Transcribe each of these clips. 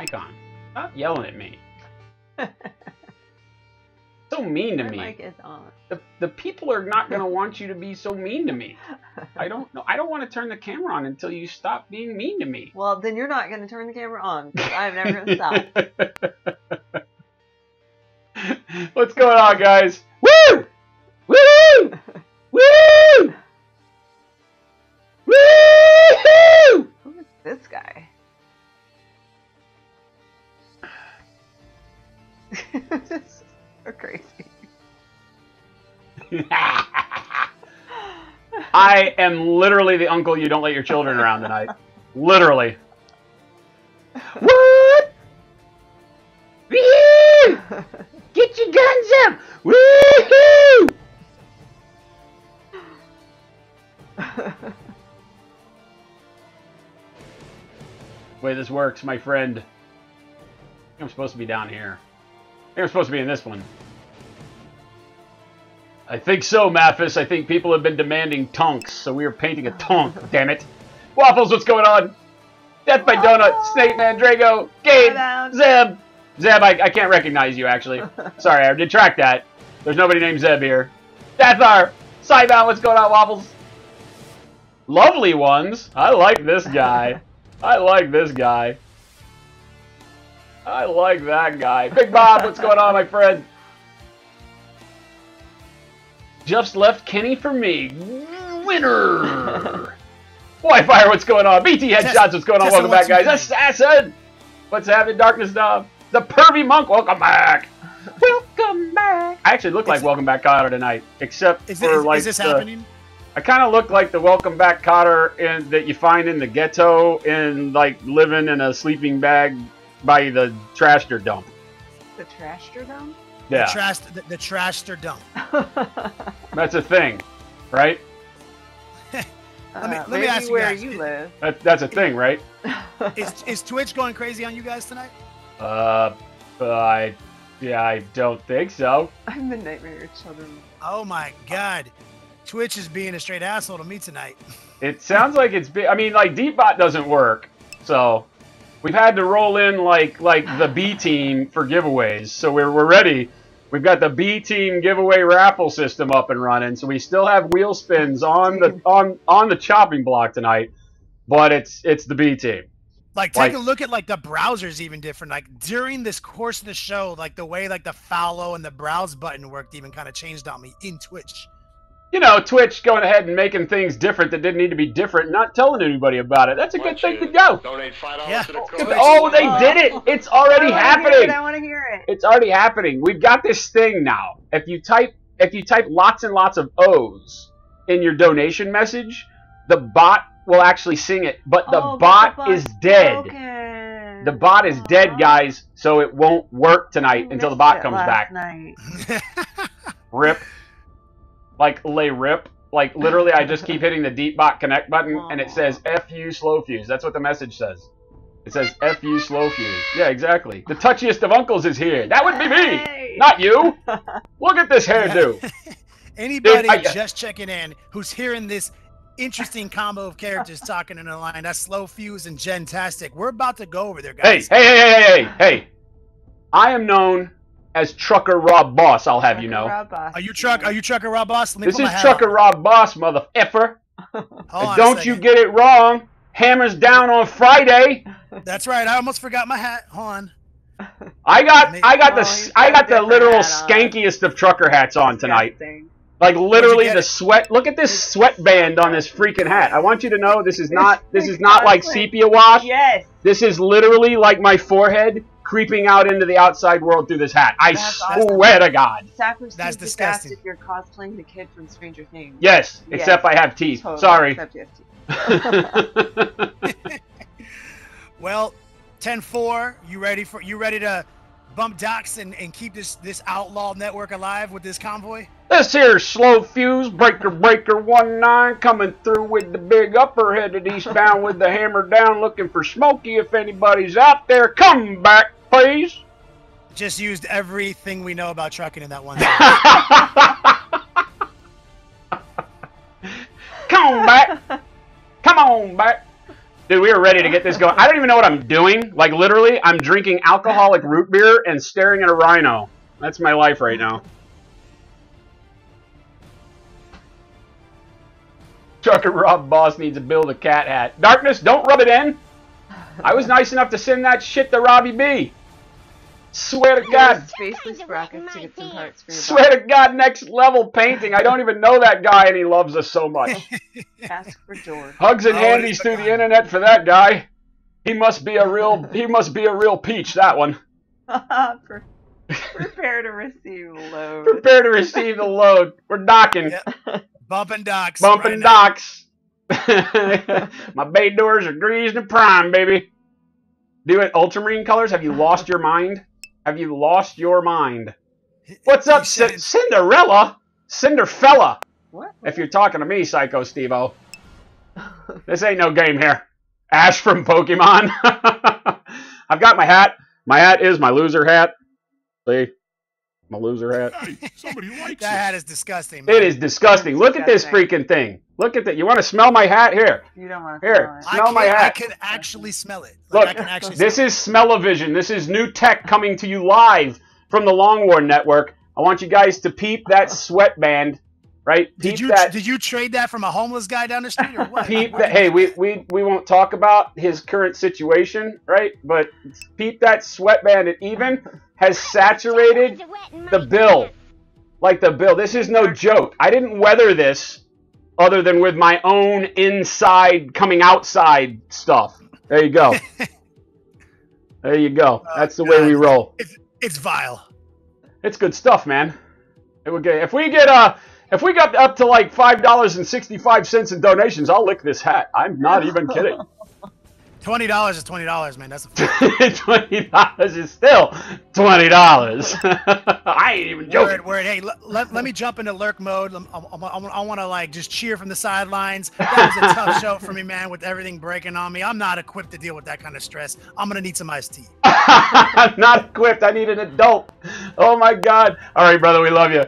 mic on. Stop yelling at me. so mean to My me. mic is on. The, the people are not going to want you to be so mean to me. I don't know. I don't want to turn the camera on until you stop being mean to me. Well, then you're not going to turn the camera on because I'm never going to stop. What's going on, guys? I am literally the uncle you don't let your children around tonight. Literally. What? Woo! Get your guns up! Woohoo! Way this works, my friend. I'm supposed to be down here. I think I'm supposed to be in this one. I think so, Mathis. I think people have been demanding tonks, so we are painting a tonk, damn it. Waffles, what's going on? Death by Donut, Snake Man, Drago, Gabe, Zeb. Zeb, I, I can't recognize you, actually. Sorry, I detract that. There's nobody named Zeb here. Dathar, Cybound, what's going on, Waffles? Lovely ones. I like this guy. I like this guy. I like that guy. Big Bob, what's going on, my friend? Just left Kenny for me. Winner! Wi-Fire, what's going on? BT Headshots, what's going on? Tessa Welcome back, guys. Assassin! What's happening, Darkness Dove? The Pervy Monk, welcome back! Welcome back! I actually look like Is- Welcome Back Kotter tonight, except Is, for it, like is this the- happening? I kind of look like the Welcome Back Kotter in, that you find in the ghetto and like living in a sleeping bag by the trashter dump. the trashter dome? Yeah, The trash, the, the trashster dump. that's a thing, right? Uh, Let me- let me maybe ask you where guys. you live. That, that's a thing, right? Is, is Twitch going crazy on you guys tonight? Uh, I, yeah, I don't think so. I'm the nightmare children. Oh my god. Twitch is being a straight asshole to me tonight. It sounds like it's. Be- I mean, like Deepbot doesn't work, so we've had to roll in like like the B team for giveaways. So we're we're ready. We've got the B team giveaway raffle system up and running. So we still have wheel spins on the on on the chopping block tonight, but it's it's the B team. Like take Like- a look at like the browsers even different. Like during this course of the show, like the way like the follow and the browse button worked even kind of changed on me in Twitch. You know, Twitch going ahead and making things different that didn't need to be different, not telling anybody about it. That's a good thing to go. Donate five dollars Yeah. to the Twitch. cause. Oh, they did it! It's already I happening. Hear it, I want to hear it. It's already happening. We've got this thing now. If you type if you type lots and lots of O's in your donation message, the bot will actually sing it. But the Oh, but bot the is dead. broken. The bot is dead, guy,s so it won't work tonight I until the missed bot it comes last back. Night. Rip. Like lay rip. Like literally I just keep hitting the deep bot connect button and it says "fu slow fuse. That's what the message says. It says "fu slow fuse. Yeah, exactly. The touchiest of uncles is here. That would be me. Not you. Look at this hairdo. Anybody I- just checking in who's hearing this interesting combo of characters talking in a line, that's Slow Fuse and Gentastic. We're about to go over there, guys. hey, hey, hey, hey, hey, hey. I am known as Trucker Rob Boss, I'll have you know. Rob Boss. Are you truck? Are you trucker Rob Boss? Let me This is my Trucker on. Rob Boss, mother effer. Hold And on don't you get it wrong. Hammers down on Friday. That's right. I almost forgot my hat. Hold on. I got I got the Oh, s- I got got the literal skankiest of trucker hats on tonight. Like literally the sweat. Look at this sweatband on this freaking hat. I want you to know this is not this is not like sepia wash. Yes. This is literally like my forehead creeping out into the outside world through this hat. I That's awesome. swear to God. Sacrifice That's disgusting. if you're cosplaying the kid from Stranger Things. Yes, Yes. except I have teeth. Totally, Sorry. Except you have teeth. Well, 10-4, you ready for you ready to bump docks and, and keep this this outlaw network alive with this convoy? this here slow fuse breaker breaker one nine coming through with the big upper headed eastbound with the hammer down looking for Smokey. If anybody's out there, come back, please. Just used everything we know about trucking in that one. Come on back. Come on back. Dude, we are ready to get this going. I don't even know what I'm doing. Like literally, I'm drinking alcoholic root beer and staring at a rhino. That's my life right now. Trucker Rob Boss needs to build a cat hat. Darkness, don't rub it in. I was nice enough to send that shit to Robbie B. Swear to God. Spacely Sprockets to get some parts for your Swear to God, next level painting. I don't even know that guy and he loves us so much. Ask for George. Hugs and Oh, handies through the the internet for that guy. He must be a real he must be a real peach, that one. Prepare to receive the load. Prepare to receive the load. We're docking. Yep. Bumping docks. Bumping right docks. My bay doors are greased and prime, baby. Do it ultramarine colors? Have you lost your mind? Have you lost your mind? What's up, said C- it- Cinderella? Cinderfella. What? If you're talking to me, Psycho Stevo. This ain't no game here. Ash from Pokemon. I've got my hat. My hat is my loser hat. See? My loser hat. Hey, somebody likes That it. hat is disgusting. Man. It is disgusting. Look at this freaking thing. Look at that. You want to smell my hat? Here. You don't want to Here. smell it. Smell my hat. I can actually smell it. Like, I Look, can actually this smell is Smell-O-Vision. This is new tech coming to you live from the Long War Network. I want you guys to peep that sweatband, right? it. Did Peep you that. did you trade that from a homeless guy down the street or what? peep that. Hey, we, we we won't talk about his current situation, right? But peep that sweatband. It even has saturated the bill, like the bill. This is no joke. I didn't weather this other than with my own inside coming outside stuff. There you go. there you go. That's the way we roll. It's, it's vile. It's good stuff, man. It would get if we get uh if we got up to like five dollars and sixty five cents in donations, I'll lick this hat. I'm not even kidding. Twenty dollars is twenty dollars, man. That's a twenty dollars is still twenty dollars. I ain't even joking. word. Word. Hey, let, let, me jump into lurk mode. I'm- I'm- I, want to like just cheer from the sidelines. That was a tough show for me, man. With everything breaking on me, I'm not equipped to deal with that kind of stress. I'm gonna need some iced tea. I'm not equipped. I need an adult. Oh my god. All right, brother, we love you.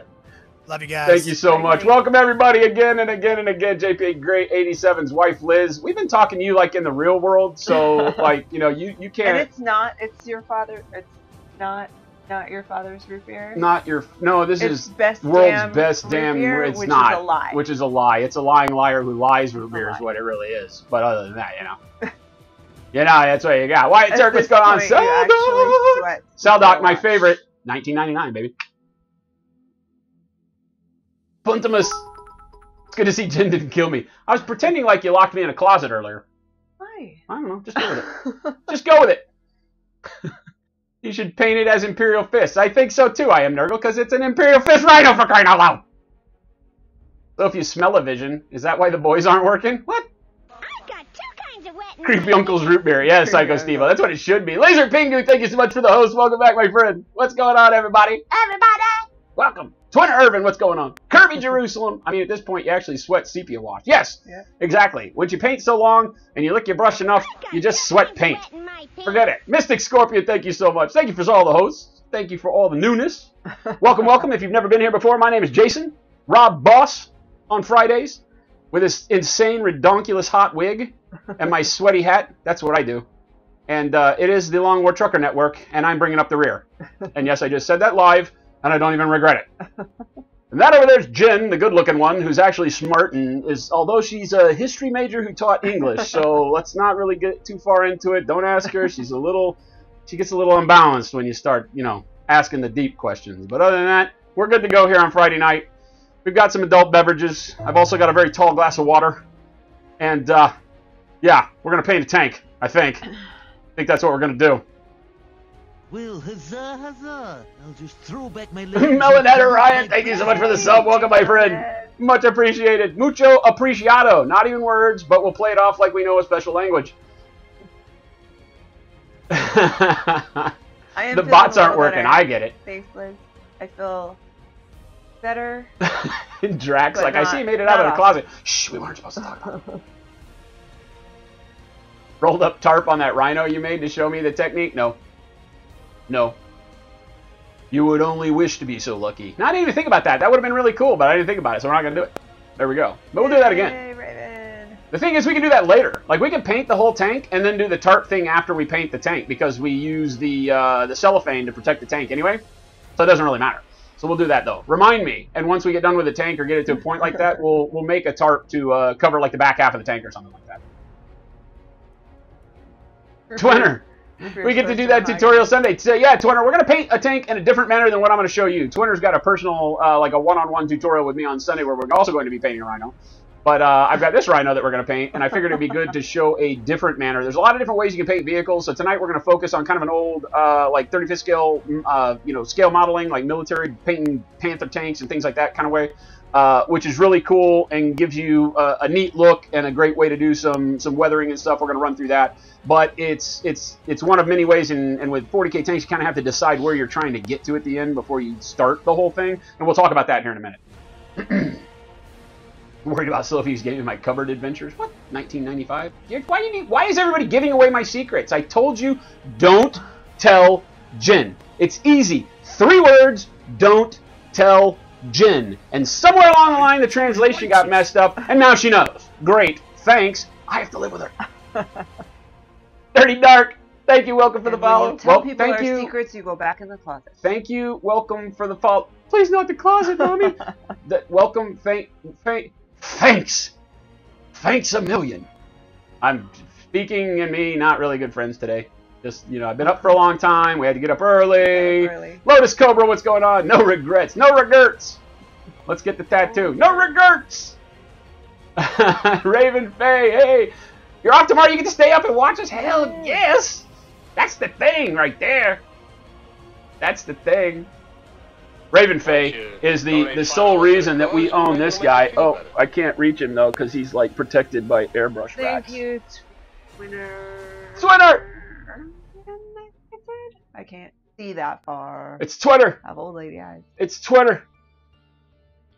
Love you guys. Thank you so Bye, much. bye. Welcome everybody again and again and again. JP Great 87's wife Liz. We've been talking to you like in the real world, so like you know you you can't And it's not. It's your father. It's not. Not your father's root beer. not your no. This it's is best world's damn best root damn. beer, it's which not. Is a lie. Which is a lie. It's a lying liar who lies. Root It's beer is what it really is. But other than that, you know. you know, that's what you got. Wyatt At Turk, what's going on? point, you actually Cell sweat Doc, my favorite. 1999, baby. Puntimus. It's good to see Jen didn't kill me. I was pretending like you locked me in a closet earlier. Why? I don't know. Just go with it. Just go with it. you should paint it as Imperial Fist. I think so too, I am Nurgle, because it's an Imperial Fist Rhino for crying out loud. So if you smell a vision, is that why the boys aren't working? What? I've got two kinds of wet Creepy. Uncle's root beer. Yeah, Psycho Creepy Steve. That's what it should be. Laser Pingu, thank you so much for the host. Welcome back, my friend. What's going on, everybody? Everybody! Welcome. Twinner Irvin, what's going on? Kirby Jerusalem. I mean, at this point, you actually sweat sepia wash. Yes, Yeah. exactly. Once you paint so long and you lick your brush enough, you just sweat paint. wet in my pants. Forget it. Mystic Scorpion, thank you so much. Thank you for all the hosts. Thank you for all the newness. welcome, welcome. If you've never been here before, my name is Jason. Rob Boss on Fridays with this insane, redonkulous hot wig and my sweaty hat. That's what I do. And uh, it is the Long War Trucker Network, and I'm bringing up the rear. And yes, I just said that live, and I don't even regret it. And that over there's Jen, the good-looking one, who's actually smart and is, although she's a history major who taught English, so let's not really get too far into it. Don't ask her. She's a little, she gets a little unbalanced when you start, you know, asking the deep questions. But other than that, we're good to go here on Friday night. We've got some adult beverages. I've also got a very tall glass of water, and uh, yeah, we're gonna paint a tank. I think. I think that's what we're gonna do. Well, huzzah, huzzah! I'll just throw back my legs. Melanetta Ryan, thank you so much for the sub. Welcome, my friend. Much appreciated. Mucho apreciado. Not even words, but we'll play it off like we know a special language. I am the bots aren't working. better. I get it. Thanks, Liz. I feel better. Drax, But like I see, he made it out of the closet. Shh, we weren't supposed to talk about it. Rolled up tarp on that rhino you made to show me the technique? No. No. You would only wish to be so lucky. Now, I didn't even think about that. That would have been really cool, but I didn't think about it, so we're not going to do it. There we go. But we'll do that again. Raven. The thing is, we can do that later. Like we can paint the whole tank and then do the tarp thing after we paint the tank because we use the uh, the cellophane to protect the tank anyway. So it doesn't really matter. So we'll do that though. Remind me, and once we get done with the tank or get it to a point like that, we'll we'll make a tarp to uh, cover like the back half of the tank or something like that. Twinner, we get to do that tutorial Sunday. So yeah, Twinner, we're gonna paint a tank in a different manner than what I'm gonna show you. Twinner's got a personal uh, like a one-on-one tutorial with me on Sunday where we're also going to be painting a rhino. But uh, I've got this rhino that we're going to paint, and I figured it'd be good to show a different manner. There's a lot of different ways you can paint vehicles. So tonight we're going to focus on kind of an old, uh, like 35th scale, mm, uh, you know, scale modeling, like military painting Panther tanks and things like that kind of way, uh, which is really cool and gives you a, a neat look and a great way to do some some weathering and stuff. We're going to run through that, but it's it's it's one of many ways. And, and with 40k tanks, you kind of have to decide where you're trying to get to at the end before you start the whole thing. And we'll talk about that here in a minute. worried about Sophie's giving my covered adventures. What? 1995? Why do you need? Why is everybody giving away my secrets? I told you, don't tell Jen. It's easy. Three words. Don't tell Jen. And somewhere along the line, the translation got messed up, and now she knows. Great. Thanks. I have to live with her. Dirty Dark. Thank you. Welcome for the And follow. you tell Well, people thank our you. secrets, you go back in the closet. Thank you. Welcome for the follow. Please not the closet, mommy. the, welcome. Thank. Thank. Thanks. Thanks a million. I'm speaking and me, not really good friends today. Just, you know, I've been up for a long time. We had to get up early. Early. Lotus Cobra, what's going on? No regrets. No regrets. Let's get the tattoo. No regrets. Raven Faye, hey. You're off tomorrow. You get to stay up and watch us? Hell yes. That's the thing right there. That's the thing. Raven Faye is the, the sole reason that we own this guy. Oh, I can't reach him though because he's like protected by airbrush Thank racks. you, Twinner. Twinner! I can't see that far. It's Twitter. I have old lady eyes. It's Twitter.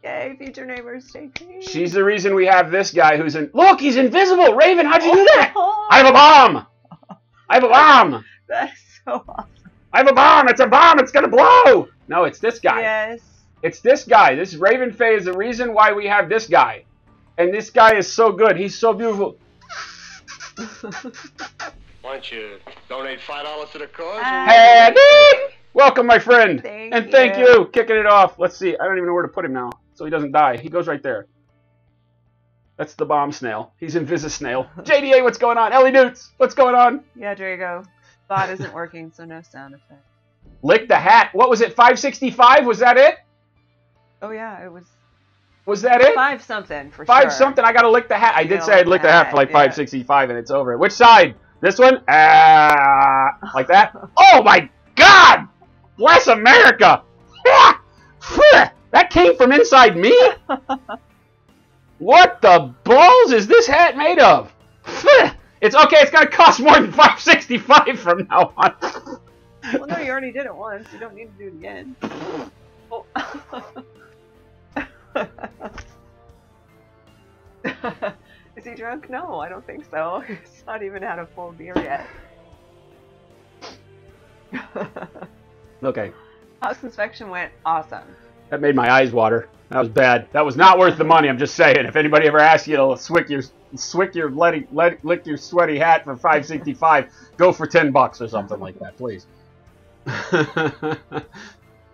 Yay, future neighbors, stay clean. She's the reason we have this guy who's in. Look, he's invisible. Raven, how'd you do that? Oh. I have a bomb. I have a bomb. That is so awesome. I have a bomb. It's a bomb. It's gonna blow. No, it's this guy. Yes. It's this guy. This Raven Faye is the reason why we have this guy. And this guy is so good. He's so beautiful. Why don't you donate five dollars to the cause? Ah. Hey, welcome, my friend. Thank and thank you. you. Kicking it off. Let's see. I don't even know where to put him now, so he doesn't die. He goes right there. That's the bomb snail. He's Invisi snail. JDA, what's going on? Ellie Newts, what's going on? Yeah, Drago. Bot isn't working, so no sound effect. Lick the hat. What was it? 565? Was that it? Oh yeah, it was Was that it? five something for Five sure. something. I gotta lick the hat. I You did gotta say I'd lick lick the the hat hat, for like yeah. 565 and it's over. Which side? This one? Ah, like that? Oh my God! Bless America! That came from inside me? What the balls is this hat made of? It's okay. It's gonna cost more than 565 from now on. Well, no, you already did it once. You don't need to do it again. Oh. Is he drunk? No, I don't think so. He's not even had a full beer yet. Okay, House inspection went awesome. that made my eyes water. That was bad. That was not worth the money. I'm just saying. If anybody ever asks you to swick your swick your letty, let, lick your sweaty hat for 565, go for 10 bucks or something like that, please.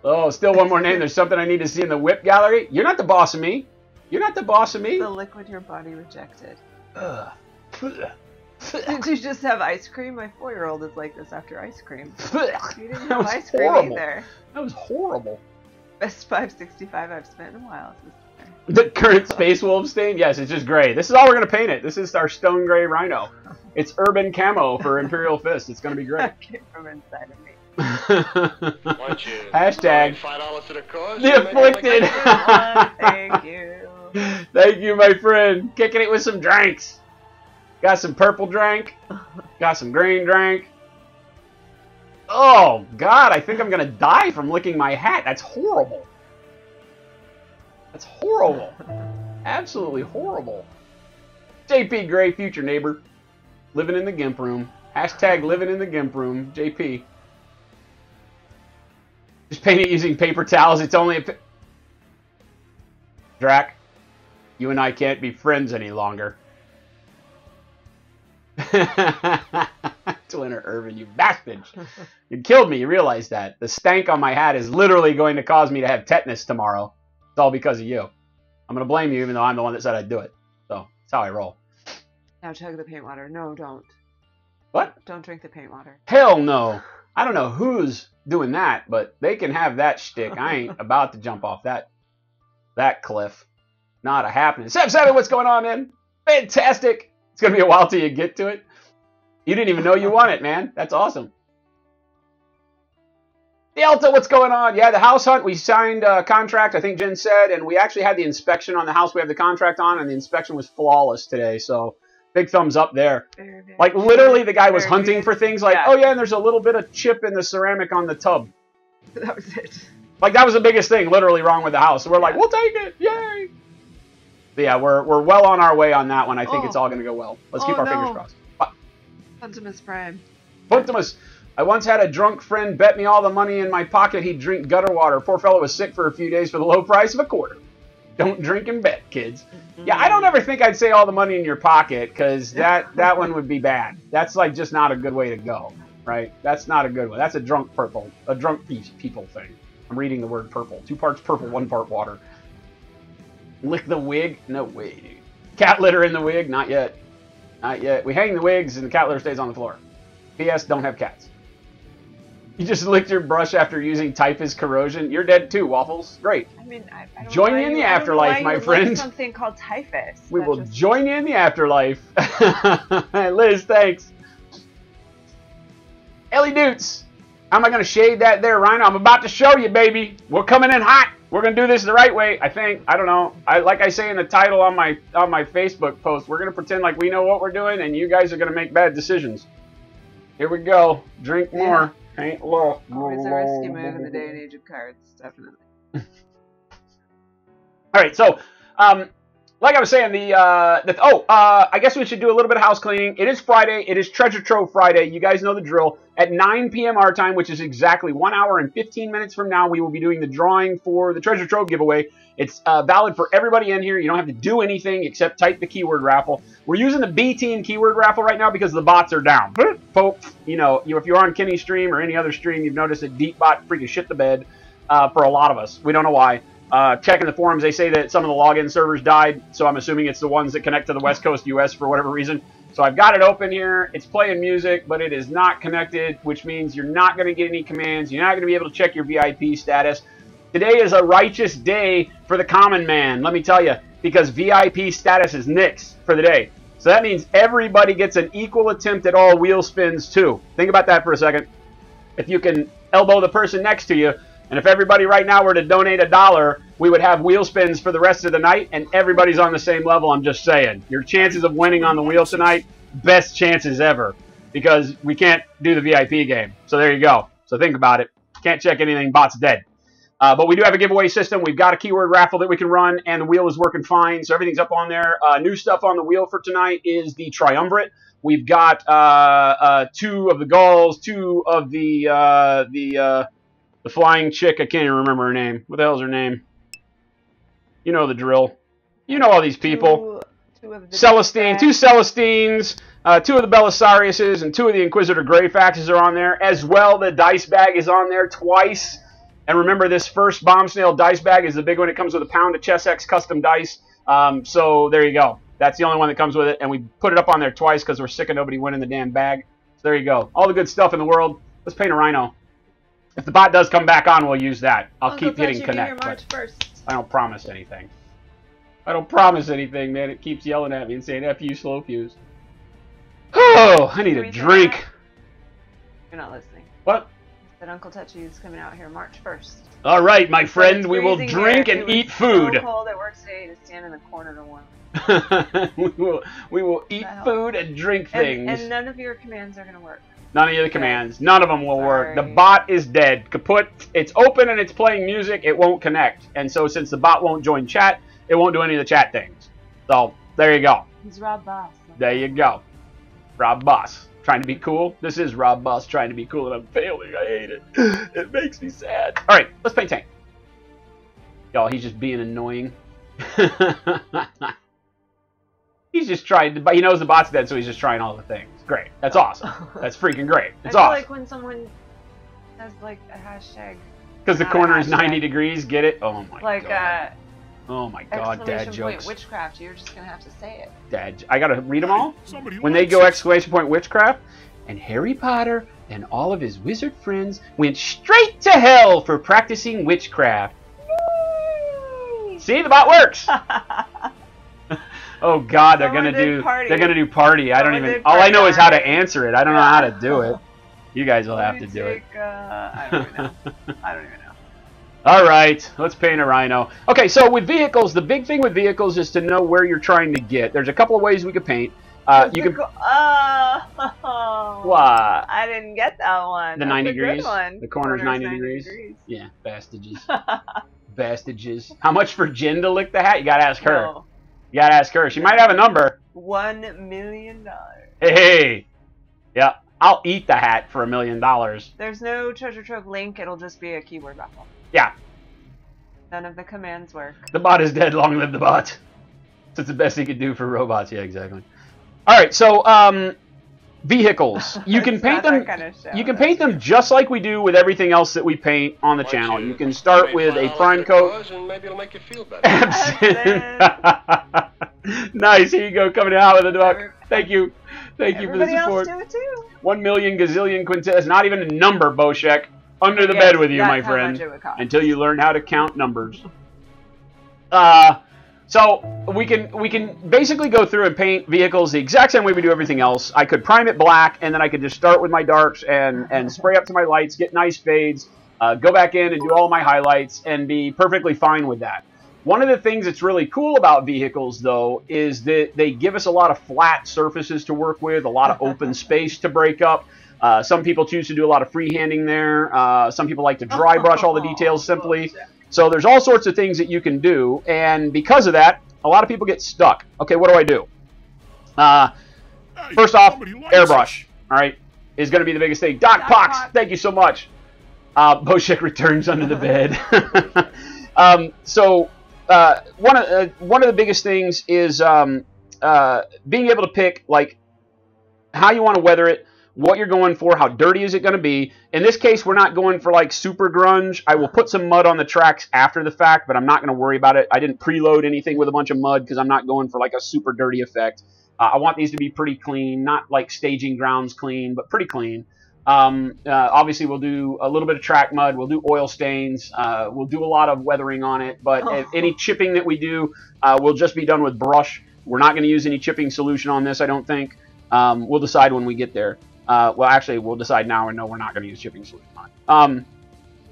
oh, still one more name. There's something I need to see in the whip gallery. You're not the boss of me. You're not the boss of me. The liquid your body rejected. Ugh. Did you just have ice cream? My four-year-old is like this after ice cream. You didn't That have was ice cream horrible. either. That was horrible. Best 565 I've spent in a while. The current Space Wolf stain? Yes, it's just gray. This is all we're going to paint it. This is our stone gray rhino. It's urban camo for Imperial Fist. It's going to be great. That came from inside of me. Why don't Hashtag five dollars to the cause? the afflicted. Oh, thank you. Thank you, my friend. Kicking it with some drinks. Got some purple drink. Got some green drink. Oh God, I think I'm gonna die from licking my hat. That's horrible. That's horrible. Absolutely horrible. JP Gray, future neighbor, living in the gimp room. Hashtag living in the gimp room. JP. Just paint it using paper towels. It's only a. Drac, you and I can't be friends any longer. Twinner Irvin, you bastard. You killed me. You realize that. The stank on my hat is literally going to cause me to have tetanus tomorrow. It's all because of you. I'm going to blame you even though I'm the one that said I'd do it. So, that's how I roll. Now chug the paint water. No, don't. What? Don't drink the paint water. Hell no. I don't know who's doing that, but they can have that shtick. I ain't about to jump off that that cliff. Not a happening. Seven seven, what's going on, man? Fantastic. It's gonna be a while till you get to it. You didn't even know you won it, man. That's awesome. Delta, what's going on? Yeah, the house hunt. We signed a contract. I think Jen said, and we actually had the inspection on the house we have the contract on, and the inspection was flawless today. So big thumbs up there. Like literally, the guy was hunting for things like, oh yeah, and there's a little bit of chip in the ceramic on the tub. That was it. Like that was the biggest thing, literally wrong with the house. So we're like, we'll take it, yay! But yeah, we're we're well on our way on that one. I think Oh. it's all going to go well. Let's oh, keep Oh, our fingers no. crossed. Funtimus Prime. Puntimus, I once had a drunk friend bet me all the money in my pocket he'd drink gutter water. Poor fellow was sick for a few days for the low price of a quarter. Don't drink and bet, kids. Yeah, I don't mm-hmm. ever think I'd say all the money in your pocket because that that one would be bad. That's like just not a good way to go, right? That's not a good one. That's a drunk purple, a drunk people thing. I'm reading the word purple. Two parts purple, one part water. Lick the wig? No way, dude. Cat litter in the wig? Not yet. Not yet. We hang the wigs and the cat litter stays on the floor. P.S. Don't have cats. You just licked your brush after using typhus corrosion. You're dead too, Waffles. Great. I mean, I, I don't Join me in the you- I don't know afterlife, my you friend. something called typhus. We will just- join you in the afterlife. Liz, thanks. Ellie. How am I going to shade that there, Rhino? I'm about to show you, baby. We're coming in hot. We're going to do this the right way, I think. I don't know. I Like I say in the title on my on my Facebook post, we're going to pretend like we know what we're doing, and you guys are going to make bad decisions. Here we go. Drink more. Ain't lost. Always a risky move in the day and age of cards, definitely. All right, so um, like I was saying, the uh, the oh, uh, I guess we should do a little bit of house cleaning. It is Friday. It is Treasure Trove Friday. You guys know the drill. At 9 p.m. our time, which is exactly one hour and 15 minutes from now, we will be doing the drawing for the Treasure Trove giveaway. It's uh, valid for everybody in here. You don't have to do anything except type the keyword raffle. We're using the B Team keyword raffle right now because the bots are down. Pope, you know, you, if you're on Kenny's stream or any other stream, you've noticed that Deepbot freaking shit the bed uh, for a lot of us. We don't know why. Uh, checking the forums, they say that some of the login servers died, so I'm assuming it's the ones that connect to the West Coast US for whatever reason. So I've got it open here. It's playing music, but it is not connected, which means you're not going to get any commands. You're not going to be able to check your VIP status. Today is a righteous day for the common man, let me tell you, because VIP status is nix for the day. So that means everybody gets an equal attempt at all wheel spins too. Think about that for a second. If you can elbow the person next to you, and if everybody right now were to donate a dollar, we would have wheel spins for the rest of the night, and everybody's on the same level. I'm just saying. Your chances of winning on the wheel tonight, best chances ever, because we can't do the VIP game. So there you go. So think about it. Can't check anything. Bot's dead. Uh, but we do have a giveaway system. We've got a keyword raffle that we can run, and the wheel is working fine. So everything's up on there. Uh, new stuff on the wheel for tonight is the triumvirate. We've got uh, uh, two of the gulls, two of the uh, the uh, the flying chick. I can't even remember her name. What the hell's her name? You know the drill. You know all these people. Two, two of the Celestine, two Celestines, uh, two of the Belisariuses, and two of the Inquisitor Greyfaxes are on there. As well, the dice bag is on there twice. And remember, this first Bomb Snail dice bag is the big one. It comes with a pound of Chessex custom dice. Um, so there you go. That's the only one that comes with it. And we put it up on there twice because we're sick of nobody winning the damn bag. So there you go. All the good stuff in the world. Let's paint a rhino. If the bot does come back on, we'll use that. I'll Uncle keep hitting Touchy, be here connect. But 1st. I don't promise anything. I don't promise anything, man. It keeps yelling at me and saying F you, slow fuse. Oh, I need a drink. You're not listening. What? That Uncle Touchy is coming out here March 1st. All right, my friend, we will drink here. and It eat food. So cold at work today to stand in the corner to warm. we will we will eat food and drink And, things. and none of your commands are going to work. None of the commands. None of them will work. The bot is dead. Kaput. It's open and it's playing music. It won't connect. And so since the bot won't join chat, it won't do any of the chat things. So there you go. He's Rob Boss. There you go. Rob Boss. Trying to be cool. This is Rob Boss trying to be cool and I'm failing. I hate it. It makes me sad. Alright, let's paint tank. Y'all, he's just being annoying. he's just trying to, but he knows the bot's dead, so he's just trying all the things. Great. That's awesome. That's freaking great. It's I feel awesome. like when someone has like a hashtag, Because the corner is 90 degrees. Get it? Oh my like god. uh, oh my god, dad exclamation point jokes. witchcraft, you're just gonna have to say it. Dad. I gotta read them all. Somebody When they go it. exclamation point witchcraft, and Harry Potter and all of his wizard friends went straight to hell for practicing witchcraft. See, the bot works. Oh God, they're gonna do. party. They're gonna do party. I don't even. All I know is how to answer it. I don't know how to do it. You guys will have to do it. Uh, I don't even know. I don't even know. All right, let's paint a rhino. Okay, so with vehicles, the big thing with vehicles is to know where you're trying to get. There's a couple of ways we could paint. Uh, you can. Oh. What? I didn't get that one. The That's 90 a good degrees? The corner's 90 degrees? Yeah, bastages. bastages. How much for Jen to lick the hat? You gotta ask her. No. You gotta ask her. She might have a number. One million dollars. Hey, hey. Yeah, I'll eat the hat for a million dollars. There's no treasure trove link. It'll just be a keyword raffle. Yeah, None of the commands work. the bot is dead. Long live the bot. That's the best he could do for robots. Yeah, exactly. All right, so um, vehicles. You can paint them. kind of You can that's paint them just like we do with everything else that we paint on the Why channel. don't You can start donate with a prime coat. And maybe it'll make you feel better. nice. Here you go, coming out with a duck. Thank you. Thank you for the Everybody else support. do it too. One million gazillion quintet. That's not even a number, Boshek. Under the Yes, bed with you, my friend. much it would cost. Until you learn how to count numbers. Uh, so we can we can basically go through and paint vehicles the exact same way we do everything else. I could prime it black, and then I could just start with my darks and and spray up to my lights, get nice fades, uh, go back in and do all my highlights, and be perfectly fine with that. One of the things that's really cool about vehicles, though, is that they give us a lot of flat surfaces to work with, a lot of open space to break up. Uh, some people choose to do a lot of freehanding there. Uh, some people like to dry brush all the details simply. So there's all sorts of things that you can do, and because of that, a lot of people get stuck. Okay, what do I do? Uh, first off, airbrush. All right, is going to be the biggest thing. Doc Doc Pox, Pox. thank you so much. Uh, Boshek returns under the bed. um, so uh, one of uh, one of the biggest things is um, uh, being able to pick like how you want to weather it, what you're going for, how dirty is it going to be. In this case, we're not going for like super grunge. I will put some mud on the tracks after the fact, but I'm not going to worry about it. I didn't preload anything with a bunch of mud because I'm not going for like a super dirty effect. Uh, I want these to be pretty clean, not like staging grounds clean, but pretty clean. Um, uh, obviously, we'll do a little bit of track mud. We'll do oil stains. Uh, we'll do a lot of weathering on it. But if any chipping that we do uh, will just be done with brush. We're not going to use any chipping solution on this, I don't think. Um, we'll decide when we get there. Uh, well, actually, we'll decide now and no, we're not going to use chipping solution on it. Um,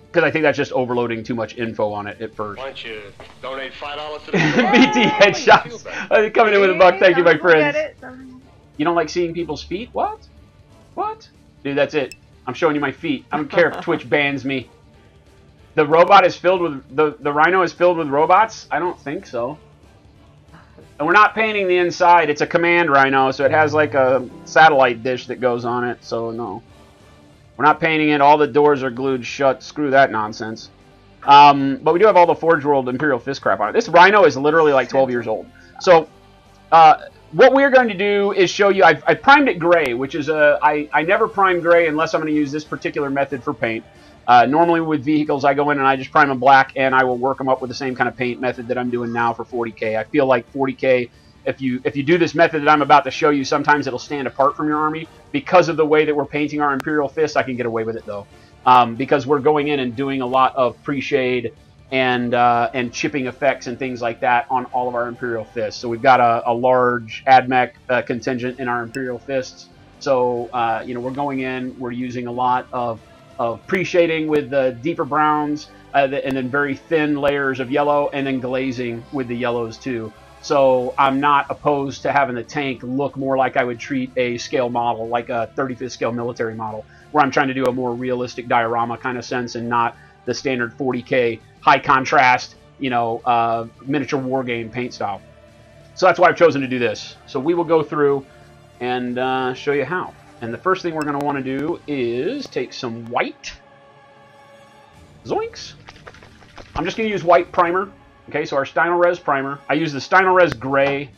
because I think that's just overloading too much info on it at first. Why don't you donate five dollars to the BT cause? Make you feel headshots. better. Uh, coming in with a buck. Thank you, my Some will get friends. it, You don't like seeing people's feet? What? What? Dude, that's it. I'm showing you my feet. I don't care if Twitch bans me. The robot is filled with the the rhino is filled with robots? I don't think so. And we're not painting the inside. It's a command rhino, so it has like a satellite dish that goes on it. So no, we're not painting it. All the doors are glued shut. Screw that nonsense. Um, but we do have all the Forge World Imperial Fist crap on it. This rhino is literally like 12 years old. So uh, what we're going to do is show you. I've, I primed it gray, which is a. I, I never prime gray unless I'm going to use this particular method for paint. Uh, normally with vehicles, I go in and I just prime them black, and I will work them up with the same kind of paint method that I'm doing now for 40k. I feel like 40k. If you if you do this method that I'm about to show you, sometimes it'll stand apart from your army because of the way that we're painting our Imperial Fist. I can get away with it though, um, because we're going in and doing a lot of pre-shade and uh, and chipping effects and things like that on all of our Imperial Fists. So we've got a, a large AdMech uh, contingent in our Imperial Fists. So uh, you know we're going in, we're using a lot of of pre-shading with the deeper browns, uh, and then very thin layers of yellow, and then glazing with the yellows too. So I'm not opposed to having the tank look more like I would treat a scale model, like a 35th scale military model, where I'm trying to do a more realistic diorama kind of sense and not the standard 40k high contrast, you know, uh, miniature war game paint style. So that's why I've chosen to do this. So we will go through and uh, show you how. And the first thing we're going to want to do is take some white. Zoinks. I'm just going to use white primer. Okay, so our Stynylrez primer. I use the Stynylrez gray.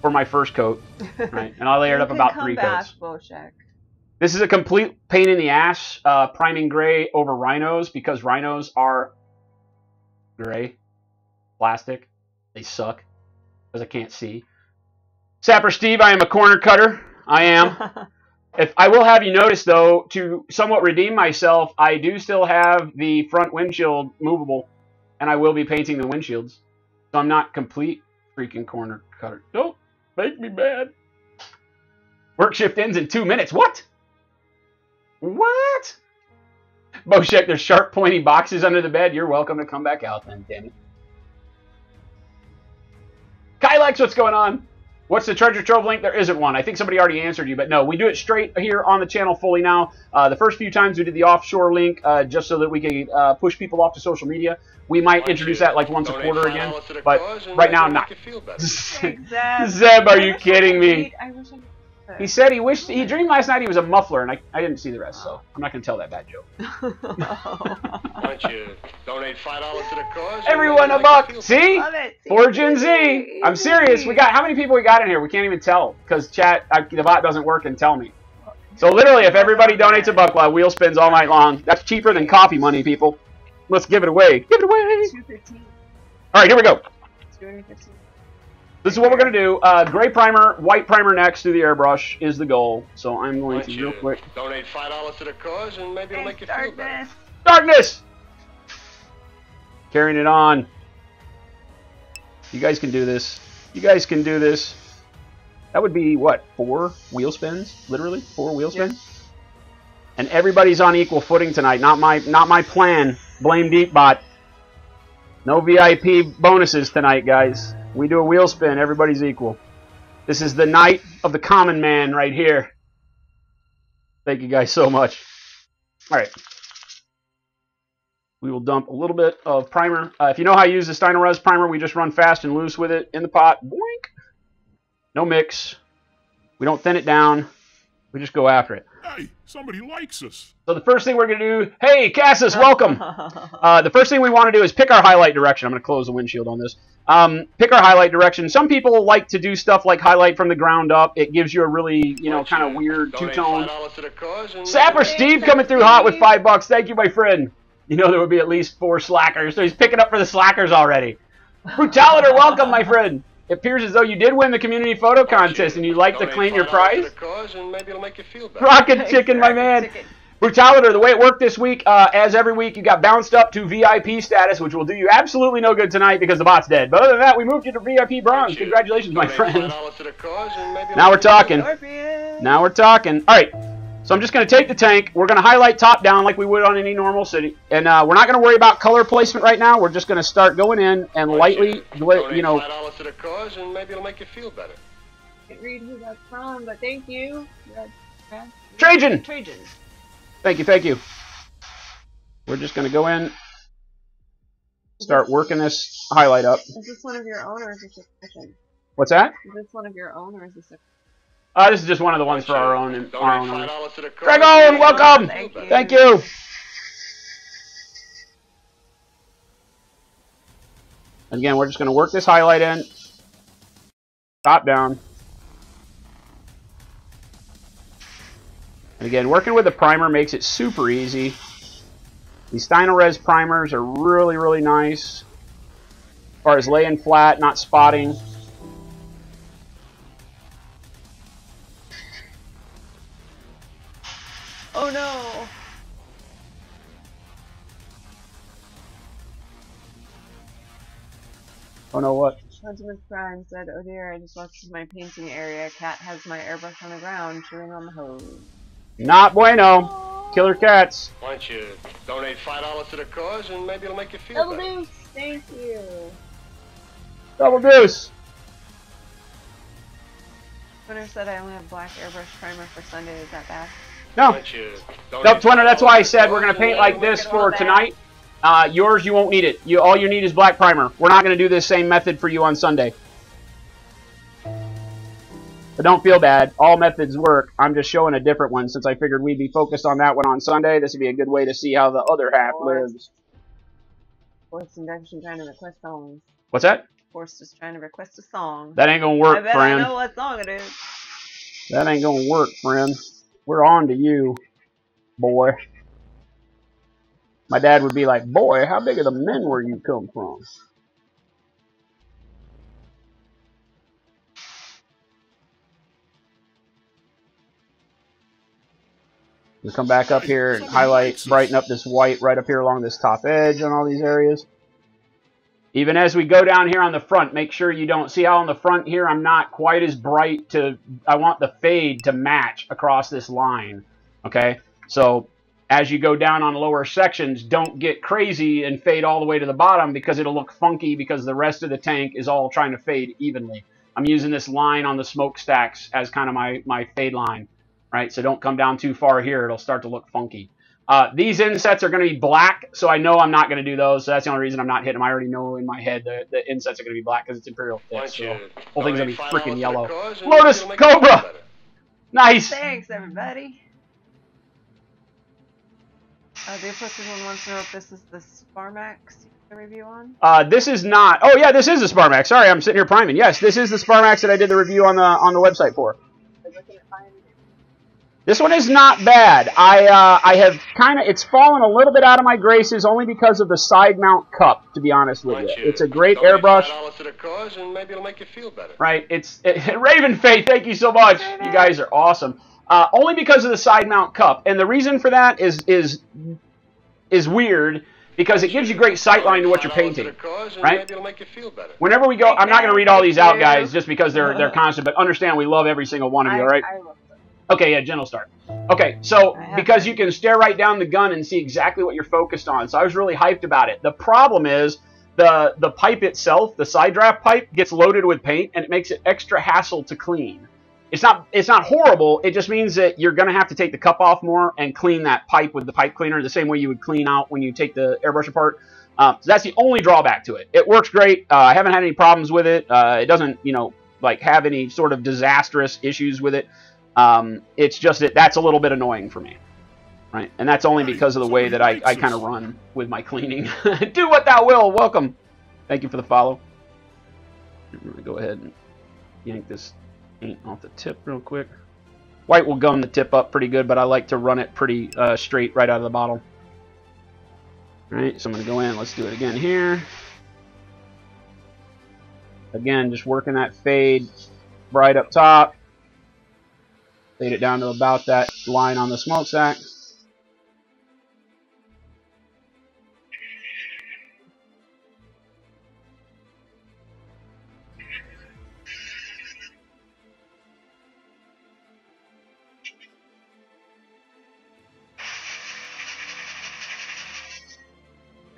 for my first coat, right? And I layered up about three back, coats. Boshek. This is a complete pain in the ass, uh, priming gray over rhinos because rhinos are gray, plastic. They suck because I can't see. Sapper Steve, I am a corner cutter. I am. If I will have you notice though, to somewhat redeem myself, I do still have the front windshield movable, and I will be painting the windshields. So I'm not complete freaking corner cutter. Don't make me mad. Work shift ends in two minutes. What? What? Boshek, there's sharp pointy boxes under the bed. You're welcome to come back out then, damn it. Kylex, what's going on? What's the treasure trove link? There isn't one. I think somebody already answered you, but no, we do it straight here on the channel fully now. Uh, the first few times we did the offshore link uh, just so that we could uh, push people off to social media. We might introduce that like once a quarter again, but right now not. Exactly. Zeb, are you kidding me? I wish I could. He said he wished he dreamed last night he was a muffler, and I, I didn't see the rest, so I'm not gonna tell that bad joke. Why oh. don't you donate five dollars to the cause? Everyone a buck. you See? Love. For Gen Z. I'm serious. We got how many people we got in here? We can't even tell because chat I, the bot doesn't work and tell me. So literally, if everybody donates a buck while wheel spins all night long, that's cheaper than coffee money, people. Let's give it away. Give it away. Two fifteen. All right, here we go. Two hundred fifteen. This is what we're gonna do. Uh, gray primer, white primer next through the airbrush is the goal. So I'm Why going don't to you real quick. donate five dollars to the cause and maybe it'll make you feel better. Darkness. Darkness. Carrying it on. You guys can do this. You guys can do this. That would be what? Four wheel spins, literally four wheel Yeah. spins. And everybody's on equal footing tonight. Not my, not my plan. Blame Deepbot. No VIP bonuses tonight, guys. We do a wheel spin. Everybody's equal. This is the night of the common man right here. Thank you guys so much. All right. We will dump a little bit of primer. Uh, if you know how to use the Stynylrez primer, we just run fast and loose with it in the pot. Boink. No mix. We don't thin it down. We just go after it. Hey, somebody likes us. So the first thing we're going to do, hey, Cassis, welcome. Uh, the first thing we want to do is pick our highlight direction. I'm going to close the windshield on this. Um, pick our highlight direction. Some people like to do stuff like highlight from the ground up. It gives you a really, you know, kind of weird two-tone. $5 to the cause and Sapper Steve coming through hot with five bucks. Thank you, my friend. You know there would be at least four slackers, so he's picking up for the slackers already. Brutaliter, welcome, my friend. It appears as though you did win the community photo contest and you'd like to donate claim your prize. To and maybe it'll make you. Rocket Chicken, my man. Chicken. Brutaliter, the way it worked this week, uh, as every week, you got bounced up to VIP status, which will do you absolutely no good tonight because the bot's dead. But other than that, we moved you to VIP bronze. Why don't you Congratulations, my friend. $5 to the cause and maybe it'll Now we're make you feel talking. Now we're talking. All right. So I'm just going to take the tank. We're going to highlight top down like we would on any normal city. And uh, we're not going to worry about color placement right now. We're just going to start going in and Why lightly, don't you gla- donate you know, $5 to the cause and maybe it'll make you feel better. Can't read who that's from, but thank you. Red- Red- Trajan. Trajan. Thank you, thank you. We're just going to go in, start working this highlight up. Is this one of your own or is this a commission? What's that? Is this one of your own or is this a Uh, this is just one of the ones for our own and our own. Donate owners. $5 to the cause Greg Owen, welcome. make you Thank you. Again, we're just going to work this highlight in. Top down. And again, working with the primer makes it super easy. These Stynylrez primers are really, really nice. As far as laying flat, not spotting. Oh no! Oh no, what? Huntsman's Prime said, Oh dear, I just watched my painting area. Cat has my airbrush on the ground, chewing on the hose. Not bueno. Killer cats. Why don't you donate $5 to the cause and maybe it'll make you feel Double better. deuce! Thank you! Double deuce. Twitter said I only have black airbrush primer for Sunday. Is that bad? No. Why you No, Twinner, that's why I said we're going to paint like this for tonight. Uh, yours, you won't need it. You All you need is black primer. We're not going to do this same method for you on Sunday. But don't feel bad. All methods work. I'm just showing a different one since I figured we'd be focused on that one on Sunday. This would be a good way to see how the other half lives. What's induction kind of the quest columns? What's that? Forrest is trying to request a song. That ain't gonna I work, bet friend. I know what song it is. That ain't gonna work, friend. We're on to you, boy. My dad would be like, boy, how big are the men where you come from? We come back up here and highlight, brighten up this white right up here along this top edge on all these areas. Even as we go down here on the front, make sure you don't see how on the front here I'm not quite as bright to, I want the fade to match across this line. Okay, so as you go down on lower sections, don't get crazy and fade all the way to the bottom because it'll look funky because the rest of the tank is all trying to fade evenly. I'm using this line on the smokestacks as kind of my, my fade line, right? So don't come down too far here. It'll start to look funky. Uh, these insets are going to be black, so I know I'm not going to do those. So that's the only reason I'm not hitting them. I already know in my head the, the insets are going to be black because it's Imperial Why thick. So you whole thing's gonna be freaking dollars to the yellow. Lotus maybe it'll make you feel Cobra! nice. Thanks, everybody. Uh, the oppressive one wants to know if this is the Sparmax review on. Uh, this is not. Oh yeah, this is the Sparmax. Sorry, I'm sitting here priming. Yes, this is the Sparmax that I did the review on the on the website for. This one is not bad. I uh, I have kind of it's fallen a little bit out of my graces only because of the side mount cup. To be honest with you, you it's a great airbrush. $5 to the cause and maybe it'll make you feel better. Right? It's it, Raven Faith. Thank you so much. You guys are awesome. Uh, only because of the side mount cup, and the reason for that is is is weird because it gives you great sight line to what you're Donate $5 to painting. the cause and right? Maybe it'll make you feel better. Whenever we go, I'm not going to read all these out, guys, just because they're they're constant. But understand, we love every single one of you. All right? Okay, yeah, gentle start. Okay, so because you can stare right down the gun and see exactly what you're focused on, so I was really hyped about it. The problem is the the pipe itself, the side draft pipe, gets loaded with paint and it makes it extra hassle to clean. It's not it's not horrible. It just means that you're gonna have to take the cup off more and clean that pipe with the pipe cleaner the same way you would clean out when you take the airbrush apart. Um, so that's the only drawback to it. It works great. Uh, I haven't had any problems with it. Uh, it doesn't you know like have any sort of disastrous issues with it. Um, it's just that that's a little bit annoying for me, right? And that's only because of the way that I, I kind of run with my cleaning. Do what thou will. Welcome. Thank you for the follow. I'm gonna go ahead and yank this paint off the tip real quick. White will gum the tip up pretty good, but I like to run it pretty uh, straight right out of the bottle. All right, so I'm gonna go in. Let's do it again here. Again, just working that fade right up top. Fade it down to about that line on the smokestack.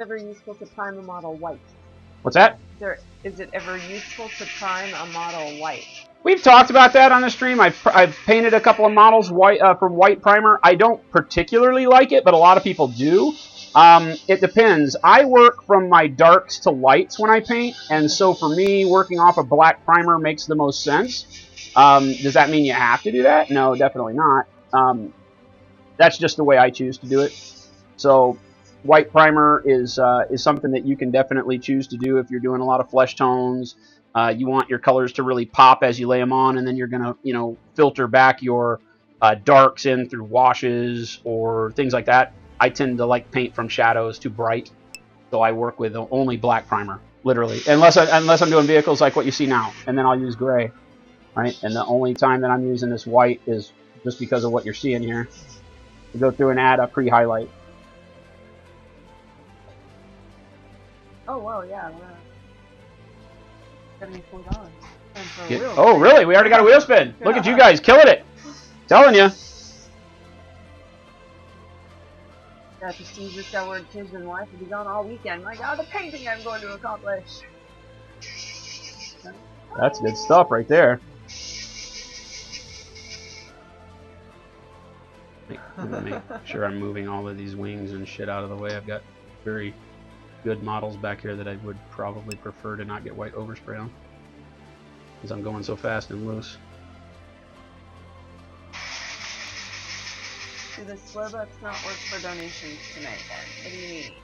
ever useful to prime a model white? What's that? There, is it ever useful to prime a model white? We've talked about that on the stream. I've, I've painted a couple of models white uh, from white primer. I don't particularly like it, but a lot of people do. Um, it depends. I work from my darks to lights when I paint, and so for me, working off a black primer makes the most sense. Um, does that mean you have to do that? No, definitely not. Um, that's just the way I choose to do it. So white primer is uh, is something that you can definitely choose to do if you're doing a lot of flesh tones. Uh, you want your colors to really pop as you lay them on, and then you're going to, you know, filter back your uh, darks in through washes or things like that. I tend to like paint from shadows to bright, so I work with only black primer, literally, unless I, unless I'm doing vehicles like what you see now, and then I'll use gray, right? And the only time that I'm using this white is just because of what you're seeing here. To go through and add a pre-highlight. Oh wow, yeah. Wow. $74. Get, oh, really? We already got a wheel spin. Look at you guys killing it. Telling you. Got to see just that word kids and wife will be gone all weekend. My god, the painting I'm going to accomplish. That's good stuff right there. Make sure I'm moving all of these wings and shit out of the way. I've got very good models back here that I would probably prefer to not get white overspray on. Because I'm going so fast and loose. Do the Slowbucks not work for donations tonight then? What do you mean by?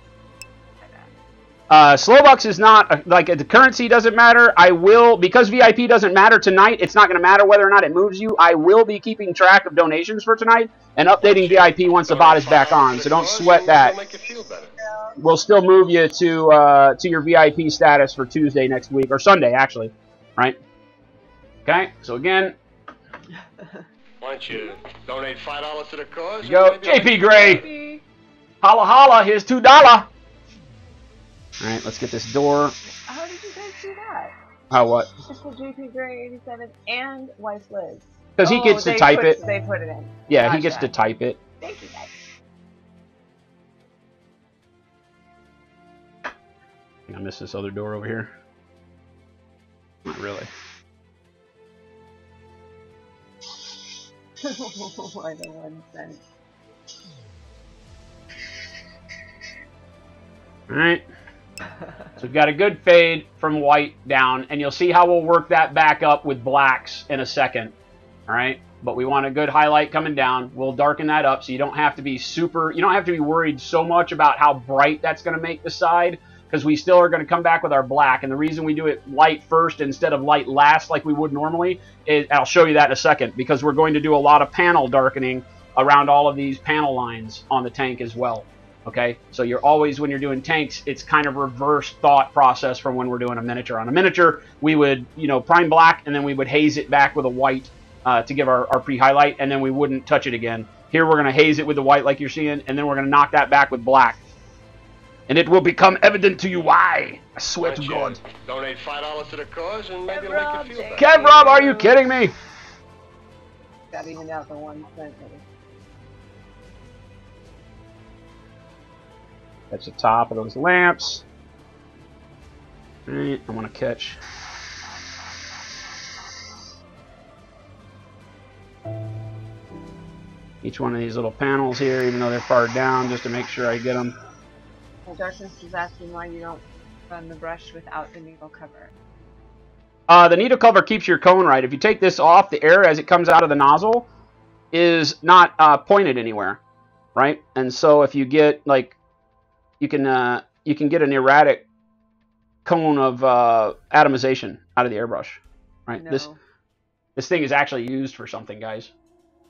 Uh, Slowbucks is not like the currency doesn't matter. I will because VIP doesn't matter tonight. It's not going to matter whether or not it moves you. I will be keeping track of donations for tonight and updating VIP once the bot is back on. So don't sweat that. Make you feel better. We'll still move you to uh, to your VIP status for Tuesday next week or Sunday actually, right? Okay. So again, Why don't you donate five dollars to the cause? you go JP Gray. Maybe. Holla holla. Here's two dollar. All right. Let's get this door. How did you guys do that? How what? It's for JP Gray 87 and Wife Liz. Because he Oh, gets to type put- it. They put it in. Yeah, he gets to type it. Thank you guys. I missed this other door over here. Not really. I don't understand. Alright. So we've got a good fade from white down, and you'll see how we'll work that back up with blacks in a second. Alright? But we want a good highlight coming down. We'll darken that up so you don't have to be super, you don't have to be worried so much about how bright that's going to make the side, because we still are going to come back with our black. And the reason we do it light first instead of light last like we would normally, is, I'll show you that in a second, because we're going to do a lot of panel darkening around all of these panel lines on the tank as well. Okay, so you're always when you're doing tanks, it's kind of reverse thought process from when we're doing a miniature. On a miniature, we would you know prime black and then we would haze it back with a white uh, to give our, our pre-highlight, and then we wouldn't touch it again. Here we're gonna haze it with the white like you're seeing, and then we're gonna knock that back with black, and it will become evident to you why. I swear Why to don't you God. Donate five dollars to the cause, and maybe it'll Rob, make you feel better. Kev Rob, are you kidding me? Got even out the one cent. That's the top of those lamps. Alright, I want to catch. Each one of these little panels here, even though they're far down, just to make sure I get them. Darkness is asking why you don't run the brush without the needle cover. Uh, the needle cover keeps your cone right. If you take this off, the air as it comes out of the nozzle is not uh, pointed anywhere, right? And so if you get like, you can uh, you can get an erratic cone of uh, atomization out of the airbrush, right? No. This this thing is actually used for something, guys.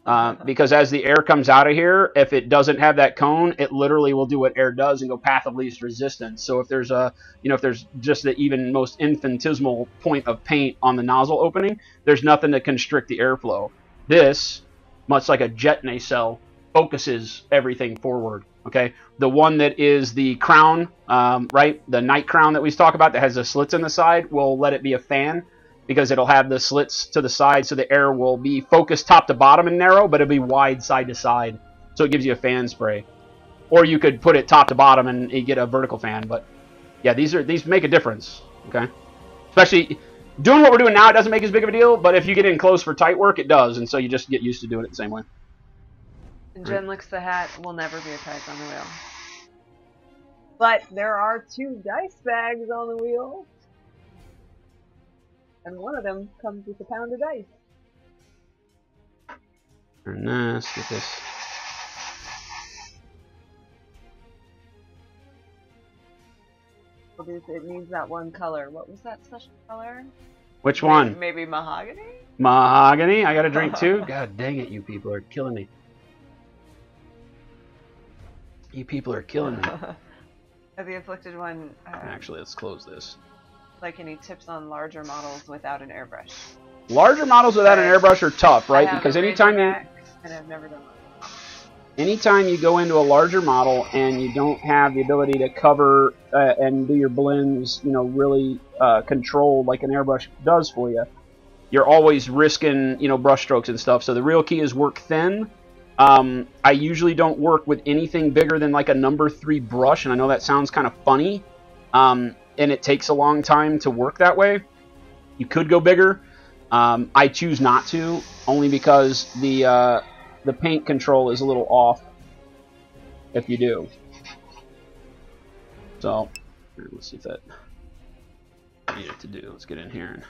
Uh, because as the air comes out of here, if it doesn't have that cone, it literally will do what air does and go path of least resistance. So if there's a, you know, if there's just the even most infinitesimal point of paint on the nozzle opening, there's nothing to constrict the airflow. This, much like a jet nacelle, focuses everything forward. Okay, the one that is the crown, um, right, the night crown that we talk about that has the slits in the side, will let it be a fan because it'll have the slits to the side so the air will be focused top to bottom and narrow, but it'll be wide side to side. So it gives you a fan spray. Or you could put it top to bottom and you get a vertical fan. But yeah, these are these make a difference. Okay, especially doing what we're doing now, it doesn't make as big of a deal. But if you get in close for tight work, it does, and so you just get used to doing it the same way. And Jen licks the hat will never be a tag on the wheel. But there are two dice bags on the wheel. And one of them comes with a pound of dice. And uh, let's get this. It needs that one color. What was that special color? Which one? Maybe mahogany? Mahogany. I got a drink too. God dang it, you people are killing me. You people are killing me. the afflicted one, uh, Actually, let's close this. Like any tips on larger models without an airbrush? Larger models without an airbrush are tough, right? Because anytime you And I've never done one. anytime you go into a larger model and you don't have the ability to cover uh, and do your blends, you know, really uh, controlled like an airbrush does for you, you're always risking, you know, brush strokes and stuff. So the real key is work thin. Um, I usually don't work with anything bigger than like a number three brush, and I know that sounds kind of funny, um, and it takes a long time to work that way. You could go bigger. Um, I choose not to, only because the uh, the paint control is a little off if you do. So, here, let's see if that I need it to do. Let's get in here and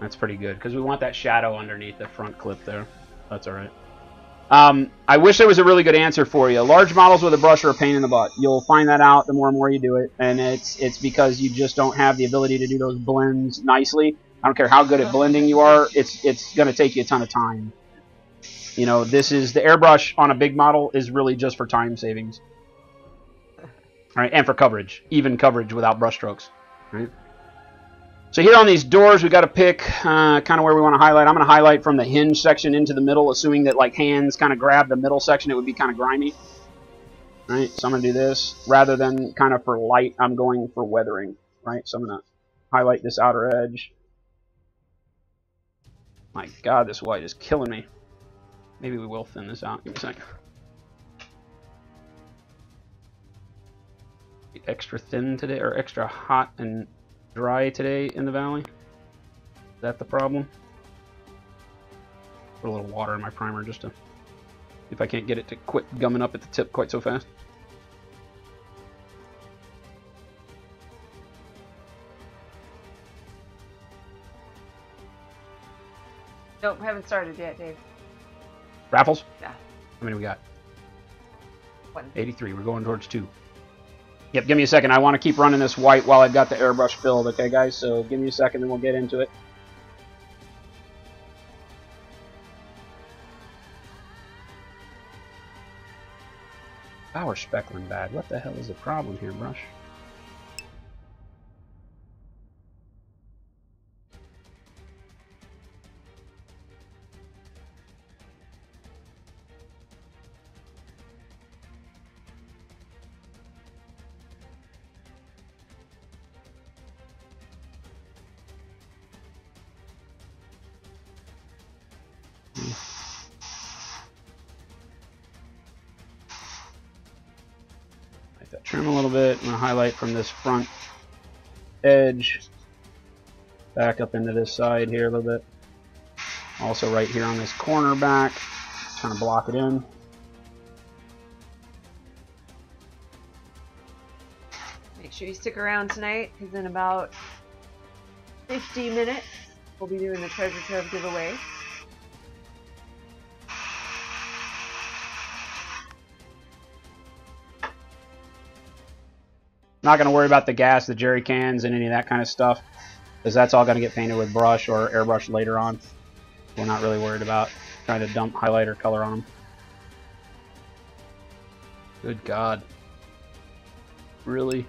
that's pretty good because we want that shadow underneath the front clip there. That's all right. Um, I wish there was a really good answer for you. Large models with a brush are a pain in the butt. You'll find that out the more and more you do it, and it's it's because you just don't have the ability to do those blends nicely. I don't care how good at blending you are. It's it's going to take you a ton of time. You know, this is the airbrush on a big model is really just for time savings. all right, and for coverage, even coverage without brush strokes. Right. So here on these doors, we got to pick uh, kind of where we want to highlight. I'm going to highlight from the hinge section into the middle, assuming that like hands kind of grab the middle section, it would be kind of grimy. Right, so I'm going to do this. Rather than kind of for light, I'm going for weathering. Right, so I'm going to highlight this outer edge. My God, this white is killing me. Maybe we will thin this out. Give me a second. Extra thin today, or extra hot and dry today in the valley? Is that the problem? Put a little water in my primer just to if I can't get it to quit gumming up at the tip quite so fast. Nope, haven't started yet, Dave. Raffles? Yeah. How many we got? One. 83. We're going towards two. Yep, give me a second. I want to keep running this white while I've got the airbrush filled, okay, guys? So give me a second, and we'll get into it. Power speckling bad. What the hell is the problem here, brush? Highlight from this front edge back up into this side here a little bit. Also right here on this corner back, kind of block it in. Make sure you stick around tonight, because in about 50 minutes, we'll be doing the treasure trove giveaway. Not going to worry about the gas, the jerry cans, and any of that kind of stuff, because that's all going to get painted with brush or airbrush later on. We're not really worried about trying to dump highlighter color on them. Good God. Really?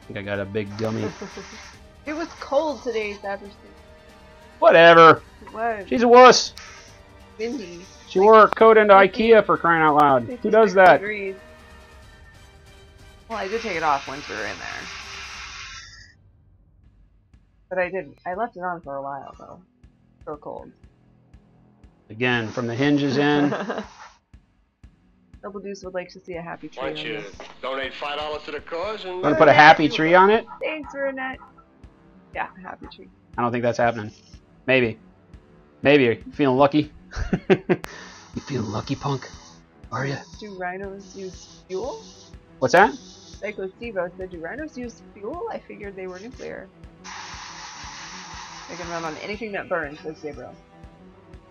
I think I got a big gummy. it was cold today, Saberstein. Whatever. It was She's a wuss. windy. She wore her coat into IKEA for crying out loud. Who does 56 that? Degrees. Well, I did take it off once we were in there. But I did. I left it on for a while though. So cold. Again, from the hinges in. Double Deuce would like to see a happy tree. Why on don't you this. donate five dollars to the cause and Want to put a happy tree on it? Thanks, Renette. Yeah, a happy tree. I don't think that's happening. Maybe. Maybe. You feeling lucky? you feeling lucky, punk? Are you? Do rhinos use fuel? What's that? Psycho Stevo said, do rhinos use fuel? I figured they were nuclear. They can run on anything that burns, says Gabriel.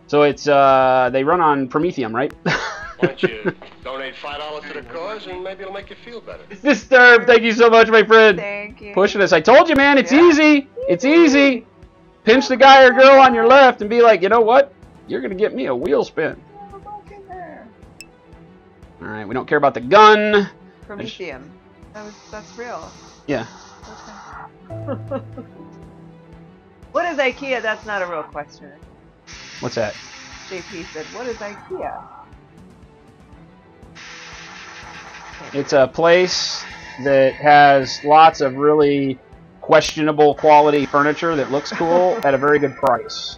So it's uh they run on Promethium, right? Why don't you donate five dollars to the cause and maybe it'll make you feel better. Disturbed, thank you so much, my friend. Thank you. Pushing us. I told you, man, it's Yeah. easy. It's easy. Pinch the guy or girl on your left and be like, you know what? You're gonna get me a wheel spin. Oh, look in there. All right, we don't care about the gun. Promethium. That was, that's real. Yeah. Okay. what is IKEA? That's not a real question. What's that? JP said, what is IKEA? It's a place that has lots of really questionable quality furniture that looks cool at a very good price.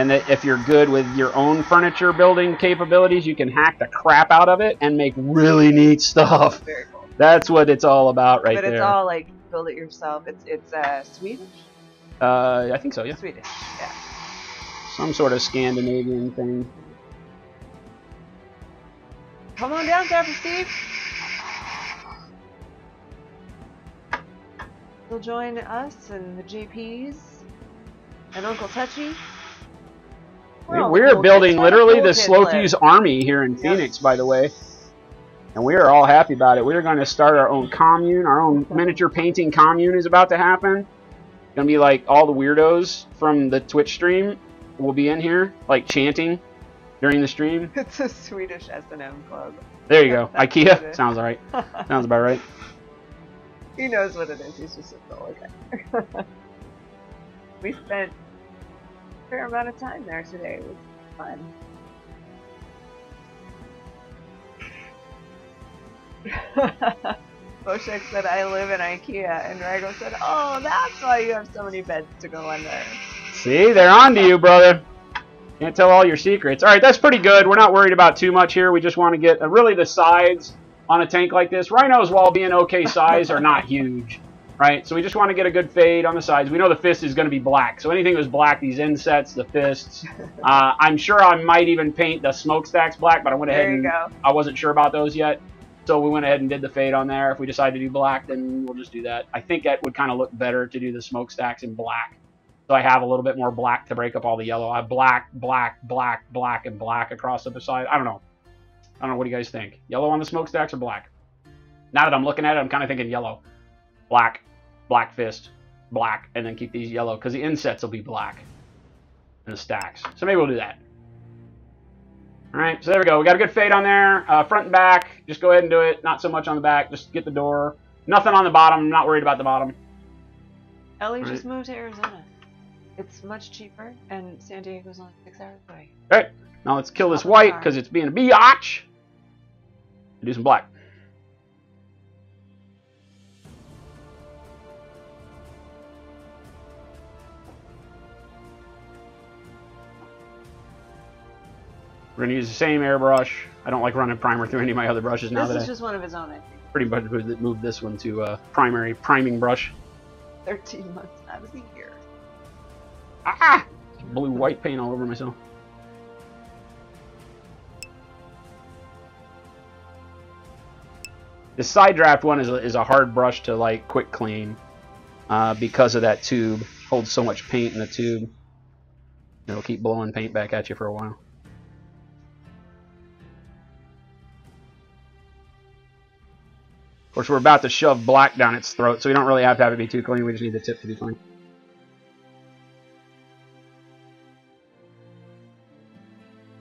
And that if you're good with your own furniture building capabilities, you can hack the crap out of it and make really neat stuff. Very cool. That's what it's all about right but there. it's all like build it yourself. It's it's uh, Swedish. uh, I think so, yeah. Swedish. Yeah. Some sort of Scandinavian thing. Come on down, Dapper Steve. You'll join us and the JPs and Uncle Touchy We're cool building kids- where the literally the Slow. Fuse army here in Yeah. Phoenix, by the way. And we are all happy about it. We're going to start our own commune. Our own miniature painting commune is about to happen. Going to be like all the weirdos from the Twitch stream will be in here, like chanting during the stream. It's a Swedish S and M club. There you go. That's IKEA sounds alright. Sounds about right. he knows what it is. He's just a guy. we spent fair amount of time there today. It was fun. Boshek said, I live in IKEA, and Rago said, Oh, that's why you have so many beds to go under. See, they're on to you, brother. Can't tell all your secrets. All right, that's pretty good. We're not worried about too much here. We just want to get uh, really the sides on a tank like this. Rhinos, while being okay size, are not huge, right? So we just want to get a good fade on the sides. We know the fist is going to be black, so anything that was black, these insets, the fists. Uh, I'm sure I might even paint the smokestacks black, but I went ahead and go. I wasn't sure about those yet. So we went ahead and did the fade on there. If we decide to do black, then we'll just do that. I think that would kind of look better to do the smokestacks in black. So I have a little bit more black to break up all the yellow. I have black, black, black, black, and black across the side. I don't know. I don't know. What do you guys think? Yellow on the smokestacks or black? Now that I'm looking at it, I'm kind of thinking yellow. Black, black fist, black, and then keep these yellow because the insets will be black in the stacks. So maybe we'll do that. All right, so there we go. We got a good fade on there, uh, front and back. Just go ahead and do it. Not so much on the back. Just get the door. Nothing on the bottom. I'm not worried about the bottom. Ellie Right. just moved to Arizona. It's much cheaper, and San Diego's only six hours away. All right, now let's kill this Top of the white because it's being a biatch. Do some black. We're gonna use the same airbrush. I don't like running primer through any of my other brushes now this that is I just one of his own, I think. pretty much moved moved this one to uh, primary priming brush. 13 months out of the year. Ah! Blue white paint all over myself. The side draft one is a, is a hard brush to like quick clean uh, because of that tube. Holds so much paint in the tube. It'll keep blowing paint back at you for a while. Of course, we're about to shove black down its throat, so we don't really have to have it be too clean. We just need the tip to be clean.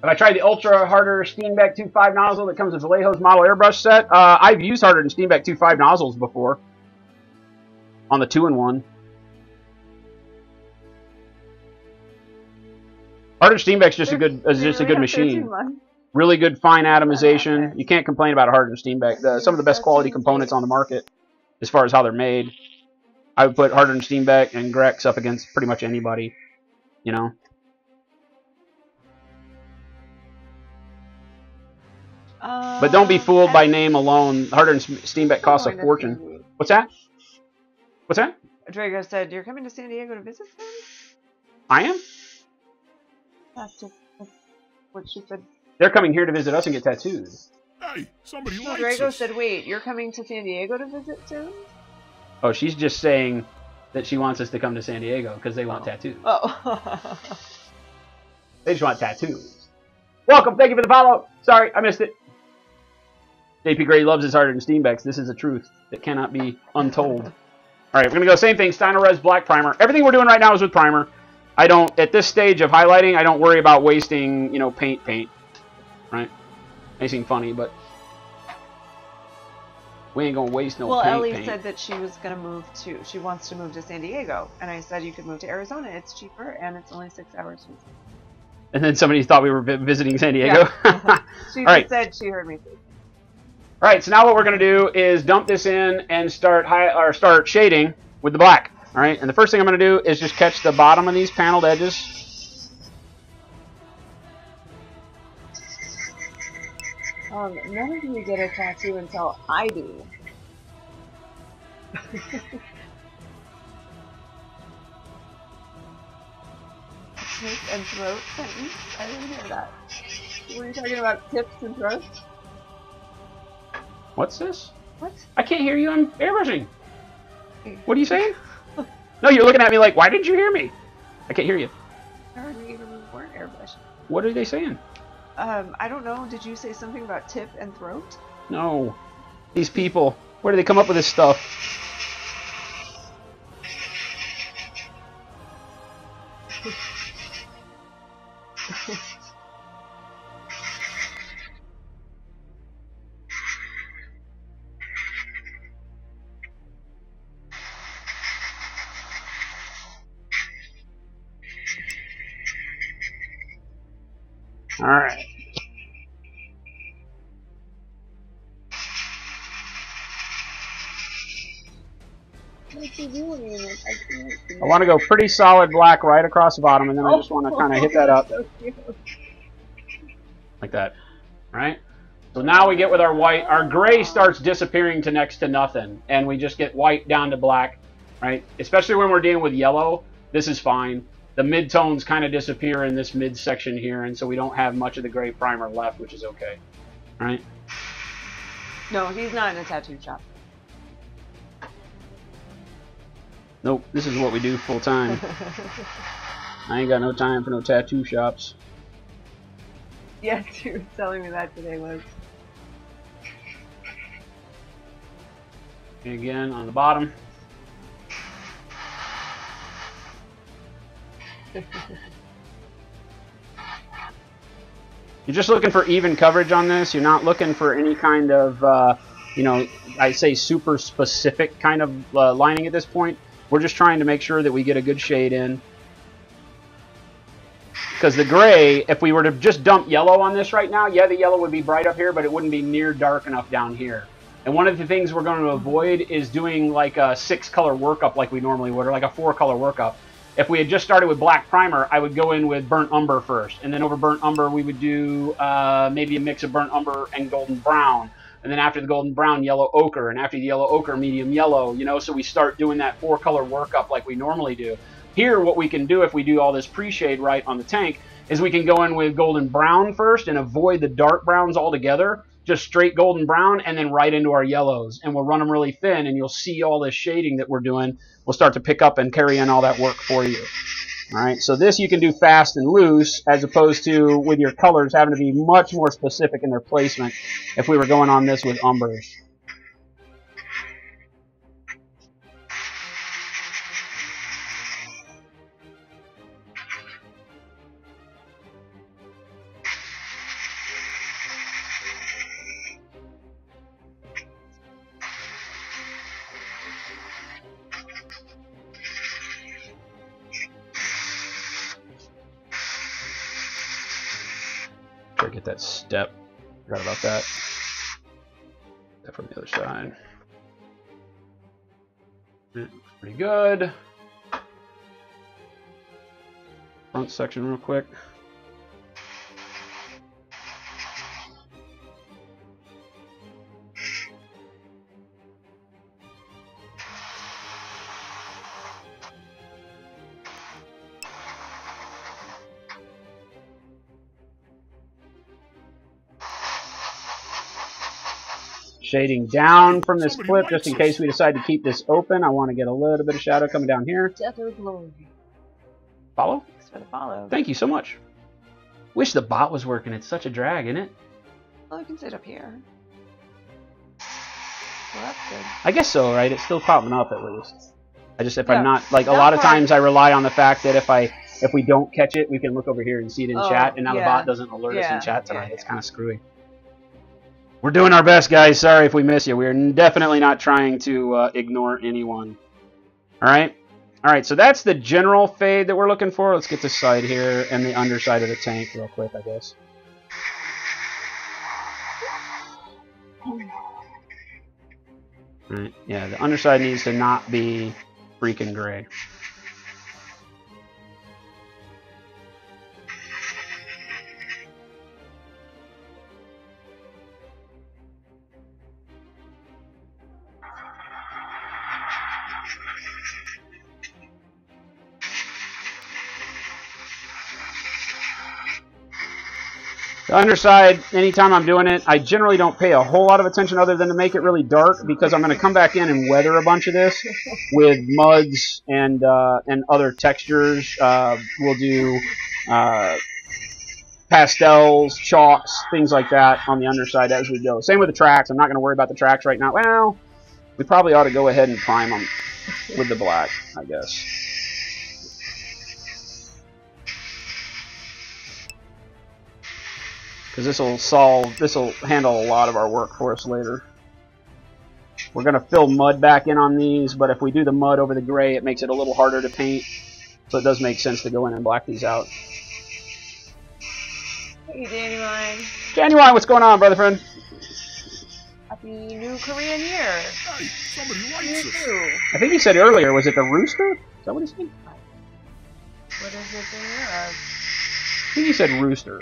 Have I tried the Ultra Harder Steenbeck 2.5 nozzle that comes with Vallejo's model airbrush set? Uh, I've used Harder than Steenbeck 2.5 nozzles before. On the 2-in-1. Harder Steenbeck's just a good is just a good have 13 machine. Really good fine atomization. You can't complain about a Harder Steenbeck. The, some of the best quality components on the market as far as how they're made. I would put Harder Steenbeck and Grex up against pretty much anybody. You know? But don't be Um, fooled by name alone. Harder and Steenbeck costs a fortune. What's that? What's that? Drago said, "You're coming to San Diego to visit them." I am? That's just that's what she said. They're coming here to visit us and get tattooed. Hey, somebody No, likes Drago us. said, "Wait, you're coming to San Diego to visit soon?" Oh, she's just saying that she wants us to come to San Diego because they want oh. tattoos. Oh. They just want tattoos. Welcome, thank you for the follow. Sorry, I missed it. JP Gray loves his Harder than Steenbecks. This is a truth that cannot be untold. All right, we're gonna go same thing. Stynylrez Black Primer. Everything we're doing right now is with primer. I don't at this stage of highlighting. I don't worry about wasting, you know, paint, paint. May seem funny, but we ain't gonna waste no well, paint. Ellie paint. said that she was gonna move to. She wants to move to San Diego, and I said you could move to Arizona. It's cheaper, and it's only six hours. From and then somebody thought we were visiting San Diego. Yeah. she right. said she heard me. All right, so now what we're going to do is dump this in and start high, or start shading with the black. All right, and the first thing I'm going to do is just catch the bottom of these paneled edges. Um, none of you get a tattoo until I do. Tip and throat sentence? I didn't hear that. Were you talking about tips and throats? What's this? What? I can't hear you. I'm airbrushing. What are you saying? no, you're looking at me like, why didn't you hear me? I can't hear you. I heard we even weren't airbrushed. What are they saying? Um, I don't know. Did you say something about tip and throat? No. These people. Where do they come up with this stuff? Want to go pretty solid black right across the bottom, and then I just want to kind of hit that up like that. Right. So now we get with our white. Our gray starts disappearing to next to nothing, and we just get white down to black, right? Especially when we're dealing with yellow, this is fine. The mid-tones kind of disappear in this mid-section here, and so we don't have much of the gray primer left, which is okay. right? No, he's not in a tattoo shop. Nope, this is what we do full time. I ain't got no time for no tattoo shops. yes, you were telling me that today was. And again, on the bottom. You're just looking for even coverage on this. You're not looking for any kind of, uh, you know, I say super specific kind of uh, lining at this point. We're just trying to make sure that we get a good shade in. Because the gray, if we were to just dump yellow on this right now, yeah, the yellow would be bright up here, but it wouldn't be near dark enough down here. And one of the things we're going to avoid is doing like a six color workup like we normally would, or like a four color workup. If we had just started with black primer, I would go in with burnt umber first. And then over burnt umber, we would do uh, maybe a mix of burnt umber and golden brown. And then after the golden brown, yellow ochre. And after the yellow ochre, medium yellow. You know, so we start doing that four color workup like we normally do. Here, what we can do if we do all this pre-shade right on the tank is we can go in with golden brown first and avoid the dark browns altogether. Just straight golden brown and then right into our yellows. And we'll run them really thin and you'll see all this shading that we're doing We'll start to pick up and carry in all that work for you. All right, so this you can do fast and loose as opposed to with your colors having to be much more specific in their placement if we were going on this with umbers. Step. Forgot about that. That from the other side. Pretty good. Front section real quick. Shading down from this Somebody clip just in case we decide to keep this open. I want to get a little bit of shadow coming down here. Death or glory. Follow? Thanks for the follow. Thank you so much. Wish the bot was working. It's such a drag, isn't it? Well, I can sit up here. Well, that's good. I guess so, right? It's still popping up at least. I just if Yeah. I'm not like a lot of part- times I rely on the fact that if I if we don't catch it, we can look over here and see it in Oh, chat, and now the bot doesn't alert us in chat yeah, tonight. It's kind of screwy. We're doing our best, guys. Sorry if we miss you. We're definitely not trying to uh, ignore anyone. All right. All right, so that's the general fade that we're looking for. Let's get this side here and the underside of the tank real quick, I guess. Right. Yeah, the underside needs to not be freaking gray. The underside, anytime I'm doing it, I generally don't pay a whole lot of attention other than to make it really dark because I'm going to come back in and weather a bunch of this with muds and uh, and other textures. Uh, we'll do uh, pastels, chalks, things like that on the underside as we go. Same with the tracks. I'm not going to worry about the tracks right now. Well, we probably ought to go ahead and prime them with the black, I guess. Because this will solve, this will handle a lot of our work for us later. We're going to fill mud back in on these, but if we do the mud over the gray, it makes it a little harder to paint. So it does make sense to go in and black these out. Hey, Dandelion. Genuine, what's going on, brother friend? Happy New Korean Year. Hey, somebody likes us. too. I think he said earlier, was it the rooster? Is that what he said? What is it in year of? I think he said rooster.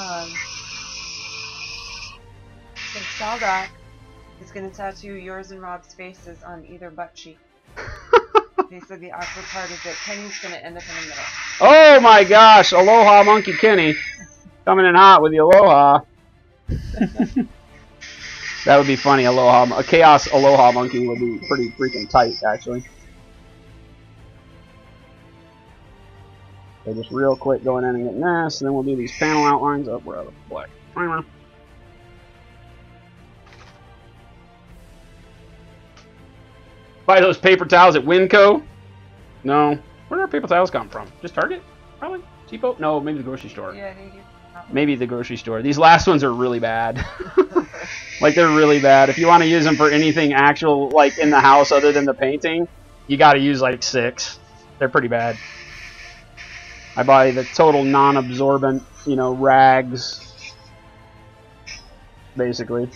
Um, so Saldok is going to tattoo yours and Rob's faces on either butt cheek. he said the awkward part is that Kenny's going to end up in the middle. Oh my gosh, Aloha Monkey Kenny. Coming in hot with the Aloha. that would be funny, Aloha. A Chaos Aloha Monkey would be pretty freaking tight, actually. So just real quick going in and getting this, and then we'll do these panel outlines. Oh, we're out of black primer. Buy those paper towels at Winco? No. Where do our paper towels come from? Just Target? Probably? Cheapo? No, maybe the grocery store. Yeah, they do. Maybe the grocery store. These last ones are really bad. like they're really bad. If you want to use them for anything actual, like in the house other than the painting, you got to use like six. They're pretty bad. I buy the total non-absorbent, you know, rags. Basically.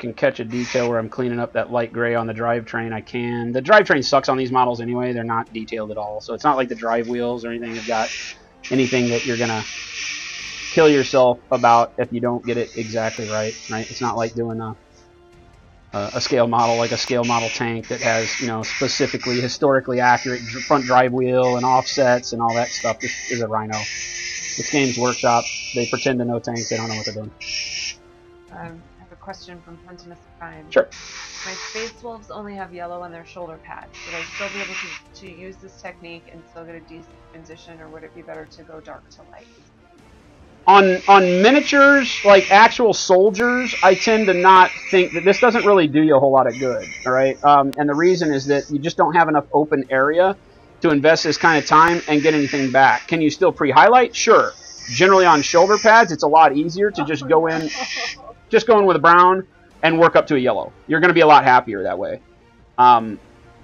Can catch a detail where I'm cleaning up that light gray on the drivetrain, I can. The drivetrain sucks on these models anyway. They're not detailed at all. So it's not like the drive wheels or anything have got anything that you're going to kill yourself about if you don't get it exactly right, right? It's not like doing a, a, a scale model, like a scale model tank that has, you know, specifically historically accurate front drive wheel and offsets and all that stuff. This is a Rhino. This Games Workshop. They pretend to know tanks. They don't know what they're doing. Um, question from Pentimus Prime. Sure. My Space Wolves only have yellow on their shoulder pads. Would I still be able to, to use this technique and still get a decent transition, or would it be better to go dark to light? on on miniatures like actual soldiers i tend to not think that this doesn't really do you a whole lot of good all right um, and the reason is that you just don't have enough open area to invest this kind of time and get anything back can you still pre-highlight sure generally on shoulder pads it's a lot easier to just go in just go in with a brown and work up to a yellow. You're going to be a lot happier that way. Um,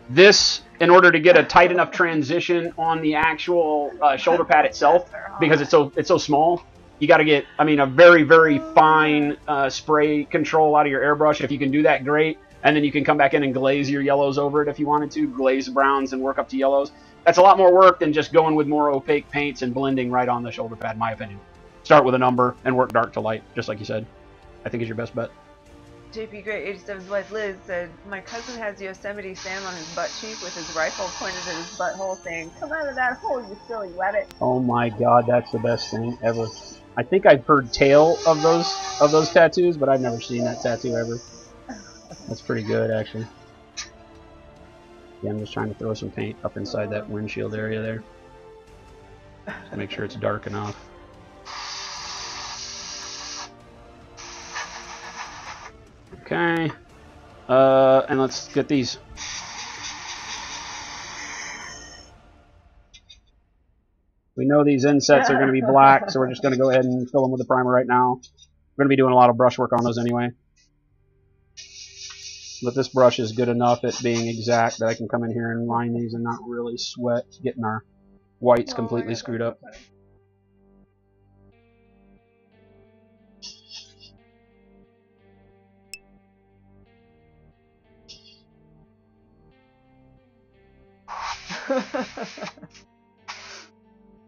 this in order to get a tight enough transition on the actual uh, shoulder pad itself because it's so it's so small you got to get i mean a very very fine uh, spray control out of your airbrush. If you can do that great. And then you can come back in and glaze your yellows over it if you wanted to glaze browns and work up to yellows. That's a lot more work than just going with more opaque paints and blending right on the shoulder pad in my opinion. Start with an umber and work dark to light just like you said i think is your best bet. JP Great 87's wife Liz said, My cousin has Yosemite Sam on his butt cheek with his rifle pointed at his butthole saying, Come out of that hole, you silly rabbit. oh my god that's the best thing ever. I think i've heard tale of those of those tattoos but i've never seen that tattoo ever. That's pretty good actually. Yeah i'm just trying to throw some paint up inside that windshield area there. To make sure it's dark enough okay uh and let's get these We know these insets are going to be black, so we're just going to go ahead and fill them with the primer right now. We're going to be doing a lot of brushwork on those anyway. But this brush is good enough at being exact that I can come in here and line these and not really sweat getting our whites completely screwed up.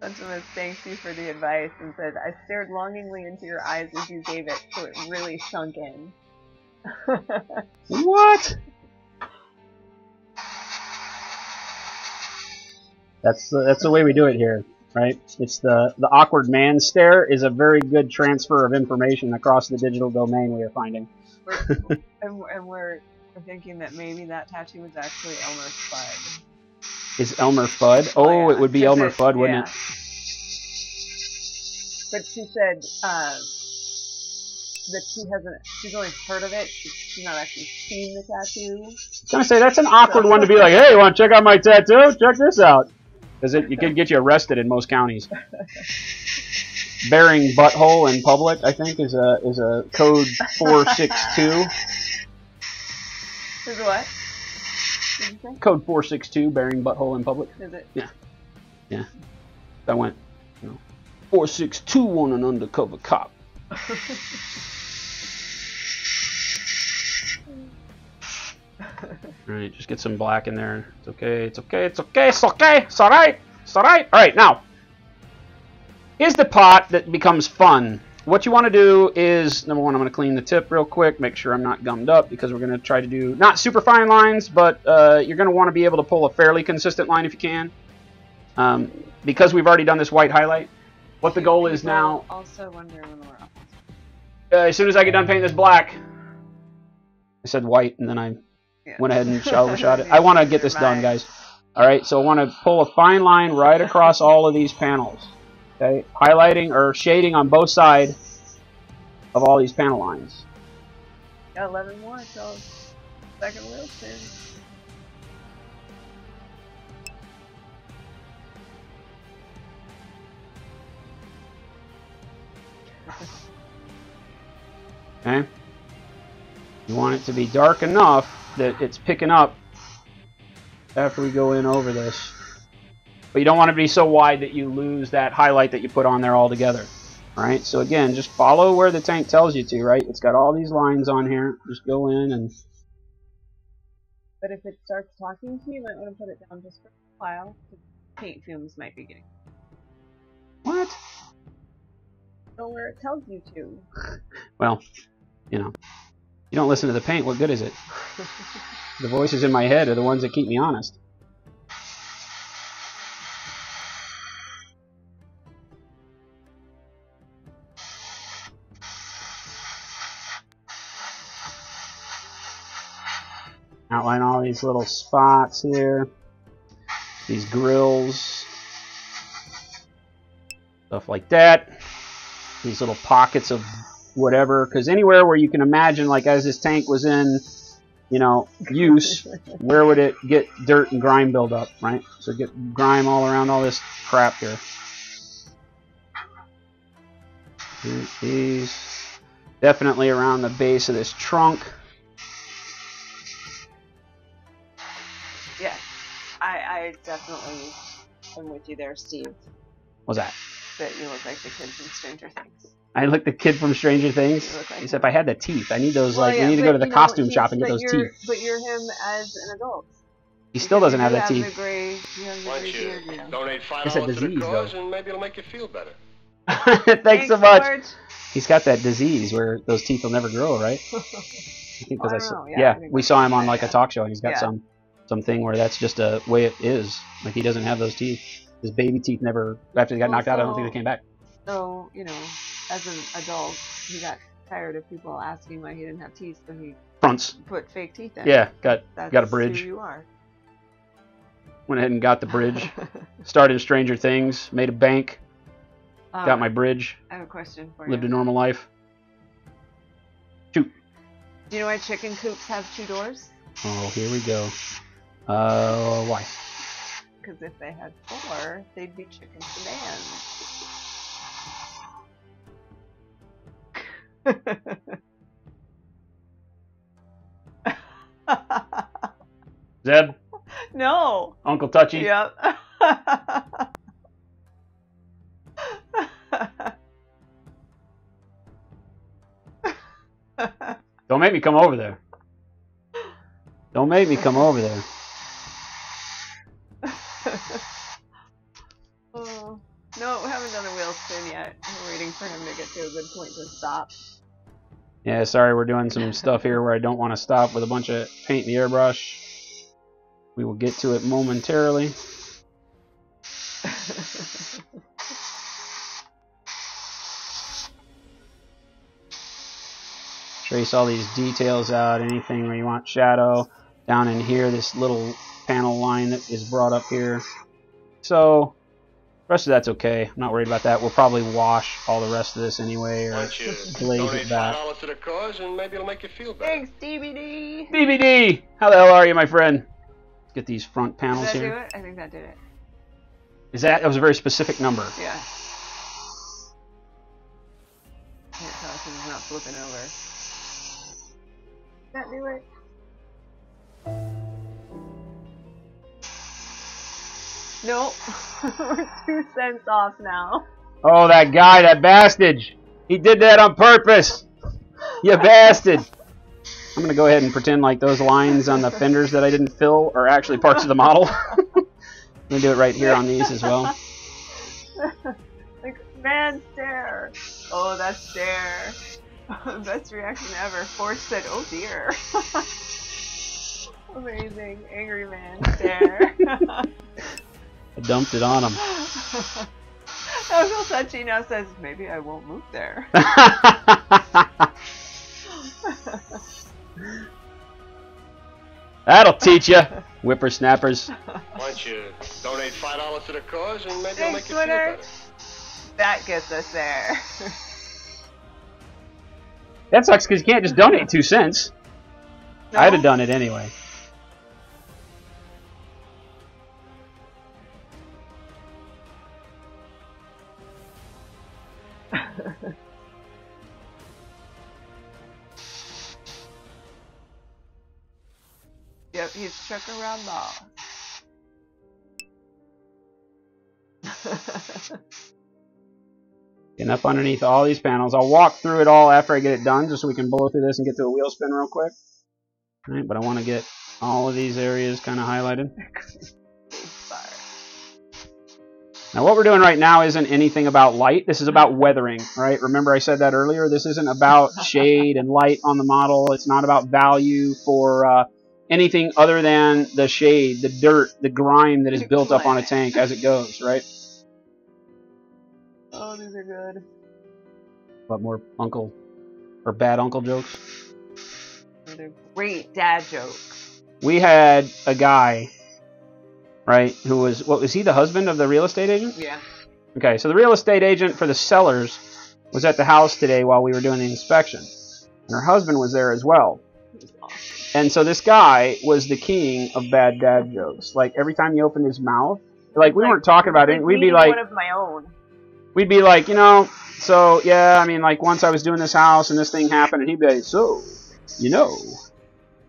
Sentiment thanks you for the advice and said, I stared longingly into your eyes as you gave it, so it really sunk in. What? That's the, that's the way we do it here, right? It's the the awkward man stare is a very good transfer of information across the digital domain we are finding. We're, and, and we're, thinking that maybe that tattoo was actually Elmer Fudd. Is Elmer Fudd? Oh, yeah, it would be Elmer it- Fudd, wouldn't yeah. But she said um, that she hasn't, she's only heard of it. She's not actually seen the tattoo. it? I was gonna say that's an awkward one to be like, hey, you want to check out my tattoo? Check this out, because it, it could get you arrested in most counties. Baring butthole in public, I think, is a is a code four six two. Is what? Did? Code four six two. Baring butthole in public. Is it? that went, you know, four six two on an undercover cop. All right, just get some black in there. It's okay. It's okay. It's okay. It's okay. It's all right. It's all right. All right. Now, here's the pot that becomes fun. What you want to do is number one, I'm going to clean the tip real quick, make sure I'm not gummed up because we're going to try to do not super fine lines, but uh, you're going to want to be able to pull a fairly consistent line if you can. Um, because we've already done this white highlight, what the goal is now Also wonder when we're up. uh, as soon as I get done painting this black, I said white, and then I Yeah. went ahead and overshot it. I want to get this done, guys. All right, so I want to pull a fine line right across all of these panels. Okay, highlighting or shading on both sides of all these panel lines. Got 11 more till second wheel spin. Okay, you want it to be dark enough that it's picking up after we go in over this. But you don't want to be so wide that you lose that highlight that you put on there altogether. Right? so again, just follow where the tank tells you to, right? It's got all these lines on here. Just go in and But if it starts talking to you, you might want to put it down just for a while. Paint fumes might be getting. what? Go where it tells you to. Well, you know, you don't listen to the paint. What good is it? The voices in my head are the ones that keep me honest. Outline all these little spots here, these grills, stuff like that. These little pockets of whatever, because anywhere where you can imagine, like as this tank was in, you know, use, where would it get dirt and grime build up, right? So get grime all around all this crap here. These definitely around the base of this trunk. I, I definitely am with you there, Steve. What's that? That you look like the kid from Stranger Things. I look the kid from Stranger Things. You like Except I had the teeth. I need those. Well, like, yeah, we need to go to the you know, costume shop and get those teeth. But you're him as an adult. He still doesn't have do that teeth. The gray, you have the Why gray don't you beard, you know. donate five It's a dollars to the cause though. and maybe it'll make you feel better. Thanks, so much. George. He's got that disease where those teeth will never grow, right? I think 'cause I I don't know, yeah, yeah, I think we saw him on like a talk show, and he's got Yeah. some something where that's just a way it is. Like he doesn't have those teeth. His baby teeth never after he got knocked out. I don't think they came back. So, you know, as an adult, he got tired of people asking why he didn't have teeth, so he Fronts. put fake teeth in. Yeah, got That's got a bridge. Who you are. went ahead and got the bridge. Started Stranger Things. Made a bank. Um, Got my bridge. I have a question for you. Lived a normal life. Shoot. Do you know why chicken coops have two doors? Oh, here we go. Uh, why? Because if they had four, they'd be chicken sedans. Zeb, no. Uncle Touchy. Yep. Don't make me come over there. Don't make me come over there. Waiting for him to get to a good point to stop. Yeah, sorry, we're doing some stuff here where I don't want to stop with a bunch of paint in the airbrush. We will get to it momentarily. Trace all these details out, anything where you want shadow. Down in here, this little panel line that is brought up here. So, rest of that's okay. I'm not worried about that. We'll probably wash all the rest of this anyway, or don't glaze it back. to the cause and maybe it'll make you feel better. Thanks, DVD. DVD! How the hell are you, my friend? Let's get these front panels Did panels that do it? I think that did it. Is that that was a very specific number? Yeah. Can't tell because it's not flipping over. Did that do it? Nope. We're two cents off now. Oh, that guy, that bastard! He did that on purpose! You bastard! I'm gonna go ahead and pretend like those lines on the fenders that I didn't fill are actually parts of the model. I'm gonna do it right here on these as well. like, man, stare. Oh, that stare. Best reaction ever. Force said, oh dear. Amazing. Angry man stare. I dumped it on him. I feel touchy now says, maybe I won't move there. That'll teach you, whippersnappers. Why don't you donate five dollars to the cause and maybe it'll Thanks, make you feel Twitter. better. that gets us there. That sucks because you can't just donate two cents. I'd have done it anyway. Yep, he's truck around ball. Getting up underneath all these panels. I'll walk through it all after I get it done, just so we can blow through this and get to a wheel spin real quick. All right, but I want to get all of these areas kind of highlighted. Now, what we're doing right now isn't anything about light. This is about weathering, right? Remember I said that earlier? This isn't about shade and light on the model. It's not about value for uh, anything other than the shade, the dirt, the grime that is built up on a tank as it goes, right? Oh, these are good. What more uncle or bad uncle jokes? They're great dad jokes. We had a guy, right, who was, what was he, the husband of the real estate agent? Yeah. Okay, so the real estate agent for the sellers was at the house today while we were doing the inspection. And her husband was there as well. And so this guy was the king of bad dad jokes. Like every time he opened his mouth, like we Like- weren't talking about it, we'd be like, one of my own. we'd be like, you know, so yeah, I mean, like once I was doing this house and this thing happened, and he'd be like, so, you know,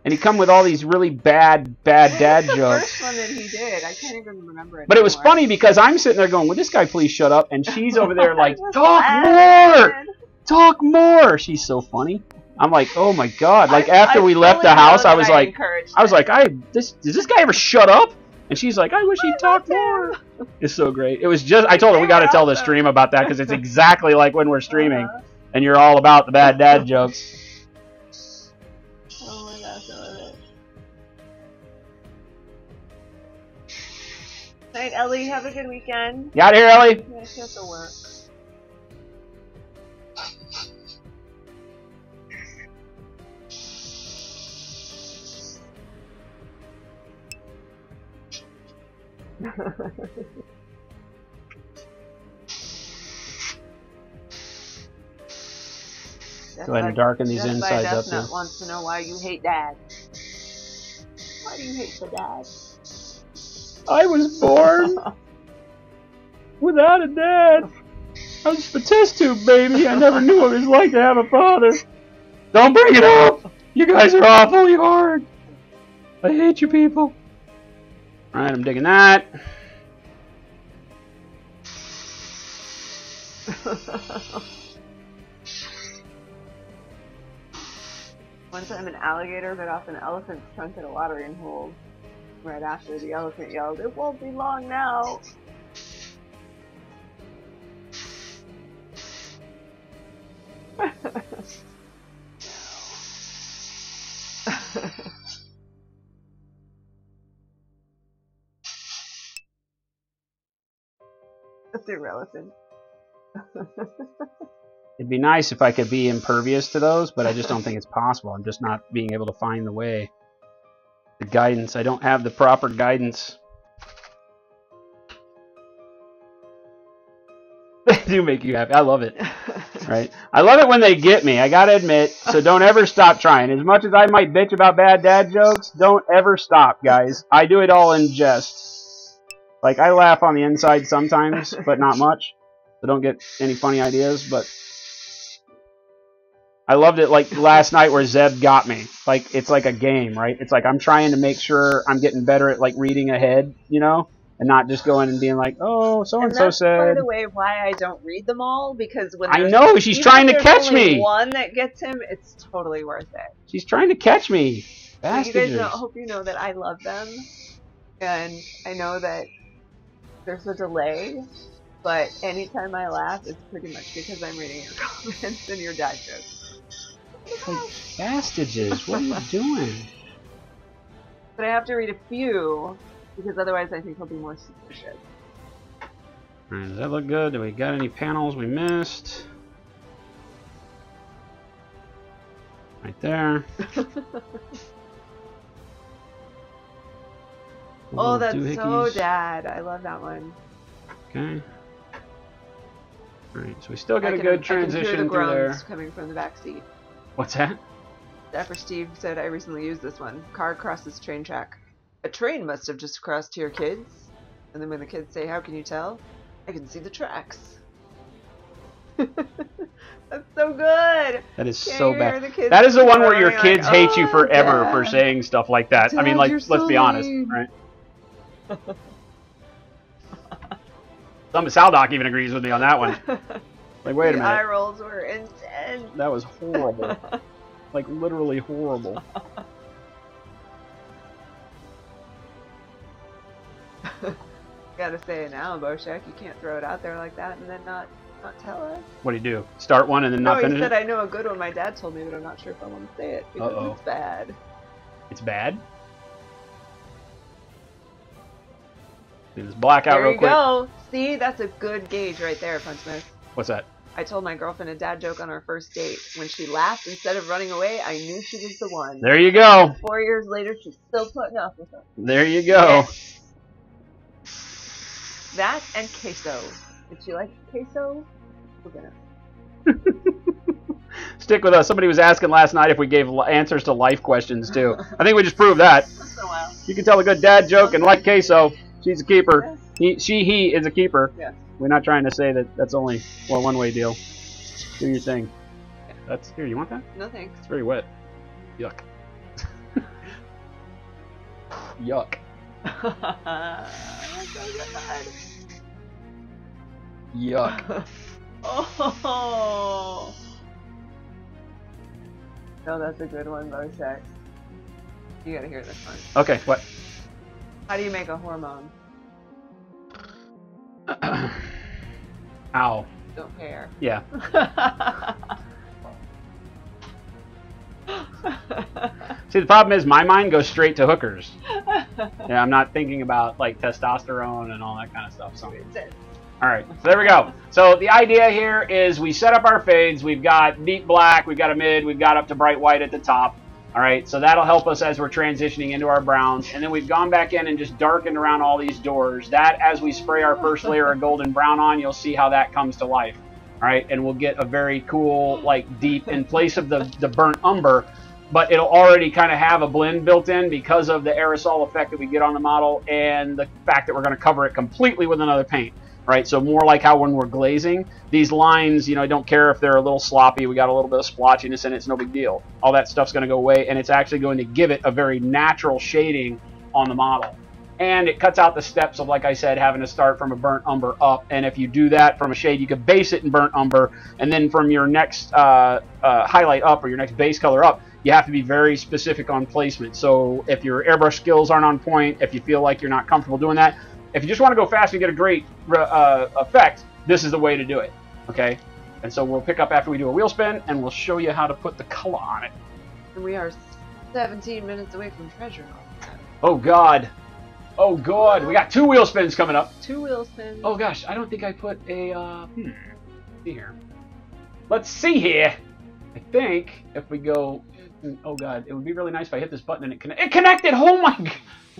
and he'd come with all these really bad, bad dad the jokes. first one that he did. I can't even remember it. But it was funny because I'm sitting there going, "Would this guy please shut up?" And she's over there like, I "Talk more, talk more." She's so funny. I'm like, "Oh my god!" Like I- after I we left the house, I was like, I was like, "I this does this guy ever shut up?" And she's like, "I wish he'd talk more." It's so great. It was just I told her we got to tell the stream about that because it's exactly like when we're streaming Uh-huh. and you're all about the bad dad jokes. Night, Ellie. Have a good weekend. You out here, Ellie? Yeah, she has to work. Go ahead and darken these insides up here. Wants to know why you hate dad. Why do you hate the dad? I was born without a dad. I was a test tube baby. I never knew what it was like to have a father. Don't bring it up. You guys are awfully hard. I hate you people. Alright, I'm digging that. One time an alligator bit off an elephant's trunk at a watering hole. Right after the elephant yelled, "It won't be long now." That's irrelevant. It'd be nice if I could be impervious to those, but I just don't think it's possible. I'm just not being able to find the way. The guidance. I don't have the proper guidance. They do make you happy. I love it. Right? I love it when they get me. I gotta admit. So don't ever stop trying. As much as I might bitch about bad dad jokes, don't ever stop, guys. I do it all in jest. Like I laugh on the inside sometimes, but not much. So don't get any funny ideas. But I loved it like last night where Zeb got me. Like it's like a game, right? It's like I'm trying to make sure I'm getting better at like reading ahead, you know, and not just going and being like, oh, so and so that's, by the way, why I don't read them all because when I know she's trying to catch me. One that gets him, it's totally worth it. She's trying to catch me. So you guys know, hope you know that I love them, and I know that there's a delay. But anytime I laugh, it's pretty much because I'm reading your comments and your dad jokes. Like, bastages, what are you doing? But I have to read a few because otherwise I think he'll be more suspicious. Alright, does that look good? Do we got any panels we missed? Right there. oh, that's so dad. I love that one. Okay. Alright, so we still got I a can- good I can hear the transition groans there. coming from the back seat. What's that? Dapper Steve said, I recently used this one. Car crosses train track. A train must have just crossed here, kids. And then when the kids say, How can you tell? I can see the tracks. That's so good. That is Can't so bad. That is the one where your kids like, hate you "Oh, forever for saying stuff like that. I mean, like, let's so be honest, mean. right? Some Saldoc even agrees with me on that one. Like, wait a the eye minute, rolls were intense. that was horrible. like, literally horrible. Gotta say it now, Boshek. You can't throw it out there like that and then not not tell us. What do you do? Start one and then No, not he finish said it? I know a good one my dad told me, but I'm not sure if I want to say it because Uh-oh. it's bad. It's bad. Do this blackout there real you quick. go. See, that's a good gauge right there, Punchsmith. What's that? I told my girlfriend a dad joke on our first date. When she laughed instead of running away, I knew she was the one. There you go. Four years later, she's still putting up with us. There you go. That and queso. Did she like queso? We're gonna. Stick with us. Somebody was asking last night if we gave answers to life questions too. I think we just proved that. Once in a while. You can tell a good dad joke and like queso. She's a keeper. He, she, he is a keeper. Yeah. We're not trying to say that that's only well one way deal. Do your thing. That's here. You want that? No thanks. It's very wet. Yuck. Yuck. That's so good. Yuck. Oh. No, that's a good one, Boshek. You gotta hear this one. Okay. What? How do you make a hormone? Ow. Don't care. Yeah. See, the problem is my mind goes straight to hookers. Yeah, I'm not thinking about like testosterone and all that kind of stuff. So. All right, so there we go. So the idea here is we set up our fades. We've got deep black, we've got a mid, we've got up to bright white at the top. All right, so that'll help us as we're transitioning into our browns. And then we've gone back in and just darkened around all these doors. That, as we spray our first layer of golden brown on, you'll see how that comes to life. All right, and we'll get a very cool, like deep, in place of the, the burnt umber, but it'll already kind of have a blend built in because of the aerosol effect that we get on the model and the fact that we're going to cover it completely with another paint right? So more like how when we're glazing, these lines, you know, I don't care if they're a little sloppy, we got a little bit of splotchiness in it, it's no big deal. All that stuff's going to go away, and it's actually going to give it a very natural shading on the model. And it cuts out the steps of, like I said, having to start from a burnt umber up. And if you do that from a shade, you could base it in burnt umber, and then from your next uh, uh, highlight up or your next base color up, you have to be very specific on placement. So if your airbrush skills aren't on point, if you feel like you're not comfortable doing that, if you just want to go fast and get a great uh, effect, this is the way to do it. Okay? And so we'll pick up after we do a wheel spin, and we'll show you how to put the color on it. And we are 17 minutes away from treasure. Oh God. Oh God. We got two wheel spins coming up. Two wheel spins. Oh gosh, I don't think I put a. Uh, hmm. let's See here. Let's see here. I think if we go. Oh God, it would be really nice if I hit this button and it connect. It connected. Oh my. God.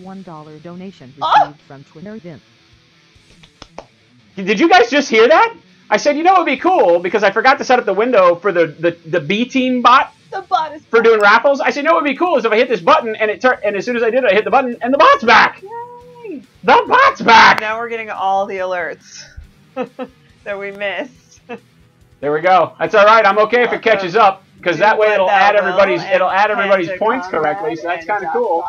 One dollar donation ah! received Oh! from Twitter Vin. Did you guys just hear that? I said, you know, it would be cool because I forgot to set up the window for the the, the B team bot The bot is for doing raffles. I said, no, it would be cool is if I hit this button and it tur- and as soon as I did it, I hit the button and the bot's back. Yay! The bot's back. Now we're getting all the alerts that we missed. There we go. That's all right. I'm okay if it uh-huh. catches up because that way it'll add everybody's it'll add everybody's points correctly. So that's kind of cool.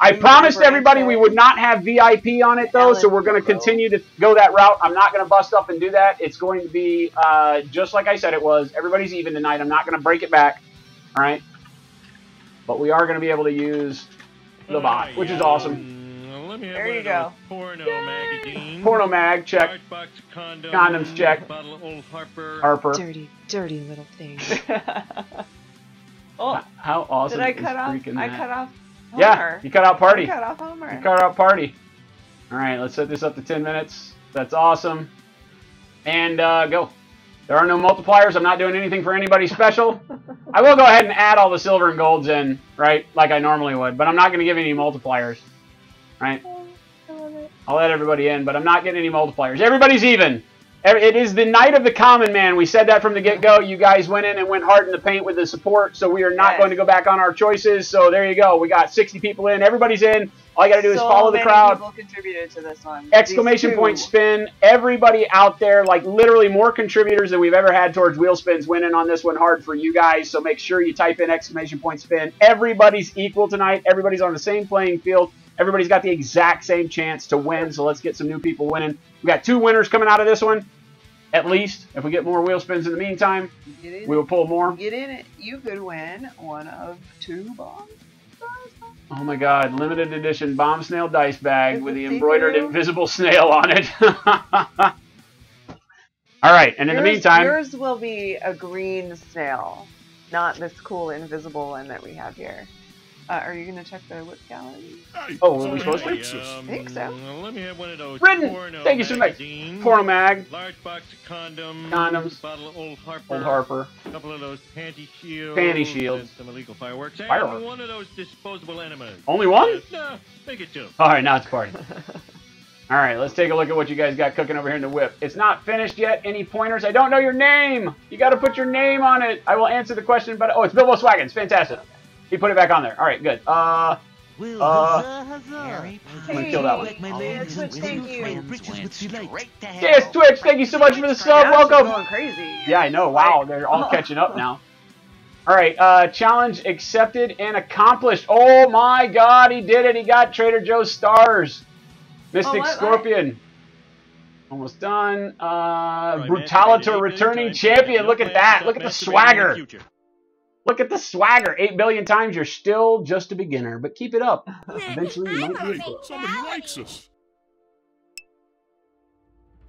I promised everybody we would not have VIP on it though, so we're going to continue to go that route. I'm not going to bust up and do that. It's going to be uh, just like I said it was. Everybody's even tonight. I'm not going to break it back. All right, but we are going to be able to use the bot, which is awesome. Let me have There one you of go. those Porno magazine. Porno mag check. Box condom, Condoms, check. Bottle of Old Harper. Harper. Dirty, dirty little thing. oh, How awesome did I cut off? freaking I cut off. Yeah, you cut out party. I cut off Homer. You cut out party. All right, let's set this up to 10 minutes. That's awesome. And uh, go. There are no multipliers. I'm not doing anything for anybody special. I will go ahead and add all the silver and golds in, right, like I normally would, but I'm not going to give any multipliers, right? I love it. I'll let everybody in, but I'm not getting any multipliers. Everybody's even. It is the night of the common man. We said that from the get-go. You guys went in and went hard in the paint with the support, so we are not Yes. going to go back on our choices. So there you go. We got 60 people in. Everybody's in. All you got to do is follow the crowd. People contributed to this one. Exclamation point point spin. Everybody out there, like literally more contributors than we've ever had towards wheel spins winning on this one hard for you guys. So make sure you type in exclamation point spin. Everybody's equal tonight. Everybody's on the same playing field. Everybody's got the exact same chance to win. So let's get some new people winning. We got two winners coming out of this one, at least. If we get more wheel spins in the meantime, in, we will pull more. get in it. You could win one of two bombs. Oh my god, limited edition bomb snail dice bag with the embroidered invisible snail on it. All right, and in the meantime, yours will be a green snail, not this cool invisible one that we have here. Uh, are you gonna check the whip gallery? Oh, were we somebody supposed to? likes us. Um, Think so. Let me have one of those Ridden. porno Thank you so much. Porno mag, Large box of condoms. Condoms. Bottle of Old Harper. Old Harper. A couple of those panty shields. Panty shields. And some illegal fireworks. Fireworks. And one of those disposable enemas. Only one? No, make it two. All right, now it's party. All right, let's take a look at what you guys got cooking over here in the whip. It's not finished yet. Any pointers? I don't know your name. You got to put your name on it. I will answer the question, but oh, it's Bilbo Swaggins. Fantastic. He put it back on there. All right, good. Uh, Well, Uh, huzzah, huzzah. I'm gonna kill that one. Back my Hey, Twitch, thank you. my britches with delight. yes, Twitch. Thank you so much for the sub. Welcome. going crazy. Yeah, I know. Wow, they're all catching up now. All right, uh, challenge accepted and accomplished. Oh my God, he did it! He got Trader Joe's stars. Mystic Oh, what, what? Scorpion. Almost done. Uh, All right, man, Brutalator returning champion. Look at that. Look at the stop masturbating swagger. Future. Look at the swagger. Eight billion times. You're still just a beginner, but keep it up. Eventually, you might be. a Hey, pro. somebody likes us.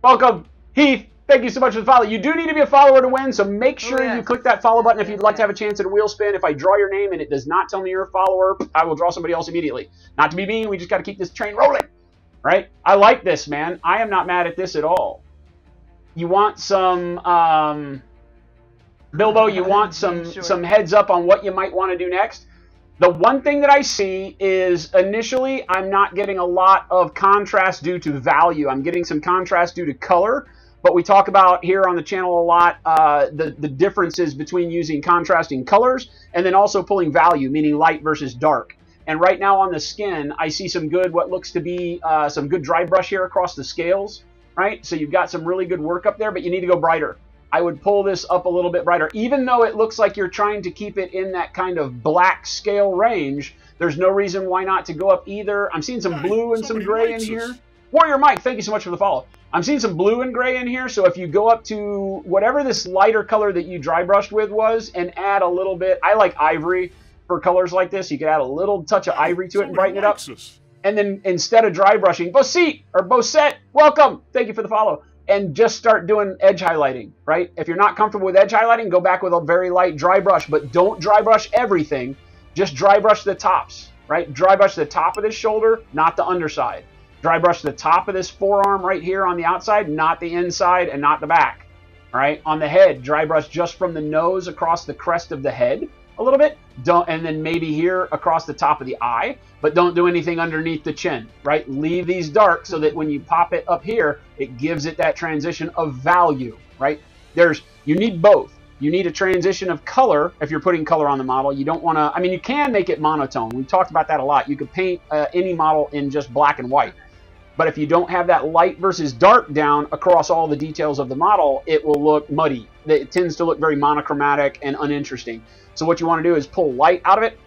Welcome, Heath. Thank you so much for the follow. You do need to be a follower to win, so make Oh, sure yes. you click that follow button if you'd like to have a chance at a wheel spin. If I draw your name and it does not tell me you're a follower, I will draw somebody else immediately. Not to be mean, we just got to keep this train rolling, right? I like this, man. I am not mad at this at all. You want some, um, Bilbo? You want some Sure. some heads up on what you might want to do next? The one thing that I see is initially I'm not getting a lot of contrast due to value. I'm getting some contrast due to color, but we talk about here on the channel a lot uh, the, the differences between using contrasting colors and then also pulling value, meaning light versus dark. And right now on the skin, I see some good, what looks to be uh, some good dry brush here across the scales, right? So you've got some really good work up there, but you need to go brighter. I would pull this up a little bit brighter. Even though it looks like you're trying to keep it in that kind of black scale range, there's no reason why not to go up either. I'm seeing some blue and some gray in here. us. Warrior Mike, thank you so much for the follow. I'm seeing some blue and gray in here, so if you go up to whatever this lighter color that you dry brushed with was and add a little bit, I like ivory, for colors like this. You could add a little touch of ivory to it and brighten it up. And then instead of dry brushing, Bosit or Boset, welcome. Thank you for the follow. And just start doing edge highlighting, right? If you're not comfortable with edge highlighting, go back with a very light dry brush, but don't dry brush everything. Just dry brush the tops, right? Dry brush the top of this shoulder, not the underside. Dry brush the top of this forearm right here on the outside, not the inside and not the back. All right, on the head, dry brush just from the nose across the crest of the head a little bit. Don't, and then maybe here across the top of the eye, but don't do anything underneath the chin. Right, leave these dark so that when you pop it up here, it gives it that transition of value. Right, there's you need both. You need a transition of color if you're putting color on the model. You don't want to. I mean, you can make it monotone. We talked about that a lot. You could paint uh, any model in just black and white. But if you don't have that light versus dark down across all the details of the model, it will look muddy. It tends to look very monochromatic and uninteresting. So what you want to do is pull light out of it,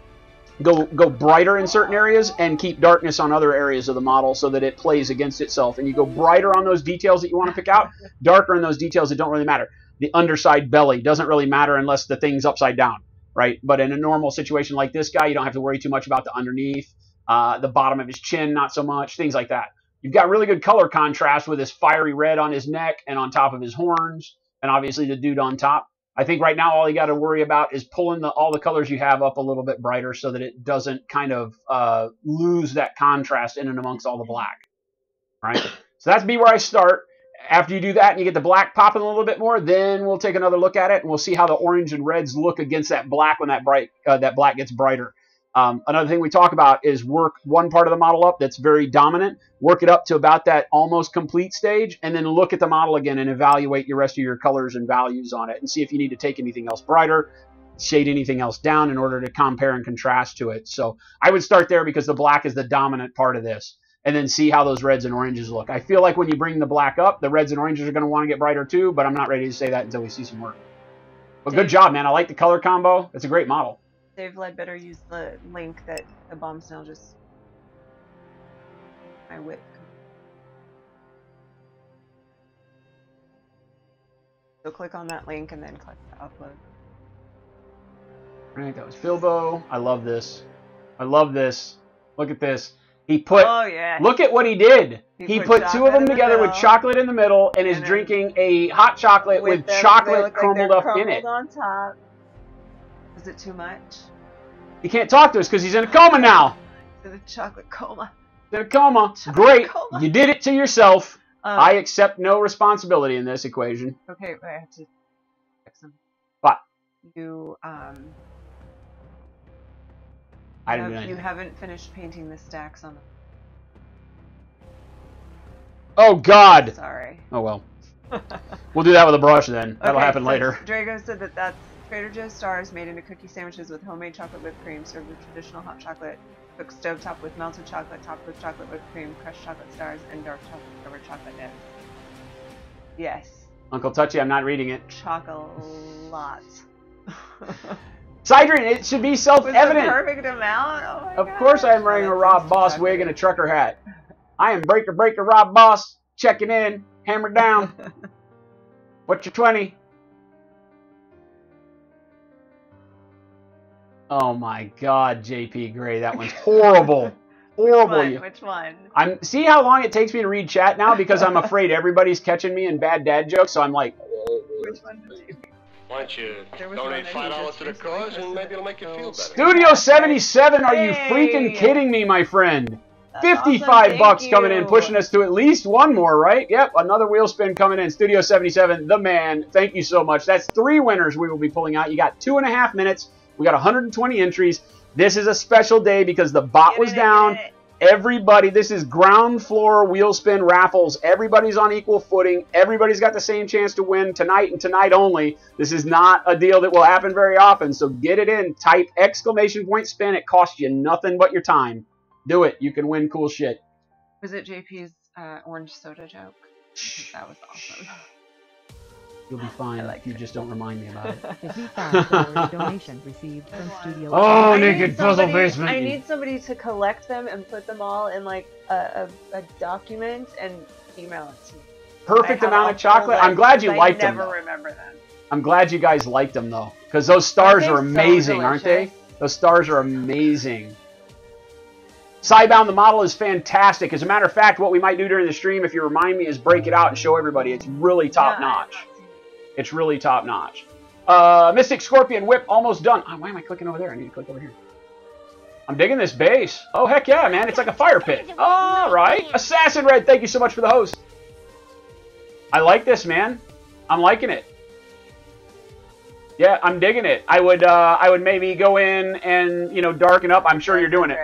go go brighter in certain areas, and keep darkness on other areas of the model so that it plays against itself. And you go brighter on those details that you want to pick out, darker in those details that don't really matter. The underside belly doesn't really matter unless the thing's upside down, right? But in a normal situation like this guy, you don't have to worry too much about the underneath, uh, the bottom of his chin, not so much, things like that. You've got really good color contrast with this fiery red on his neck and on top of his horns, and obviously the dude on top. I think right now all you got to worry about is pulling the, all the colors you have up a little bit brighter so that it doesn't kind of uh, lose that contrast in and amongst all the black. Right? So that's be where I start. After you do that and you get the black popping a little bit more, then we'll take another look at it and we'll see how the orange and reds look against that black when that bright uh, that black gets brighter. Um, another thing we talk about is work one part of the model up that's very dominant, work it up to about that almost complete stage, and then look at the model again and evaluate your rest of your colors and values on it and see if you need to take anything else brighter, shade anything else down in order to compare and contrast to it. So I would start there because the black is the dominant part of this. And then see how those reds and oranges look. I feel like when you bring the black up, the reds and oranges are going to want to get brighter too, but I'm not ready to say that until we see some work. But good job, man. I like the color combo. It's a great model. Dave Ledbetter use the link that the bomb snail just my whip. So click on that link and then click to upload. Right, that was Philbo. I love this. I love this. Look at this. He put. Oh yeah. Look at what he did. He He, put put, two of them in the together with chocolate in the middle and is And then- drinking a hot chocolate with, they chocolate look like crumbled up in it. crumbled on top. It too much? He can't talk to us because he's in a coma now. To the chocolate coma. In a coma. Chocolate Great. coma. You did it to yourself. Um, I accept no responsibility in this equation. Okay, I have to fix him. What? You um. I didn't have, You haven't finished painting the stacks on the. Oh God. Sorry. Oh well. We'll do that with a brush then. That'll Okay, happen so later. Drago said that that's Trader Joe's stars made into cookie sandwiches with homemade chocolate whipped cream, served with traditional hot chocolate, cooked stovetop with melted chocolate, topped with chocolate whipped cream, crushed chocolate stars, and dark chocolate covered chocolate nibs. Yes, Uncle Touchy, I'm not reading it. chocolate. Sidron, it should be self-evident. perfect amount? Oh Of course I am wearing oh, a Oh, Rob Boss wig and a trucker hat. I am Breaker Breaker Rob Boss, checking in, hammer down. What's your 20? Oh my god, JP Gray, that one's horrible. Which horrible. one? You- Which one? I'm see how long it takes me to read chat now because I'm afraid everybody's catching me in bad dad jokes, so I'm like Which one did you? Why don't you There was donate five dollars to the cause and maybe it'll make you feel better. Studio 77, are you freaking kidding me, my friend? That's 55 thank bucks coming in, pushing us to at least one more, right? Yep, another wheel spin coming in. Studio 77, the man. Thank you so much. That's three winners we will be pulling out. You got two and a half minutes. We got 120 entries. This is a special day because the bot Get was it, down. it. Everybody, this is ground floor wheel spin raffles. Everybody's on equal footing. Everybody's got the same chance to win tonight and tonight only. This is not a deal that will happen very often. So get it in. Type exclamation point spin. It costs you nothing but your time. Do it. You can win cool shit. Was it JP's uh, orange soda joke? That was awesome. You'll be fine. like you just don't remind me about it. $55 donation received from Studio Oh, I naked need puzzle somebody- basement. I need somebody to collect them and put them all in like a, a, a document and email it to me. Perfect I have amount a of chocolate. I'm glad you list. liked I them. never though. remember them. I'm glad you guys liked them though, because those stars Aren't are so amazing, aren't they? delicious? Those stars are amazing. Sidebound, the model is fantastic. As a matter of fact, what we might do during the stream, if you remind me, is break it out and show everybody. It's really top notch. It's really top notch. Uh, Mystic Scorpion Whip almost done. Oh, why am I clicking over there? I need to click over here. I'm digging this base. Oh, heck yeah, man. It's like a fire pit. All right. Assassin Red, thank you so much for the host. I like this, man. I'm liking it. Yeah, I'm digging it. I would, uh, I would maybe go in and you know darken up. I'm sure you're doing it.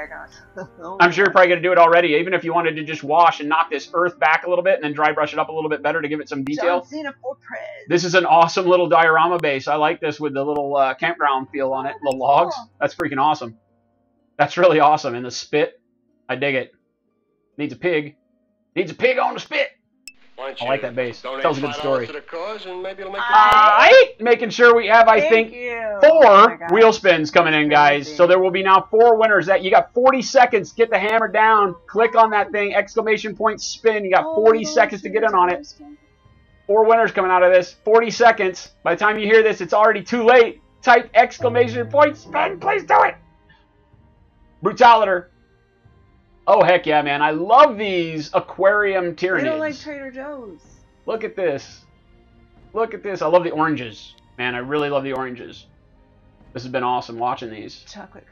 I'm sure you're probably gonna do it already. Even if you wanted to just wash and knock this earth back a little bit and then dry brush it up a little bit better to give it some detail. John Cena for Prez. This is an awesome little diorama base. I like this with the little uh, campground feel on it, the logs. That's freaking awesome. That's really awesome. And the spit, I dig it. Needs a pig. Needs a pig on the spit. Why don't I like that base. donate Tells a good story. to the cause and maybe it'll make uh, All right, making sure we have, I Thank think, you. Oh four my gosh. wheel spins coming in, guys. So there will be now four winners. That you got 40 seconds. Get the hammer down. Click on that thing. Exclamation point spin. You got Oh 40 seconds to get in on it. Four winners coming out of this. 40 seconds. By the time you hear this, it's already too late. Type exclamation point spin. Please do it. Brutaliter. Oh heck yeah, man! I love these aquarium We I don't like Trader Joe's. Look at this. Look at this. I love the oranges. Man, I really love the oranges. This has been awesome watching these. Chocolate.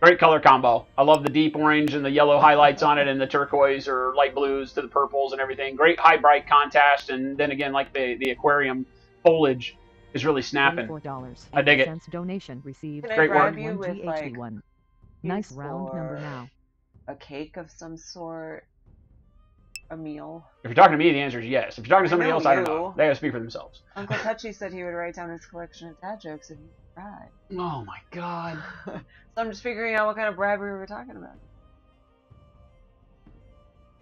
Great color combo. I love the deep orange and the yellow highlights on it and the turquoise or light blues to the purples and everything. Great high bright contrast and then again like the, the aquarium foliage is really snapping. $24. I dig it. Cents donation received. Can I Great bribe work. you with like GHD1. Nice round number now. A cake of some sort, a meal? If you're talking to me, the answer is yes. If you're talking to somebody know else, I don't know. They gotta speak for themselves. Uncle Touchy said he would write down his collection of dad jokes if you tried. Oh my god. so I'm just figuring out what kind of bribery we're talking about.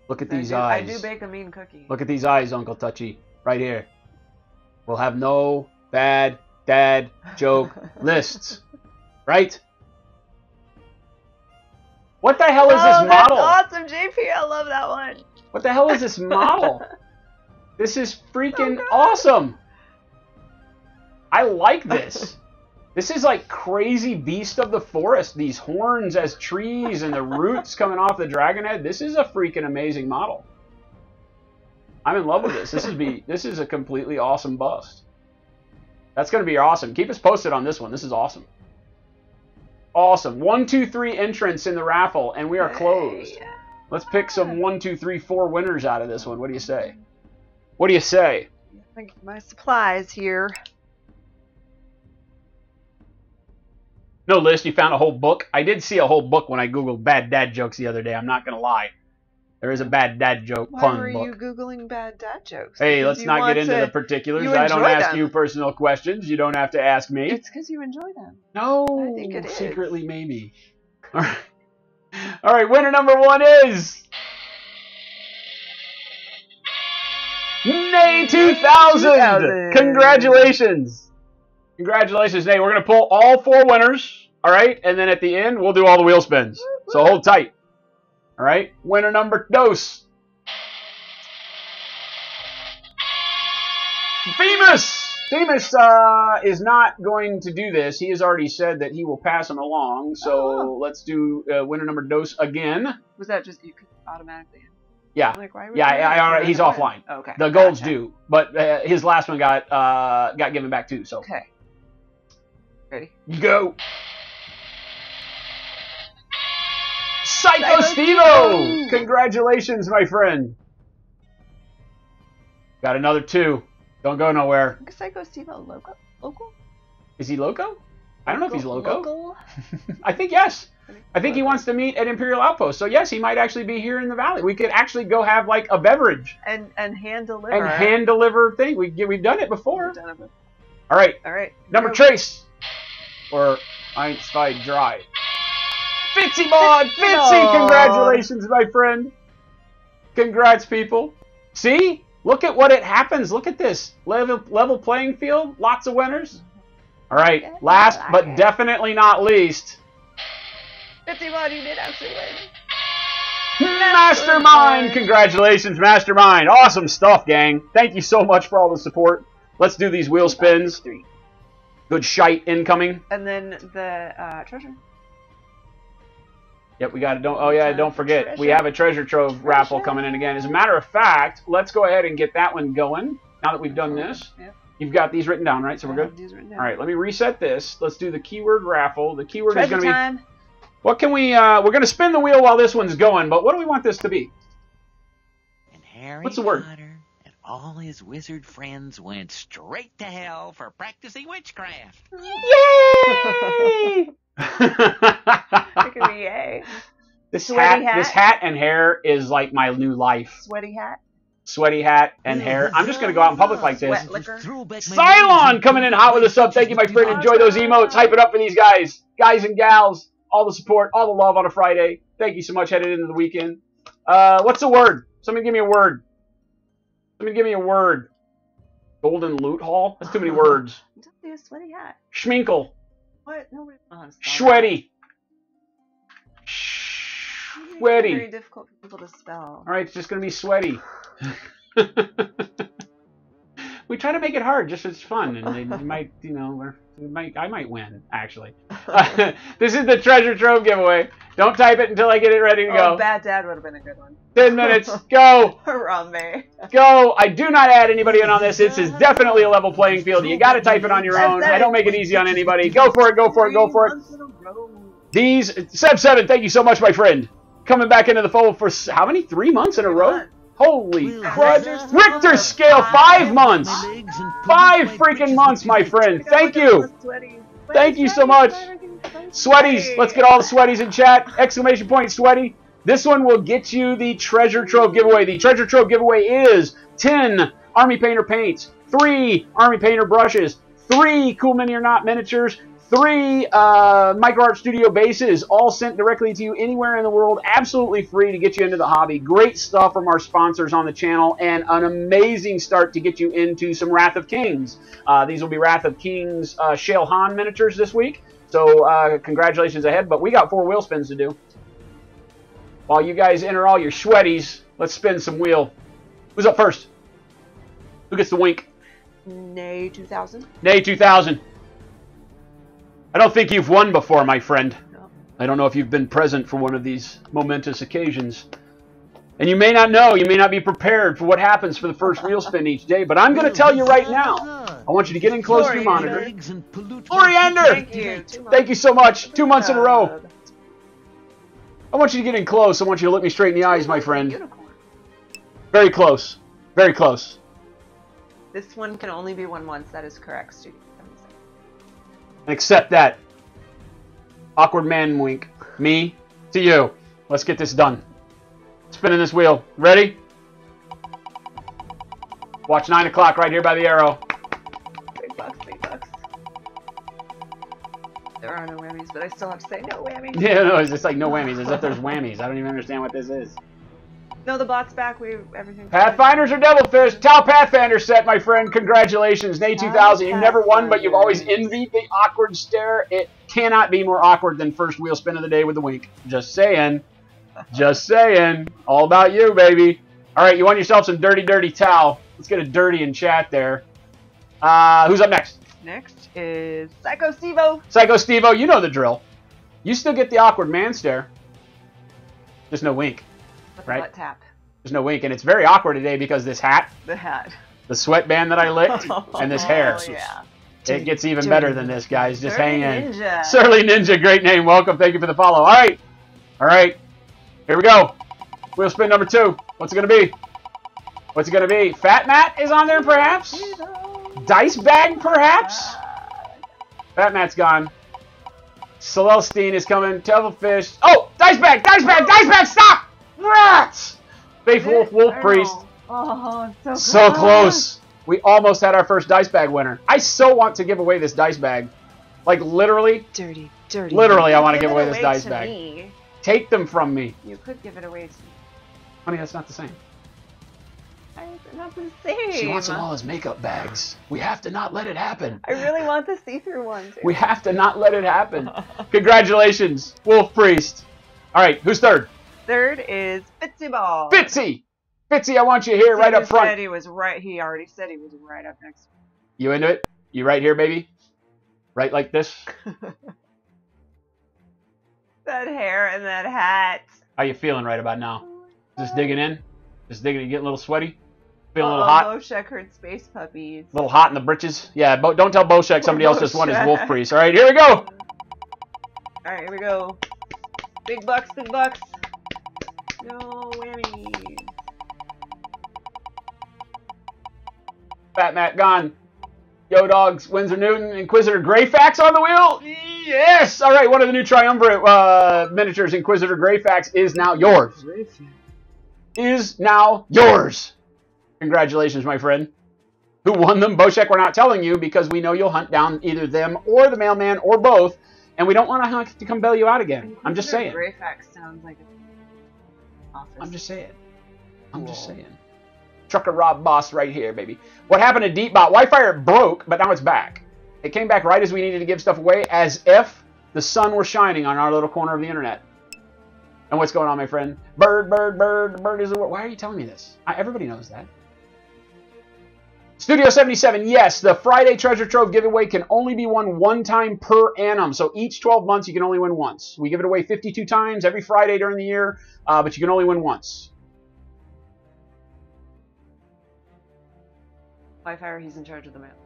Look at I these do, eyes. I do bake a mean cookie. Look at these eyes, Uncle Touchy. Right here. We'll have no bad dad joke lists. Right? What the hell is oh, this model? That's awesome, JP. I love that one. What the hell is this model? this is oh, freaking Oh, awesome. I like this. This is like crazy beast of the forest. These horns as trees and the roots coming off the dragon head. This is a freaking amazing model. I'm in love with this. This is be this is a completely awesome bust. That's gonna be awesome. Keep us posted on this one. This is awesome. Awesome. One, two, three entrants in the raffle, and we are closed. Hey. Let's pick some one, two, three, four winners out of this one. What do you say? What do you say? I get my supplies here. No list. You found a whole book. I did see a whole book when I googled bad dad jokes the other day. I'm not gonna lie. There is a bad dad joke Why pun were book. you googling bad dad jokes? Hey, let's not get into to- the particulars. I don't ask them. you personal questions. You don't have to ask me. It's because you enjoy them. no, I think it is. secretly maybe. All right. All right, winner number one is Nay 2000. 2000. Congratulations. Congratulations, Nay. We're going to pull all four winners. All right. And then at the end, we'll do all the wheel spins. So hold tight. All right. Winner number dos. Famous. Famous uh, is not going to do this. He has already said that he will pass him along. So Oh. let's do uh, winner number dos again. Was that just you could automatically? Yeah. Like why? would Yeah, I, I, do he's offline. gonna. Okay. The golds gotcha. do, but uh, his last one got uh, got given back too. So Okay. Ready? go. Psycho Psycho Stevo! Stevo! Congratulations, my friend. Got another two. Don't go nowhere. Is Psycho Steve a local? Local? Is he loco? I don't know if he's loco. Local? I think yes. I think he wants to meet at Imperial Outpost. So yes, he might actually be here in the valley. We could actually go have like a beverage And and hand deliver. and hand deliver thing. We we've done it before. Done it before. All right, All right. number go. trace or Einstein Dry. Fitzy mod, Fitzy Fitzy, congratulations, my friend. Congrats, people. See, look at what it happens. Look at this level level playing field. Lots of winners. All right, last but definitely not least. Fifty one, you did actually win. Mastermind! Congratulations, Mastermind. Awesome stuff, gang. Thank you so much for all the support. Let's do these wheel spins. Good shite incoming. And then the uh, treasure. Yep, we got to don't. Oh yeah, don't forget we have a treasure trove raffle coming in again. As a matter of fact, let's go ahead and get that one going. Now that we've done this, Yep. you've got these written down, right? So we're good. these written down. All right, let me reset this. Let's do the keyword raffle. The keyword is going to be time. what can we? Uh, we're going to spin the wheel while this one's going. But what do we want this to be? And Harry What's the word? Potter and all his wizard friends went straight to hell for practicing witchcraft. Yay! It could be yay. this hat, hat. this hat and hair is like my new life. Sweaty hat. Sweaty hat and hair. I'm just going to go out in public like this. Sweat liquor. Throw back my Cylon coming in hot with a sub. Thank you, my friend. Enjoy those emotes. Hype it up for these guys, guys and gals. All the support, all the love on a Friday. Thank you so much. Headed into the weekend. Uh, what's the word? Somebody give me a word. Somebody give me a word. Golden loot haul. That's too many words. Don't be a sweaty hat. Schminkle. What? Nobody knows how to. Sweaty. These are Sweaty. Very difficult for people to spell. All right, it's just gonna be sweaty. we try to make it hard, just so it's fun, and they might, you know, we're, we might, I might win actually. this is the treasure trove giveaway. Don't type it until I get it ready to Oh, go. Bad Dad would have been a good one. Ten minutes, go, Harambe. go. I do not add anybody in on this. This is definitely a level playing field. You got to type it on your own. I don't make it easy on anybody. Go for it, go for it, go for it. Three months in a row. These Seb Seven, thank you so much, my friend. Coming back into the fold for how many? Three months in a row? Holy crud! Richter scale, five months. my legs and pollute Five freaking months, my friend. Thank you. Thank you so much. Sweaties, let's get all the sweaties in chat. Exclamation point, sweaty. This one will get you the treasure trove giveaway. The treasure trove giveaway is 10 Army Painter paints, 3 Army Painter brushes, 3 Cool Mini or Not miniatures, 3 uh, Micro Art Studio bases, all sent directly to you anywhere in the world, absolutely free to get you into the hobby. Great stuff from our sponsors on the channel, and an amazing start to get you into some Wrath of Kings. Uh, these will be Wrath of Kings uh, Shael Han miniatures this week. So uh, congratulations ahead, but we got four wheel spins to do. While you guys enter all your sweaties, let's spin some wheel. Who's up first? Who gets the wink? Nay, 2000. Nay 2000. I don't think you've won before, my friend. No. I don't know if you've been present for one of these momentous occasions. And you may not know, you may not be prepared for what happens for the first wheel spin each day, but I'm going to tell you right now. I want you to get in close to your monitor. Legs and pollute Coriander! my Thank you. Thank you so much. Two months in a row. I want you to get in close. I want you to look me straight in the eyes, my friend. Very close. Very close. This one can only be won once. That is correct, Studio. And accept that. Awkward man wink. Me to you. Let's get this done. Spinning this wheel. Ready? Watch 9 o'clock right here by the arrow. Big bucks, big bucks. There are no whammies, but I still have to say no whammies. Yeah, no, it's just like no whammies. As if there's whammies. I don't even understand what this is. No, the box back. We everything. Pathfinders or Devilfish? Tau Pathfinder set, my friend. Congratulations. Nay 2000. You've never won, but you've always envied the awkward stare. It cannot be more awkward than first wheel spin of the day with the wink. Just saying. Just saying. All about you, baby. All right, you won yourself some dirty, dirty towel. Let's get a dirty in chat there. Uh, who's up next? Next is Psycho Stevo. Psycho Stevo, you know the drill. You still get the awkward man stare. Just no wink. With Right. the butt tap. There's no wink, and it's very awkward today because this hat, The hat. the sweatband that I licked, oh, and this hair. Oh, yeah. It gets even better than this, guys. Just Surly hang in. Ninja. Surly Ninja, great name. Welcome. Thank you for the follow. All right. All right. Here we go. Wheel spin number two. What's it going to be? What's it going to be? Fat Matt is on there, perhaps? Dice Bag, perhaps? Fat Matt's gone. Celestine is coming. Devilfish. Oh! Dice Bag! Dice Bag! Dice Bag! Stop! Rats! Faith Wolf, Wolf Priest. Oh, so close. So close. We almost had our first dice bag winner. I so want to give away this dice bag. Like literally, Dirty, dirty. literally, I want to Give give it away this dice to bag. Me. Take them from me. You could give it away to me. Honey, that's not the same. Why not the same? She wants them all as makeup bags. We have to not let it happen. I really want the see-through one too. We have to not let it happen. Congratulations, Wolf Priest. All right, who's third? Third is Fitzy Ball. Fitzy. Fitzy, I want you here right up front. Said he was right. He already said he was right up next. You into it? You right here, baby? Right like this. That hair and that hat. How you feeling right about now? Just digging in? Just digging, getting a little sweaty? Feeling a little hot? Boshek heard space puppies. A little hot in the britches? Yeah, Bo- don't tell Boshek somebody else just won his Wolf Priest. All right, here we go. All right, here we go. Big bucks, big bucks. No whammies. Fat Matt gone. Yo Dogs, Winsor Newton, Inquisitor Greyfax on the wheel. Yes. All right, one of the new triumvirate uh, miniatures, Inquisitor Greyfax, is now yours. Is now yours. Congratulations, my friend. Who won them? Boshek, we're not telling you because we know you'll hunt down either them or the mailman or both, and we don't want to to come bail you out again. I'm just saying. Greyfax sounds like an office. I'm just saying. I'm just saying. Trucker Rob Boss right here, baby. What happened to Deepbot? Wi-Fi broke, but now it's back. It came back right as we needed to give stuff away, as if the sun were shining on our little corner of the internet. And what's going on, my friend? Bird, bird, bird, bird is the word. Why are you telling me this? I, everybody knows that. Studio 77, yes, the Friday Treasure Trove giveaway can only be won one time per annum. So each 12 months, you can only win once. We give it away 52 times every Friday during the year, uh, but you can only win once. Wi-Fi, he's in charge of the mail.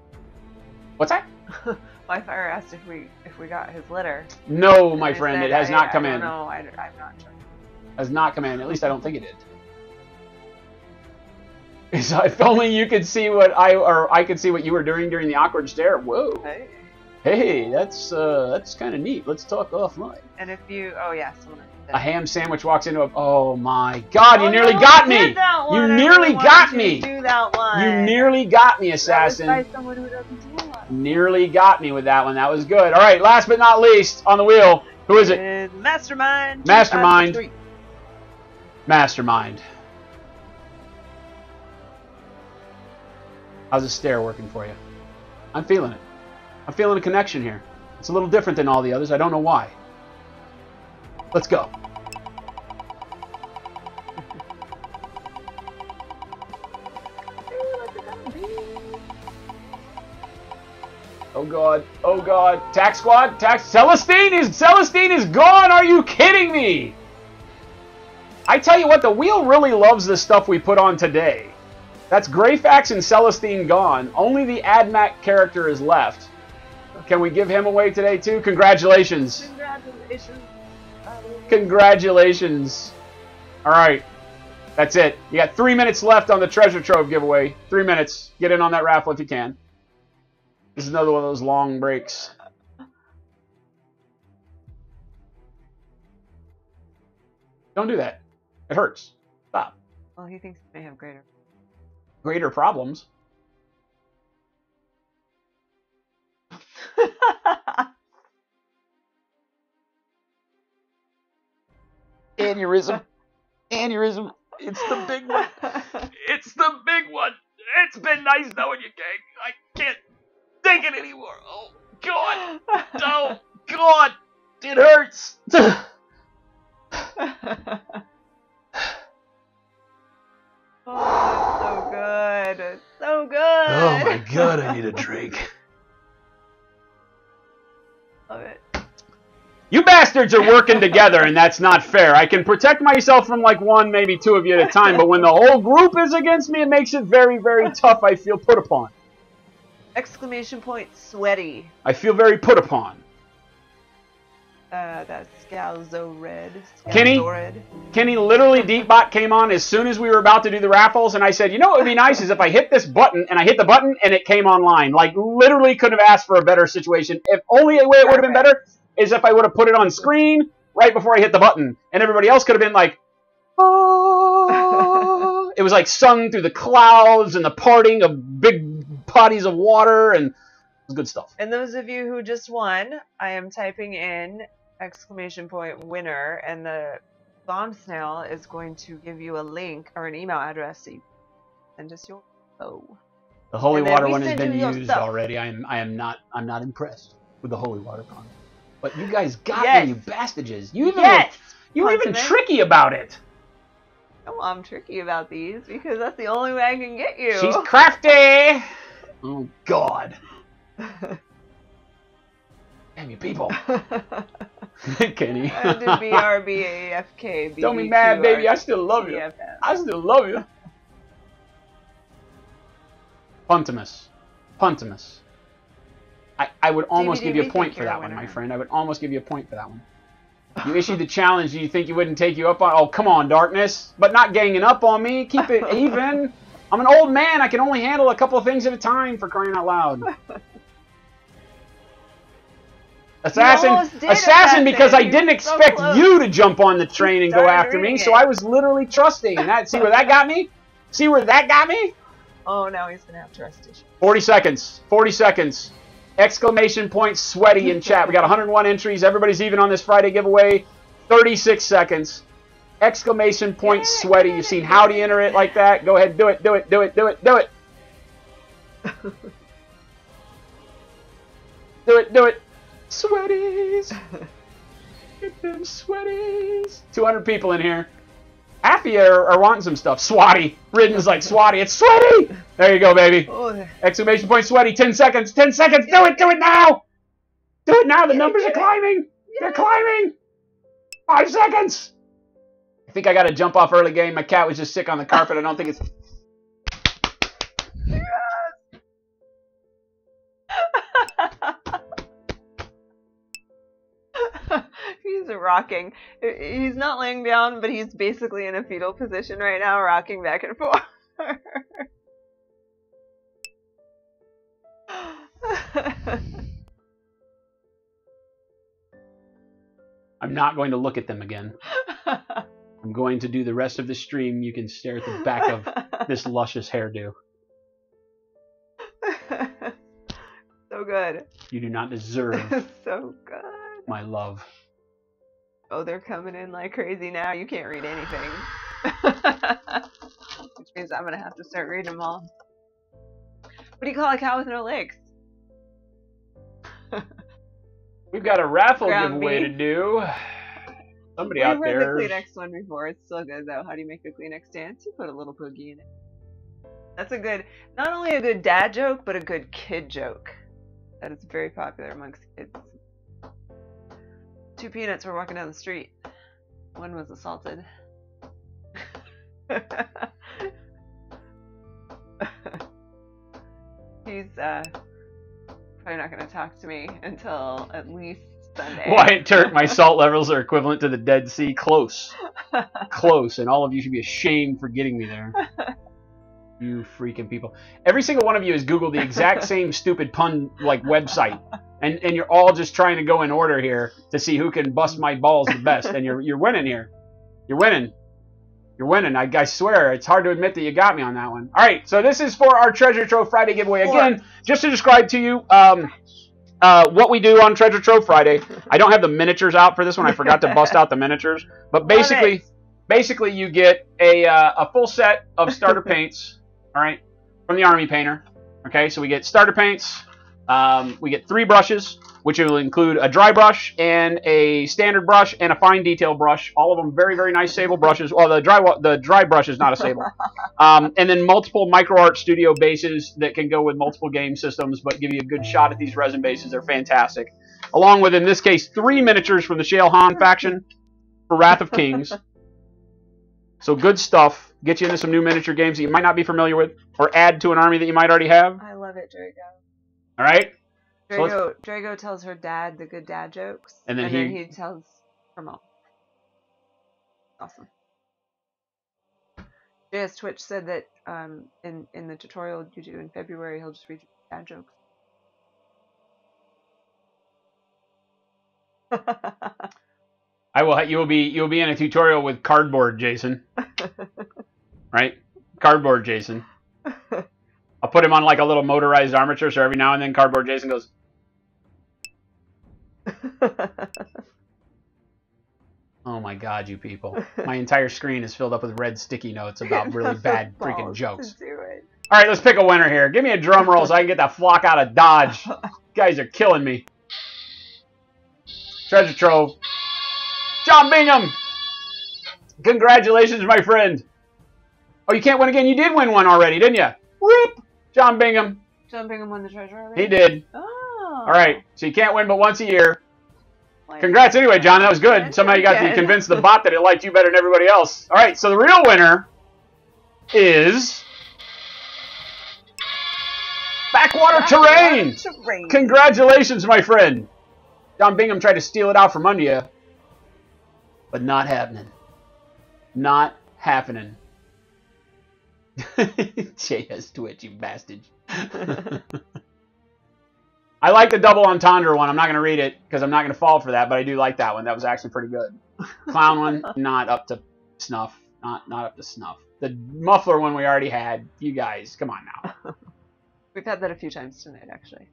What's that? Wi-Fi asked if we if we got his letter. No, my friend, said, it has I- not come I in. I, I'm not sure. Has not come in. At least I don't think it did. So if only you could see what I or I could see what you were doing during the awkward stare. Whoa. Hey. Hey, that's uh, that's kind of neat. Let's talk offline. And if you, oh yeah, someone. A ham sandwich walks into a. Oh my God! You Oh, nearly no, got me. did that one. You nearly got me. Do that one. You nearly got me, That was assassin. by someone who doesn't do one. Nearly got me with that one. That was good. All right, last but not least, on the wheel. Who is it? Mastermind. Mastermind. Mastermind. How's the stare working for you? I'm feeling it. I'm feeling a connection here. It's a little different than all the others. I don't know why. Let's go. Oh god. Oh god. Tax squad. Tax. Celestine is Celestine is gone. Are you kidding me? I tell you what, the wheel really loves the stuff we put on today. That's Greyfax and Celestine gone. Only the AdMech character is left. Can we give him away today too? Congratulations. Congratulations. Congratulations. All right. That's it. You got three minutes left on the treasure trove giveaway. Three minutes. Get in on that raffle if you can. This is another one of those long breaks. Don't do that. It hurts. Stop. Well, he thinks he may have greater. Greater problems. Aneurysm. Aneurysm. It's the big one. It's the big one. It's been nice knowing you, gang. I can't take it anymore. Oh, God. Oh, God. It hurts. oh, it's so good. It's so good. Oh, my God. I need a drink. Love it. You bastards are working together, and that's not fair. I can protect myself from like one, maybe two of you at a time, but when the whole group is against me, it makes it very, very tough. I feel put upon. Exclamation point sweaty. I feel very put upon. Uh, that's Scalzo Red. Kenny? Red. Kenny, literally, Deepbot came on as soon as we were about to do the raffles, and I said, you know what would be nice is if I hit this button, and I hit the button, and it came online. Like, literally couldn't have asked for a better situation. If only a way it would have been better is if I would have put it on screen right before I hit the button, and everybody else could have been like, oh. it was like sung through the clouds and the parting of big bodies of water, and it was good stuff. And those of you who just won, I am typing in exclamation point winner, and the bomb snail is going to give you a link or an email address so you send us your oh. The holy water one has been used stuff. already. I am I am not I'm not impressed with the holy water con. But you guys got Yes. me, you bastages. You even Yes! were, you were even tricky about it. Oh, I'm tricky about these because that's the only way I can get you. She's crafty. Oh God. Damn you people. Kenny. I did BRBAFK. Don't be mad, baby. I still love you. I still love you. Puntimus. Puntimus. I, I would almost give you a point for that one, my friend. I would almost give you a point for that one. You issued the challenge. Do you think you wouldn't take you up on? Oh, come on, darkness. But not ganging up on me. Keep it even. I'm an old man. I can only handle a couple of things at a time. For crying out loud. Assassin, assassin, because I didn't were so expect you to jump on the train and go after me, reading so. I was literally trusting. And that, see where that got me? See where that got me? Oh, now he's gonna have trust issues. 40 seconds. 40 seconds. Exclamation point sweaty in chat. We got 101 entries. Everybody's even on this Friday giveaway. 36 seconds. Exclamation point sweaty. You've seen how Howdy enter it like that. Go ahead, do it, do it, do it, do it, do it. do it, do it. Sweaties. Get them sweaties. 200 people in here. Half of you are, are wanting some stuff. Swatty. Ridden's like Swatty. It's sweaty. There you go, baby. Oh, Exclamation point sweaty. 10 seconds. 10 seconds. Do it. Do it now. Do it now. The numbers are climbing. They're climbing. Five seconds. I think I got to jump off early game. My cat was just sick on the carpet. I don't think it's. He's rocking. Uh, he's not laying down, but he's basically in a fetal position right now, rocking back and forth. I'm not going to look at them again. I'm going to do the rest of the stream. You can stare at the back of this luscious hairdo. so good. You do not deserve so good. my love. Oh, they're coming in like crazy now. You can't read anything. Which means I'm gonna have to start reading them all. What do you call a cow with no legs? We've got a raffle Ground giveaway beef. to do. Somebody We've out there. the Kleenex one before. It's still good though. How do you make a Kleenex dance? You put a little boogie in it. That's a good, not only a good dad joke, but a good kid joke. That is very popular amongst kids. Two peanuts were walking down the street. One was assaulted. He's uh, probably not going to talk to me until at least Sunday. Wyatt Turk, my salt levels are equivalent to the Dead Sea. Close. Close. And all of you should be ashamed for getting me there. You freaking people. Every single one of you has Googled the exact same stupid pun like website. And and you're all just trying to go in order here to see who can bust my balls the best. And you're you're winning here. You're winning. You're winning. I, I swear, it's hard to admit that you got me on that one. All right, so this is for our Treasure Trove Friday giveaway. Again, just to describe to you um, uh, what we do on Treasure Trove Friday. I don't have the miniatures out for this one. I forgot to bust out the miniatures. But basically, basically you get a, uh, a full set of starter paints, all right, from the Army Painter. Okay, so we get starter paints. Um, we get three brushes, which will include a dry brush and a standard brush and a fine detail brush. All of them very, very nice sable brushes. Well, the dry the dry brush is not a sable. Um, and then multiple micro art studio bases that can go with multiple game systems, but give you a good shot at these resin bases. They're fantastic. Along with, in this case, three miniatures from the Shael Han faction for Wrath of Kings. So good stuff. Get you into some new miniature games that you might not be familiar with, or add to an army that you might already have. I love it, Drago. All right. So Drago, Drago tells her dad the good dad jokes, And then then he- he tells her mom. Awesome. JS Twitch said that um, in in the tutorial you do in February, he'll just read dad jokes. I will. You will be. You will be in a tutorial with cardboard, Jason. right? Cardboard, Jason. I'll put him on like a little motorized armature, so every now and then, cardboard Jason goes. Oh my God, you people! My entire screen is filled up with red sticky notes about really bad freaking jokes. to do it. All right, let's pick a winner here. Give me a drum roll so I can get that flock out of Dodge. You guys are killing me. Treasure trove. John Bingham. Congratulations, my friend. Oh, you can't win again. You did win one already, didn't you? Rip. John Bingham. John Bingham won the treasure already. He did. Oh. All right, so you can't win but once a year. Congrats anyway, John. That was good. Somehow you got to convince the bot that it liked you better than everybody else. All right, so the real winner is Backwater Terrain. Terrain. Congratulations, my friend. John Bingham tried to steal it out from under you, but not happening. Not happening. JS Twitch, you bastard. I like the double entendre one. I'm not going to read it because I'm not going to fall for that, but I do like that one. That was actually pretty good. Clown one, not up to snuff. Not not up to snuff. The muffler one we already had. You guys, come on now. We've had that a few times tonight, actually.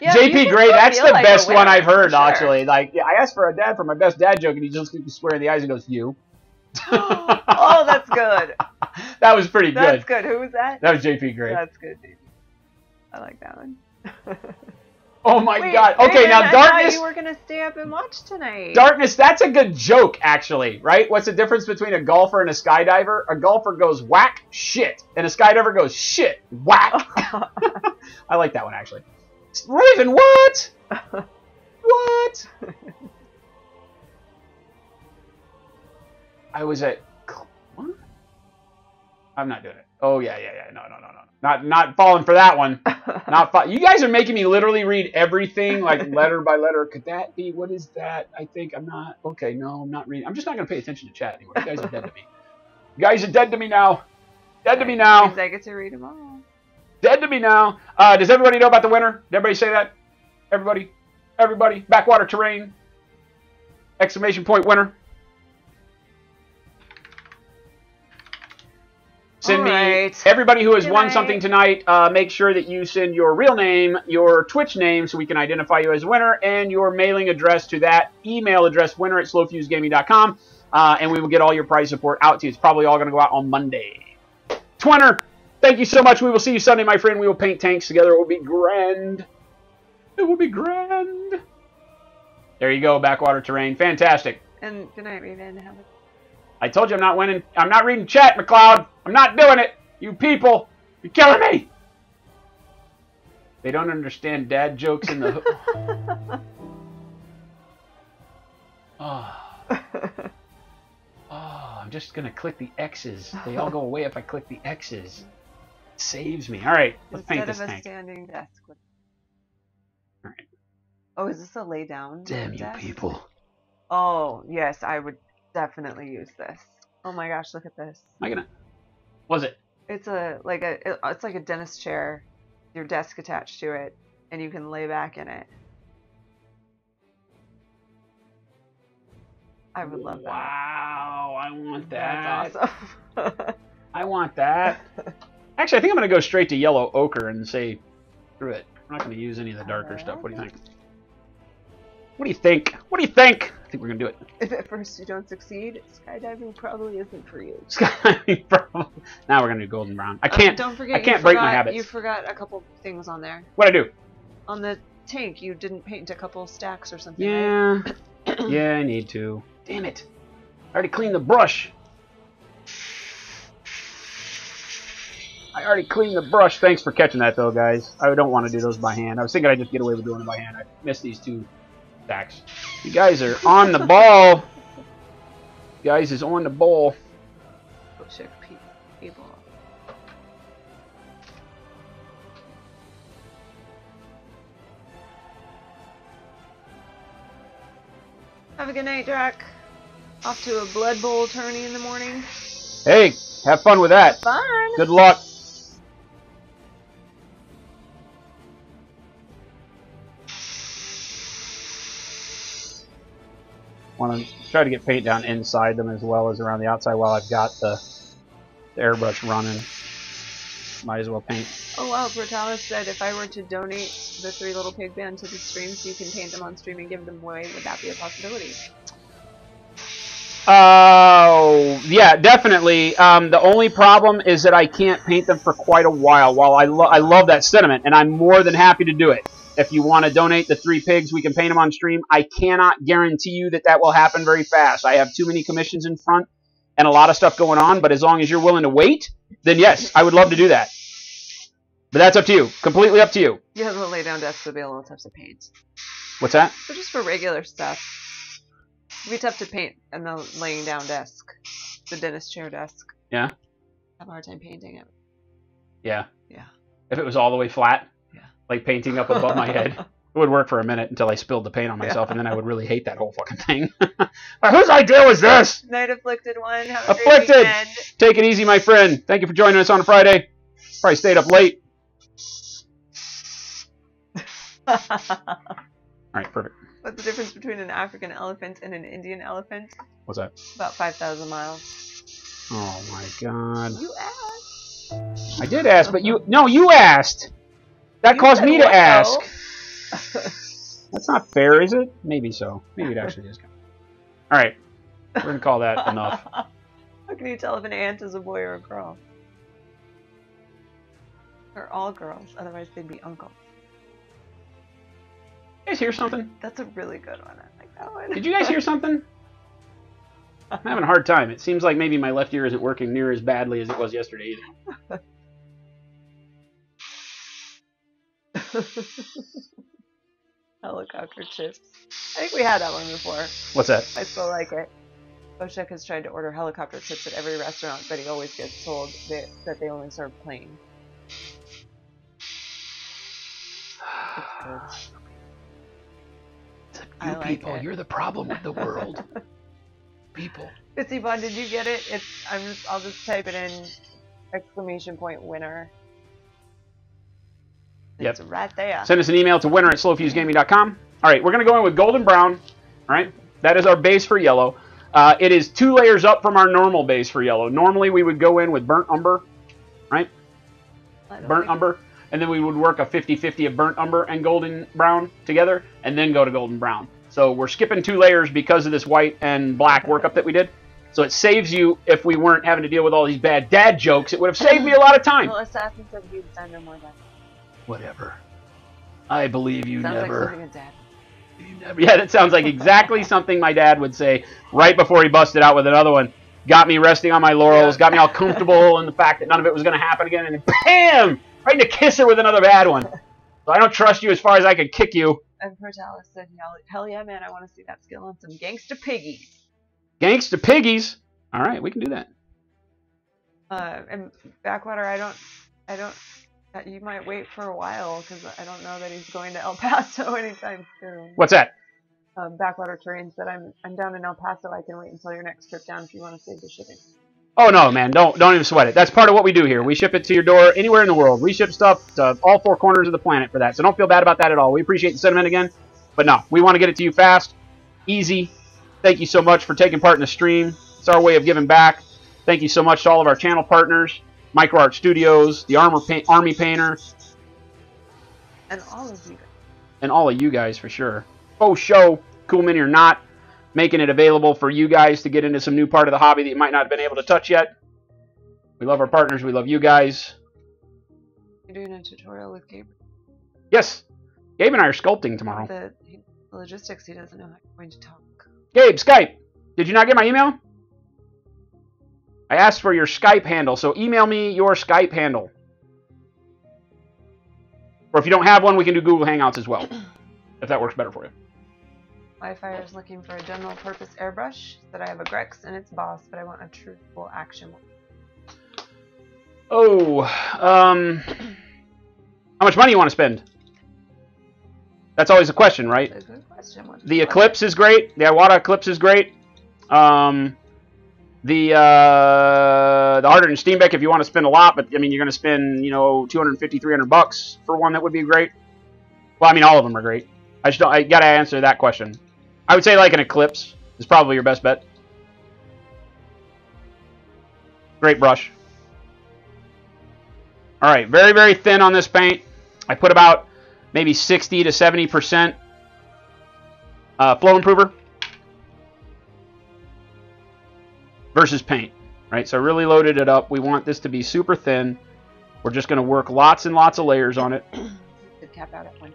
Yeah, JP Gray, that's the like best one I've heard, sure. actually. Like, yeah, I asked for a dad for my best dad joke, and he just gets square in the eyes and goes, "You." oh, that's good. that was pretty That's good. That's good. Who was that? That was JP Gray. That's good, baby. I like that one. oh my Wait, god. Okay, now I darkness. you were gonna stay up and watch tonight. Darkness, that's a good joke, actually, right? What's the difference between a golfer and a skydiver? A golfer goes whack, shit, and a skydiver goes shit, whack. I like that one, actually. Raven, what? what? I was at. What? I'm not doing it. Oh, yeah, yeah, yeah. No, no, no, no. Not, not falling for that one. Not fa- You guys are making me literally read everything like letter by letter. Could that be? What is that? I think I'm not. Okay, no, I'm not reading. I'm just not going to pay attention to chat anymore. You guys are dead to me. You guys are dead to me now. Dead to me now. I get to read them all. Dead to me now. Uh, does everybody know about the winner? Did everybody say that? Everybody? Everybody? Backwater terrain. Exclamation point winner. Send me everybody who has Good won night. something tonight. Uh, make sure that you send your real name, your Twitch name, so we can identify you as a winner, and your mailing address to that email address, winner at slowfusegaming.com, uh, and we will get all your prize support out to you. It's probably all going to go out on Monday. Twinner, thank you so much. We will see you Sunday, my friend. We will paint tanks together. It will be grand. It will be grand. There you go, backwater terrain. Fantastic. And good night, Raven. Have a I told you I'm not winning. I'm not reading chat, McLeod. I'm not doing it. You people, you're killing me. They don't understand dad jokes in the. oh. oh, I'm just gonna click the X's. They all go away if I click the X's. Saves me. All right, let's paint Instead this of a tank. standing desk. With... Alright. Oh, is this a lay down? Damn you desk? people. Oh, yes, I would definitely use this. Oh my gosh, look at this. Am I gonna? Was it? It's a like a it's like a dentist chair, your desk attached to it, and you can lay back in it. I would love that. Wow, I want that. That's awesome. I want that. Actually, I think I'm going to go straight to yellow ochre and say, screw it. I'm not going to use any of the darker stuff. What do you think? What do you think? What do you think? I think we're going to do it. if at first you don't succeed, skydiving probably isn't for you. Skydiving problem. Now we're going to do golden brown. I Uh, can't. don't forget. I can't break my forgot- habits. You forgot a couple things on there. What I do? On the tank, you didn't paint a couple stacks or something. right? Yeah. yeah, I need to. Damn it. I already cleaned the brush. I already cleaned the brush. Thanks for catching that, though, guys. I don't want to do those by hand. I was thinking I'd just get away with doing it by hand. I missed these two stacks. You guys are on the ball. You guys is on the ball. Check people. Have a good night, Drac. Off to a Blood Bowl tourney in the morning. Hey, have fun with that. Fun. Good luck. Want to try to get paint down inside them as well as around the outside while I've got the, the airbrush running. Might as well paint. Oh wow, Brutalis said if I were to donate the Three Little Pig Band to the stream so you can paint them on stream and give them away, would that be a possibility? Oh, yeah, definitely. Um, the only problem is that I can't paint them for quite a while. While I, lo- I love that sentiment, and I'm more than happy to do it. If you want to donate the three pigs, we can paint them on stream. I cannot guarantee you that that will happen very fast. I have too many commissions in front and a lot of stuff going on, but as long as you're willing to wait, then yes, I would love to do that. But that's up to you. Completely up to you. You have the lay down desk would be a little tough to paint. What's that? So just for regular stuff, it'd be tough to paint and the laying down desk, the dentist chair desk. Yeah. have a hard time painting it. Yeah. Yeah. If it was all the way flat. Like painting up above my head, it would work for a minute until I spilled the paint on myself, and then I would really hate that whole fucking thing. Whose idea was this? Night afflicted one. Have Afflicted. great. Take it easy, my friend. Thank you for joining us on a Friday. Probably stayed up late. All right, perfect. What's the difference between an African elephant and an Indian elephant? What's that? About 5,000 miles. Oh my god. You asked. I did ask, but you no, you asked. That You caused me to ask. That's not fair, is it? Maybe so. Maybe it actually is. All right, we're gonna call that enough. How can you tell if an ant is a boy or a girl? They're all girls, otherwise they'd be uncle. You guys hear something? That's a really good one. I like that one. Did you guys hear something? I'm having a hard time. It seems like maybe my left ear isn't working near as badly as it was yesterday either. Helicopter chips. I think we had that one before. What's that? I still like it. Boshek has tried to order helicopter chips at every restaurant, but he always gets told that, that they only serve plain. It's good. I like it. you're the problem with the world. people. Bitsy Bun, did you get it? It's I'm just I'll just type it in exclamation point winner. Yep. It's right there. Send us an email to winner at slowfusegaming.com. All right, we're going to go in with golden brown. All right, that is our base for yellow. Uh, it is two layers up from our normal base for yellow. Normally, we would go in with burnt umber, right? Burnt umber. And then we would work a 50-50 of burnt umber and golden brown together, and then go to golden brown. So we're skipping two layers because of this white and black workup that we did. So it saves you if we weren't having to deal with all these bad dad jokes. It would have saved me a lot of time. Well, Assassin said he's done no more than. Whatever. I believe you Sounds never. like something a dad. Yeah, that sounds like exactly something my dad would say right before he busted out with another one. Got me resting on my laurels, got me all comfortable in the fact that none of it was going to happen again, and then bam! Right in the kisser with another bad one. So I don't trust you as far as I could kick you. And Brutalis said, hell, hell yeah, man, I want to see that skill on some gangsta piggies. Gangsta piggies. All right, we can do that. Uh, and Backwater, I don't, I don't, you might wait for a while because I don't know that he's going to El Paso anytime soon. What's that? Um, Backwater Terrain said, I'm, I'm down in El Paso. I can wait until your next trip down if you want to save the shipping. Oh no, man! Don't don't even sweat it. That's part of what we do here. We ship it to your door anywhere in the world. We ship stuff to all four corners of the planet for that. So don't feel bad about that at all. We appreciate the sentiment again, but no, we want to get it to you fast, easy. Thank you so much for taking part in the stream. It's our way of giving back. Thank you so much to all of our channel partners, MicroArt Studios, the Armor Paint, Army Painter, And all of you. and all of you guys for sure. Oh, show, cool mini or not, making it available for you guys to get into some new part of the hobby that you might not have been able to touch yet. We love our partners. We love you guys. You're doing a tutorial with Gabe. Yes, Gabe and I are sculpting tomorrow. The, the logistics, he doesn't know how going to talk. Gabe, Skype. Did you not get my email? I asked for your Skype handle, so email me your Skype handle. Or if you don't have one, we can do Google Hangouts as well, if that works better for you. Wi-Fi is looking for a general purpose airbrush. That I have a Grex and its boss, but I want a truthful action one. Oh, um, how much money you want to spend? That's always a question, right? A good question. The Eclipse is great. The Iwata Eclipse is great. Um, the uh, the Harder and Steenbeck, if you want to spend a lot, but I mean, you're going to spend you know 250, 300 bucks for one that would be great. Well, I mean, all of them are great. I just don't. I got to answer that question. I would say like an Eclipse is probably your best bet. Great brush. All right, very very thin on this paint. I put about maybe 60 to 70 percent uh, flow improver versus paint, right? So I really loaded it up. We want this to be super thin. We're just going to work lots and lots of layers on it. Cap out at one.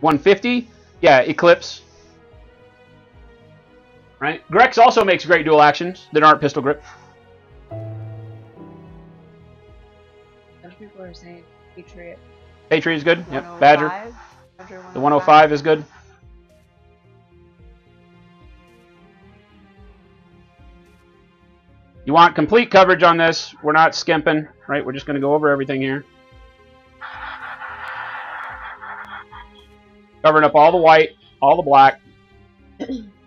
150, yeah, Eclipse. Right? Grex also makes great dual actions that aren't pistol grip. Other people are saying Patriot. Patriot is good. Yep. 105. Badger. Oh Badger The 105 is good. You want complete coverage on this. We're not skimping, right? We're just going to go over everything here. Covering up all the white, all the black.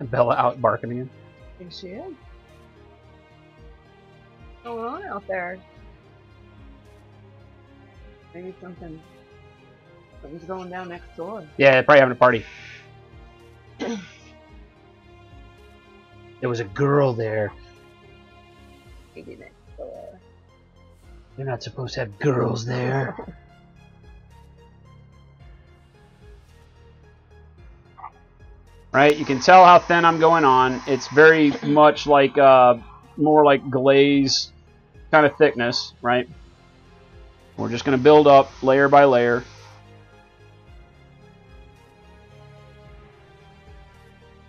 Bella out barking again. I think she is. What's going on out there? Maybe something. Something's going down next door. Yeah, they're probably having a party. there was a girl there. Maybe next door. You're not supposed to have girls there. right? You can tell how thin I'm going on. It's very much like uh, more like glaze kind of thickness, right? We're just going to build up layer by layer.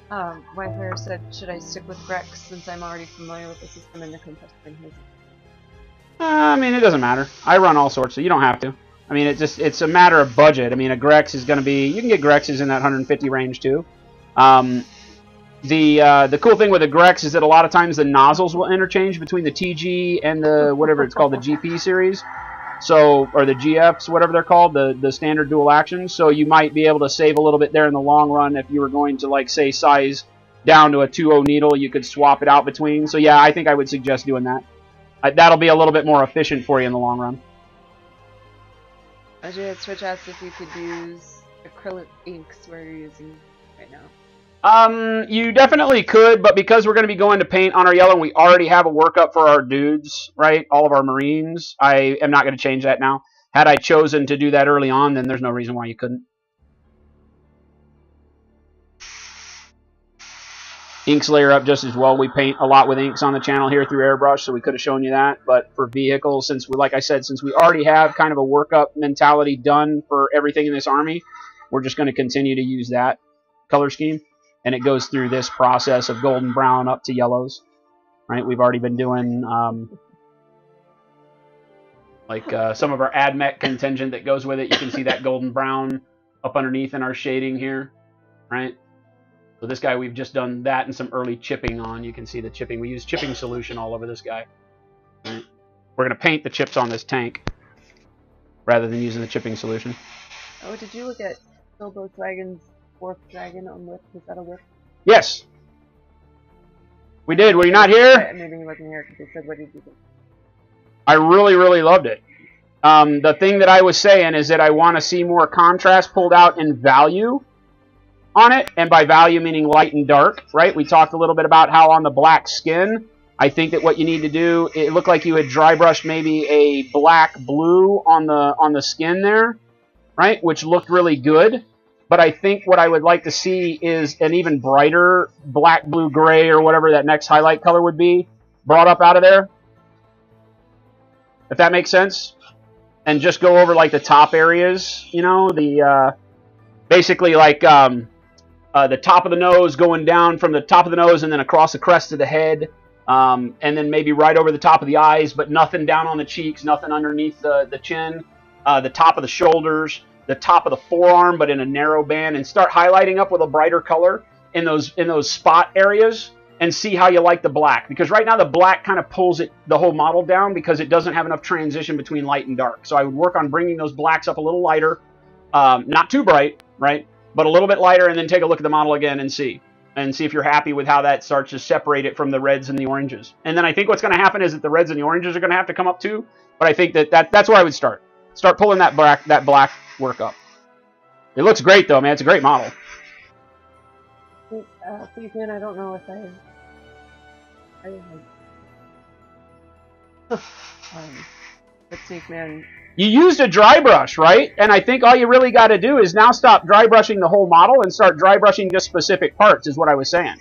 Um, White Hair said, should I stick with Grex since I'm already familiar with the system and the his? Uh, I mean, it doesn't matter. I run all sorts, so you don't have to. I mean, it just it's a matter of budget. I mean, a Grex is going to be you can get Grexes in that 150 range too. Um, the uh, the cool thing with the Grex is that a lot of times the nozzles will interchange between the TG and the whatever it's called the GP series. So or the GFs, whatever they're called, the the standard dual actions. So you might be able to save a little bit there in the long run if you were going to like say size down to a 2.0 needle, you could swap it out between. So yeah, I think I would suggest doing that. Uh, that'll be a little bit more efficient for you in the long run. Ajay at Switch asked if you could use acrylic inks where you're using right now. Um, you definitely could, but because we're going to be going to paint on our yellow, and we already have a workup for our dudes, right? All of our Marines. I am not going to change that now. Had I chosen to do that early on, then there's no reason why you couldn't. Inks layer up just as well. We paint a lot with inks on the channel here through airbrush, so we could have shown you that. But for vehicles, since we, like I said, since we already have kind of a workup mentality done for everything in this army, we're just going to continue to use that color scheme and it goes through this process of golden brown up to yellows. Right? We've already been doing um, like uh, some of our AdMech contingent that goes with it. You can see that golden brown up underneath in our shading here, right? So this guy, we've just done that and some early chipping on. You can see the chipping. We use chipping solution all over this guy. Right? We're going to paint the chips on this tank rather than using the chipping solution. Oh, did you look at Bilbo Dragon's Fourth Dragon on Whip? Is that a Whip? Yes. We did. Were you not here? Maybe he wasn't here because he said, what did you think? I really, really loved it. Um, the thing that I was saying is that I want to see more contrast pulled out in value on it, and by value meaning light and dark, right? We talked a little bit about how on the black skin, I think that what you need to do, it looked like you had dry brushed maybe a black blue on the on the skin there, right? Which looked really good. But I think what I would like to see is an even brighter black, blue, gray, or whatever that next highlight color would be brought up out of there. If that makes sense. And just go over like the top areas, you know, the uh, basically like um, uh, the top of the nose going down from the top of the nose and then across the crest of the head. Um, and then maybe right over the top of the eyes, but nothing down on the cheeks, nothing underneath the, the chin, uh, the top of the shoulders, the top of the forearm, but in a narrow band, and start highlighting up with a brighter color in those in those spot areas, and see how you like the black. Because right now the black kind of pulls it the whole model down because it doesn't have enough transition between light and dark. So I would work on bringing those blacks up a little lighter, um, not too bright, right, but a little bit lighter, and then take a look at the model again and see and see if you're happy with how that starts to separate it from the reds and the oranges. And then I think what's going to happen is that the reds and the oranges are going to have to come up too. But I think that, that that's where I would start. Start pulling that black that black work up. It looks great though, man. It's a great model. Uh, please, man, I don't know if I. I um, but Man. You used a dry brush, right? And I think all you really got to do is now stop dry brushing the whole model and start dry brushing just specific parts, is what I was saying.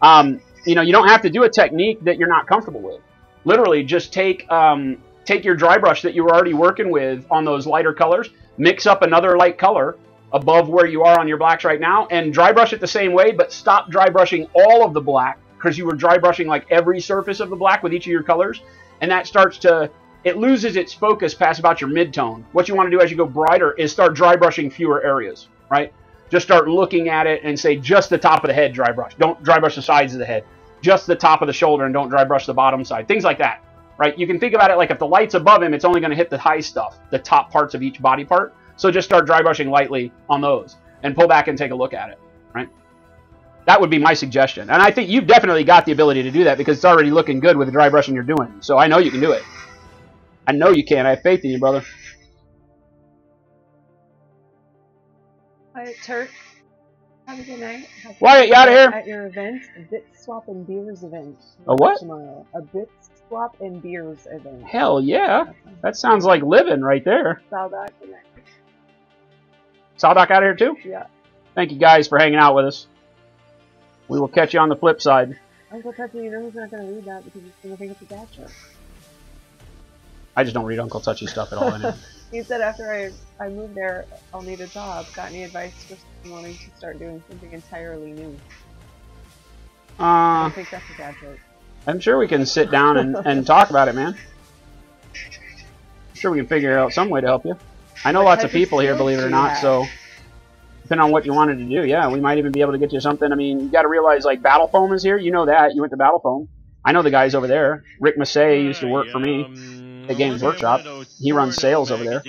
Um, you know, you don't have to do a technique that you're not comfortable with. Literally, just take um, take your dry brush that you were already working with on those lighter colors, mix up another light color above where you are on your blacks right now, and dry brush it the same way, but stop dry brushing all of the black because you were dry brushing like every surface of the black with each of your colors, and that starts to it loses its focus past about your mid-tone. What you want to do as you go brighter is start dry brushing fewer areas, right? Just start looking at it and say just the top of the head dry brush. Don't dry brush the sides of the head. Just the top of the shoulder and don't dry brush the bottom side. Things like that, right? You can think about it like if the light's above him, it's only going to hit the high stuff, the top parts of each body part. So just start dry brushing lightly on those and pull back and take a look at it, right? That would be my suggestion. And I think you've definitely got the ability to do that because it's already looking good with the dry brushing you're doing. So I know you can do it. I know you can. I have faith in you, brother. Quiet Turk. Have a good night. Have Wyatt, you outta here? At your event, a Bit Swap and Beers event. A what? Tomorrow. A Bit Swap and Beers event. Hell yeah. That sounds like living right there. Saldock. Saldock out of here too? Yeah. Thank you guys for hanging out with us. We will catch you on the flip side. Uncle Touchy, you know he's not going to read that because he's going to think it's a joke. I just don't read Uncle Touchy stuff at all anymore. He said after I, I move there, I'll need a job. Got any advice for someone wanting to start doing something entirely new? I Uh, don't think that's a dad joke. I'm sure we can sit down and, and talk about it, man. I'm sure we can figure out some way to help you. I know lots of people here, believe it or not, so depending on what you wanted to do, yeah, we might even be able to get you something. I mean, you got to realize, like, Battle Foam is here. You know that. You went to Battle Foam. I know the guys over there. Rick Massey used to work for me at Games Workshop. He runs sales over there.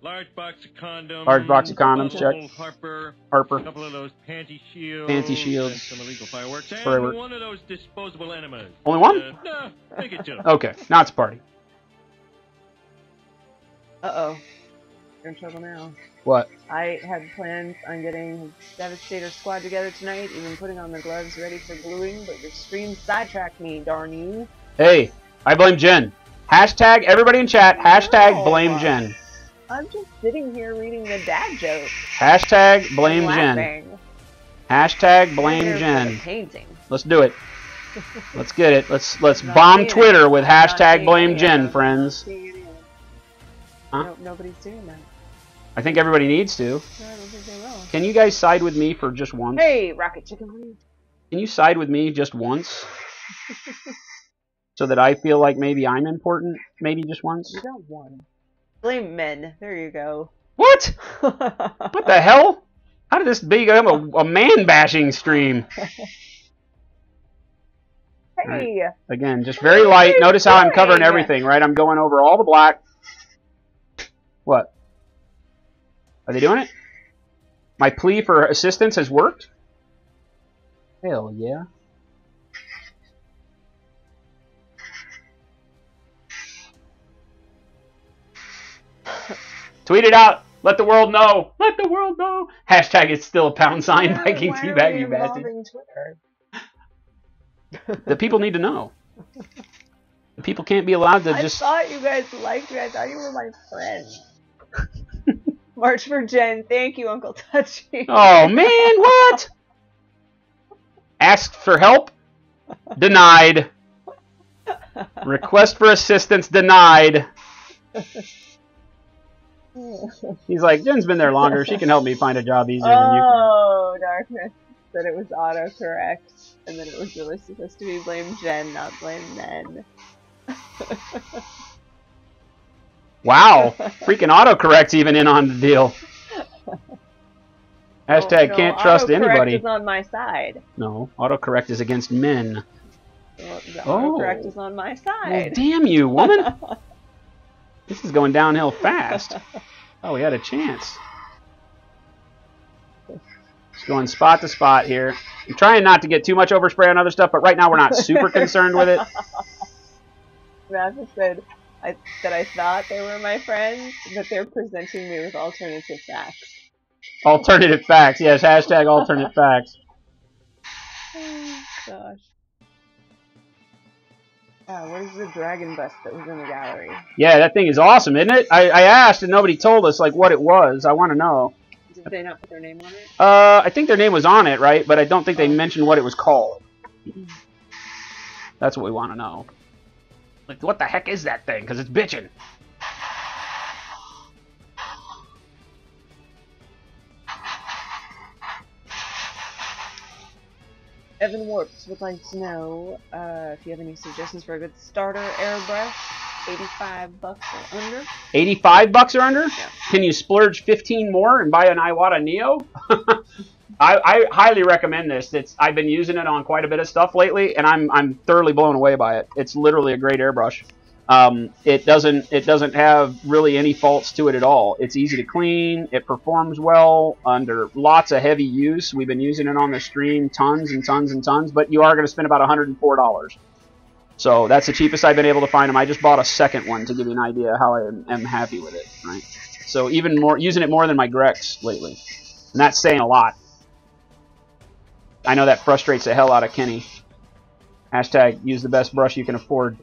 Large box of condoms. Large box of condoms, check. Harper. Harper. A couple of those panty shields. Panty shields. and Some illegal fireworks. And Firework. one of those disposable enemas. Only one? Uh, no, make it two. Okay, now it's a party. Uh oh. You're in trouble now. What? I had plans on getting Devastator Squad together tonight, even putting on the gloves ready for gluing, but your stream sidetracked me, darn you. Hey, I blame Jen. Hashtag everybody in chat. Hashtag blame Jen. I'm just sitting here reading the dad joke. Hashtag blame Jen. Hashtag blame Here for the Jen. Painting. Let's do it. Let's get it. Let's let's bomb seeing it. Twitter with I'm hashtag blame Jen, friends. Huh? No, nobody's doing that. I think everybody needs to. No, I don't think they will. Can you guys side with me for just once? Hey, Rocket Chicken Can you side with me just once? so that I feel like maybe I'm important, maybe just once? You got one. Blame men. There you go. What? What the hell? How did this become um, a, a man bashing stream? Hey. Again, just very light. Notice how I'm covering everything, right? I'm going over all the black. What? Are they doing it? My plea for assistance has worked? Hell yeah. Tweet it out. Let the world know. Let the world know. Hashtag it's still a pound sign. Viking Why teabag, you bastard. The people need to know. The people can't be allowed to I just. thought you guys liked me. I thought you were my friend. March for Jen. Thank you, Uncle Touchy. Oh man, what? Asked for help? Denied. Request for assistance denied. He's like, Jen's been there longer. She can help me find a job easier than you. Oh, darkness. That it was autocorrect, and then it was really supposed to be blame Jen, not blame men. Wow. Freaking autocorrect's even in on the deal. Oh, Hashtag No, can't trust autocorrect anybody. is on my side. No, autocorrect is against men. Well, the Oh. autocorrect is on my Well, side. damn you, woman. this is going downhill fast. Oh, we had a chance. Just going spot to spot here. I'm trying not to get too much overspray on other stuff, but right now we're not super concerned with it. Mathis said I, that I thought they were my friends, but they're presenting me with alternative facts. Alternative facts. Yes, hashtag alternate facts. Oh, gosh. Ah, what is the dragon bust that was in the gallery? Yeah, that thing is awesome, isn't it? I, I asked and nobody told us like what it was. I want to know. Did they not put their name on it? Uh, I think their name was on it, right? But I don't think they mentioned what it was called. That's what we want to know. Like, what the heck is that thing? Because it's bitching. Evan Warps would like to know uh, if you have any suggestions for a good starter airbrush. 85 bucks or under. 85 bucks or under? Can you splurge 15 more and buy an Iwata Neo? I, I highly recommend this. It's I've been using it on quite a bit of stuff lately, and I'm I'm thoroughly blown away by it. It's literally a great airbrush. Um, it doesn't it doesn't have really any faults to it at all. It's easy to clean. It performs well under lots of heavy use. We've been using it on the stream tons and tons and tons, but you are going to spend about $104. So that's the cheapest I've been able to find them. I just bought a second one to give you an idea how I am, am happy with it. Right. So even more using it more than my Grex lately, and that's saying a lot. I know that frustrates the hell out of Kenny. Hashtag use the best brush you can afford.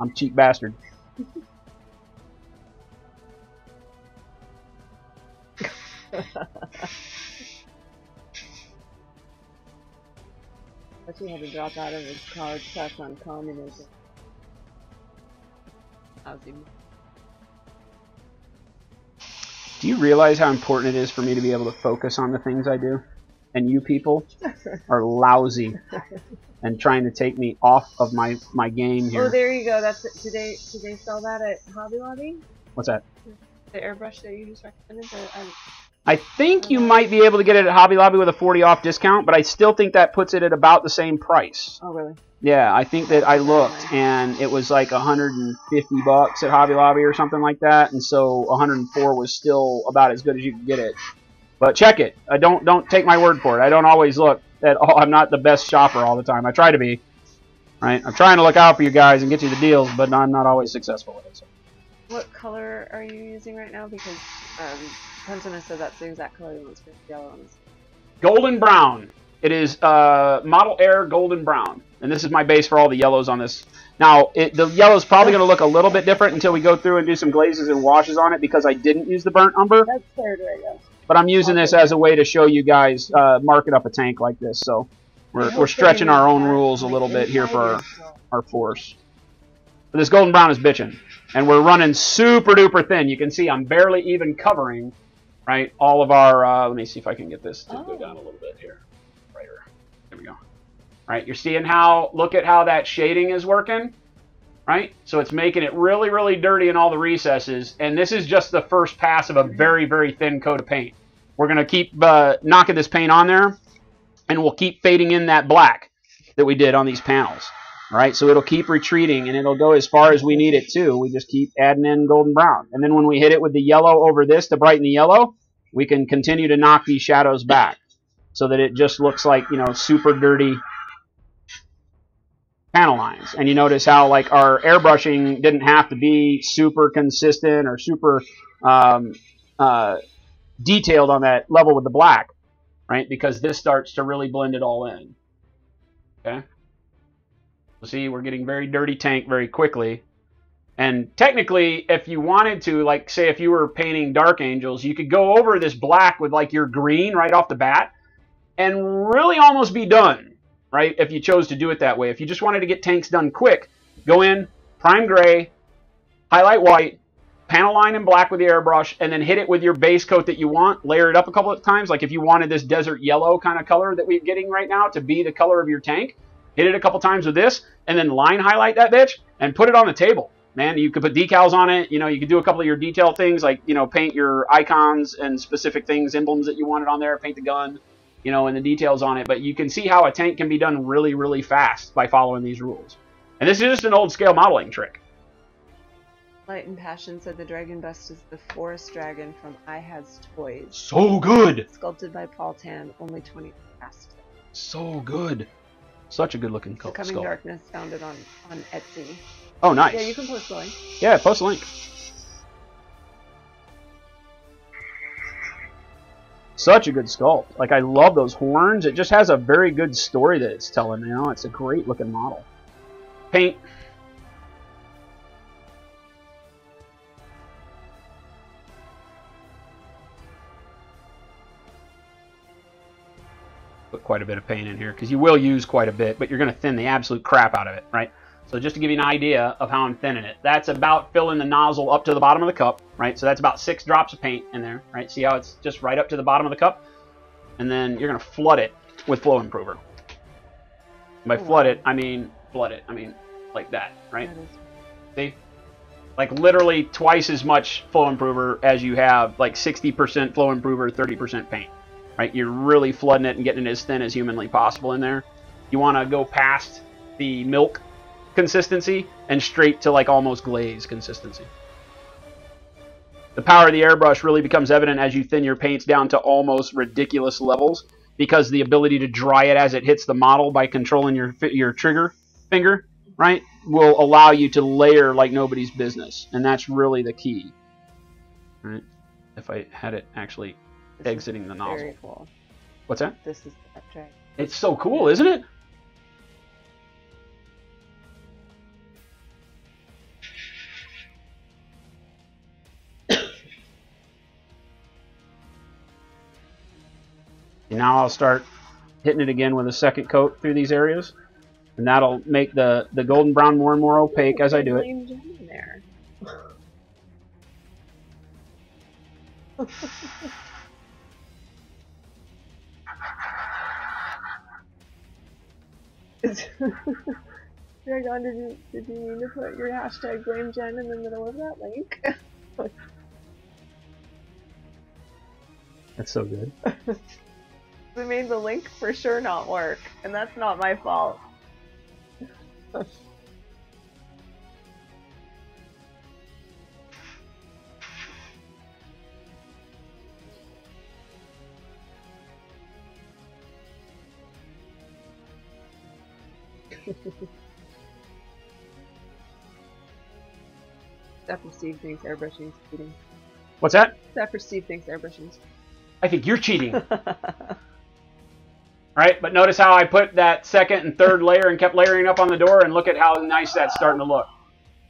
I'm cheap bastard. But he had to drop out of his college class on communism. Housing. Do you realize how important it is for me to be able to focus on the things I do? And you people are lousy and trying to take me off of my, my game here. Oh, there you go. That's it. Did they did they sell that at Hobby Lobby? What's that? The airbrush that you just recommended. The, um, I think you might be able to get it at Hobby Lobby with a 40 off discount, but I still think that puts it at about the same price. oh really? Yeah, I think that I looked and it was like 150 bucks at Hobby Lobby or something like that, and so 104 was still about as good as you could get it. But check it. I don't don't take my word for it. I don't always look at all. I'm not the best shopper all the time. I try to be. Right? I'm trying to look out for you guys and get you the deals, but I'm not always successful with it. So. What color are you using right now? Because um, Pentina said that's the exact color he wants for yellow on. Golden brown. It is uh, Model Air Golden Brown, and this is my base for all the yellows on this. Now, it, the yellow is probably going to look a little bit different until we go through and do some glazes and washes on it because I didn't use the burnt umber. That's third right now. But I'm using this as a way to show you guys uh, marking up a tank like this. So we're, we're stretching our own rules a little bit here for our, our force. But this golden brown is bitching. And we're running super duper thin. You can see I'm barely even covering, right, all of our, uh, let me see if I can get this to go down a little bit here. Right here. There we go. Right, you're seeing how, look at how that shading is working, right? So it's making it really, really dirty in all the recesses. And this is just the first pass of a very, very thin coat of paint. We're going to keep uh, knocking this paint on there, and we'll keep fading in that black that we did on these panels. All right, so it'll keep retreating, and it'll go as far as we need it to. We just keep adding in golden brown. And then when we hit it with the yellow over this to brighten the yellow, we can continue to knock these shadows back so that it just looks like, you know, super dirty panel lines. And you notice how like our airbrushing didn't have to be super consistent or super um, uh, detailed on that level with the black, right? Because this starts to really blend it all in. Okay. See, we're getting very dirty tank very quickly. And technically, if you wanted to, like say if you were painting Dark Angels, you could go over this black with like your green right off the bat and really almost be done right? If you chose to do it that way. If you just wanted to get tanks done quick, go in, prime gray, highlight white, panel line in black with the airbrush, and then hit it with your base coat that you want. Layer it up a couple of times. Like if you wanted this desert yellow kind of color that we're getting right now to be the color of your tank, hit it a couple times with this, and then line highlight that bitch and put it on the table. Man, you could put decals on it. You know, you could do a couple of your detail things, like you know, paint your icons and specific things, emblems that you wanted on there. Paint the gun, you know, and the details on it. But you can see how a tank can be done really, really fast by following these rules. And this is just an old scale modeling trick. Light and Passion said the Dragon Bust is the forest dragon from I Has Toys. So good. Sculpted by Paul Tan, only 20 past. So good. Such a good looking The skull. Coming Darkness found it on, on Etsy. Oh, nice. Yeah, you can post the link. Yeah, post a link. Such a good sculpt. Like I love those horns. It just has a very good story that it's telling. You know, it's a great looking model. Paint. put quite a bit of paint in here because you will use quite a bit, but you're going to thin the absolute crap out of it, right? So just to give you an idea of how I'm thinning it, that's about filling the nozzle up to the bottom of the cup, right? So that's about six drops of paint in there, right? See how it's just right up to the bottom of the cup? And then you're going to flood it with flow improver. By oh, flood it, I mean flood it. I mean like that, right? See? Like literally twice as much flow improver as you have like 60% flow improver, 30% paint, right? You're really flooding it and getting it as thin as humanly possible in there. You want to go past the milk consistency and straight to like almost glaze consistency. The power of the airbrush really becomes evident as you thin your paints down to almost ridiculous levels because the ability to dry it as it hits the model by controlling your your trigger finger, right, will allow you to layer like nobody's business, and that's really the key. Right? If I had it actually This exiting the nozzle. Very cool. What's that? This is okay. It's so cool, isn't it? And now I'll start hitting it again with a second coat through these areas. And that'll make the, the golden brown more and more opaque as I do it. Flame gem in there. Is- Dragon, did you did you mean to put your hashtag blame Jen in the middle of that link? That's so good. it made the link for sure not work, and that's not my fault. Except for Steve thinks airbrushing is cheating. What's that? Except for Steve thinks airbrushing is I think you're cheating. right? But notice how I put that second and third layer and kept layering up on the door, and look at how nice that's starting to look.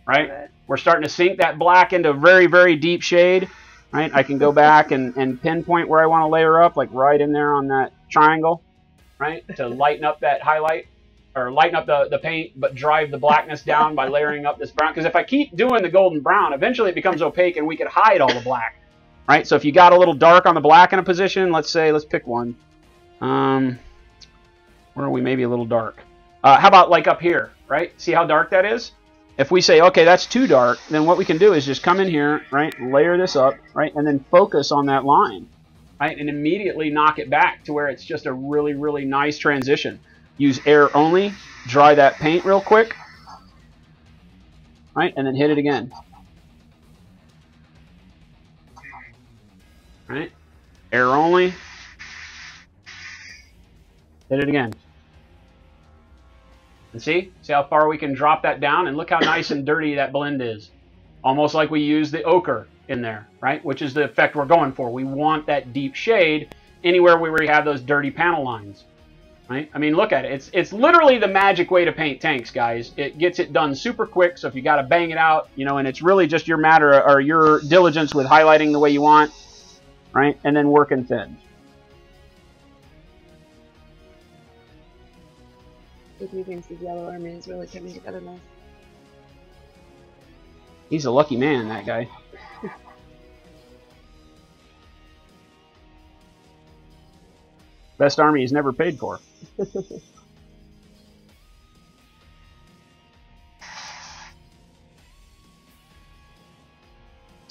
Right? We're starting to sink that black into very, very deep shade. Right? I can go back and, and pinpoint where I want to layer up, like right in there on that triangle, right? To lighten up that highlight or lighten up the, the paint, but drive the blackness down by layering up this brown. Because if I keep doing the golden brown, eventually it becomes opaque and we could hide all the black. Right? So if you got a little dark on the black in a position, let's say, let's pick one. Um, where are we maybe a little dark? Uh, how about like up here, right? See how dark that is? If we say, okay, that's too dark, then what we can do is just come in here, right, layer this up, right, and then focus on that line, right, and immediately knock it back to where it's just a really, really nice transition. Use air only, dry that paint real quick, right, and then hit it again. Right, air only, hit it again. And see? See how far we can drop that down? And look how nice and dirty that blend is. Almost like we use the ochre in there, right? Which is the effect we're going for. We want that deep shade anywhere where we have those dirty panel lines. Right? I mean, look at it. It's it's literally the magic way to paint tanks, guys. It gets it done super quick, so if you got to bang it out, you know, and it's really just your matter or your diligence with highlighting the way you want, right? And then working thin. He thinks the yellow army is really coming together nice. He's a lucky man, that guy. Best army he's never paid for.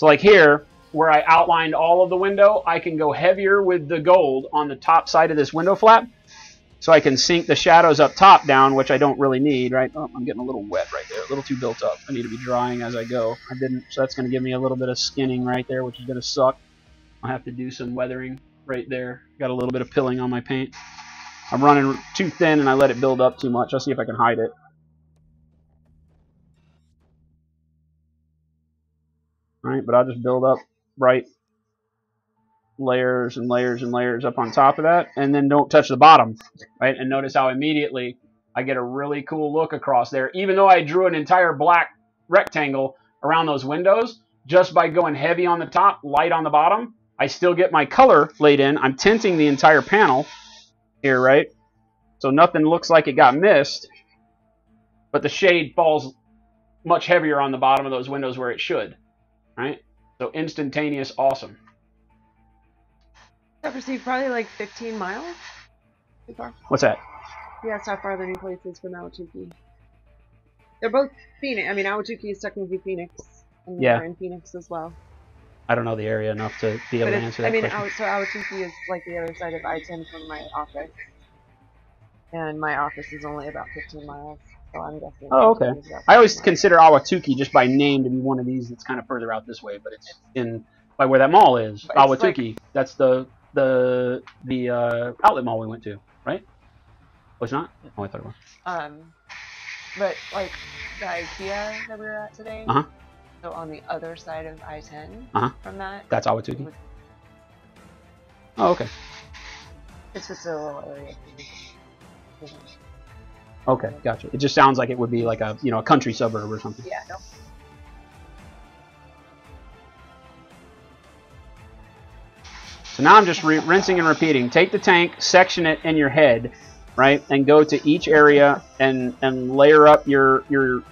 So like here, where I outlined all of the window, I can go heavier with the gold on the top side of this window flap. So I can sink the shadows up top down, which I don't really need, right? Oh, I'm getting a little wet right there, a little too built up. I need to be drying as I go. I didn't, so that's going to give me a little bit of skinning right there, which is going to suck. I'll have to do some weathering right there. Got a little bit of pilling on my paint. I'm running too thin and I let it build up too much. I'll see if I can hide it. Alright, but I'll just build up right layers and layers and layers up on top of that and then don't touch the bottom right and notice how immediately I get a really cool look across there even though I drew an entire black rectangle around those windows just by going heavy on the top light on the bottom I still get my color laid in I'm tinting the entire panel here, right? So nothing looks like it got missed, but the shade falls much heavier on the bottom of those windows where it should, right? So instantaneous, awesome. That received probably like 15 miles. Too far. What's that? Yeah, it's not farther any places from Ahwatukee. They're both Phoenix. I mean, Ahwatukee is technically Phoenix, and Yeah. we're in Phoenix as well. I don't know the area enough to be able to answer that I mean, question. So Ahwatukee is like the other side of I-10 from my office, and my office is only about 15 miles. So I'm guessing. Oh, okay. Ahwatukee I always 15 miles. consider Ahwatukee just by name to be one of these that's kind of further out this way, but it's in by where that mall is. It's like- that's the the the uh, outlet mall we went to, right? Was not? Oh, I thought it was. Um, but like the IKEA that we were at today. Uh-huh. So on the other side of I-10 Uh-huh. from that. That's Ahwatukee. Oh, okay. It's just a little area. Okay, gotcha. It just sounds like it would be like a you know a country suburb or something. Yeah. No. So now I'm just re- rinsing and repeating. Take the tank, section it in your head, right, and go to each area and and layer up your your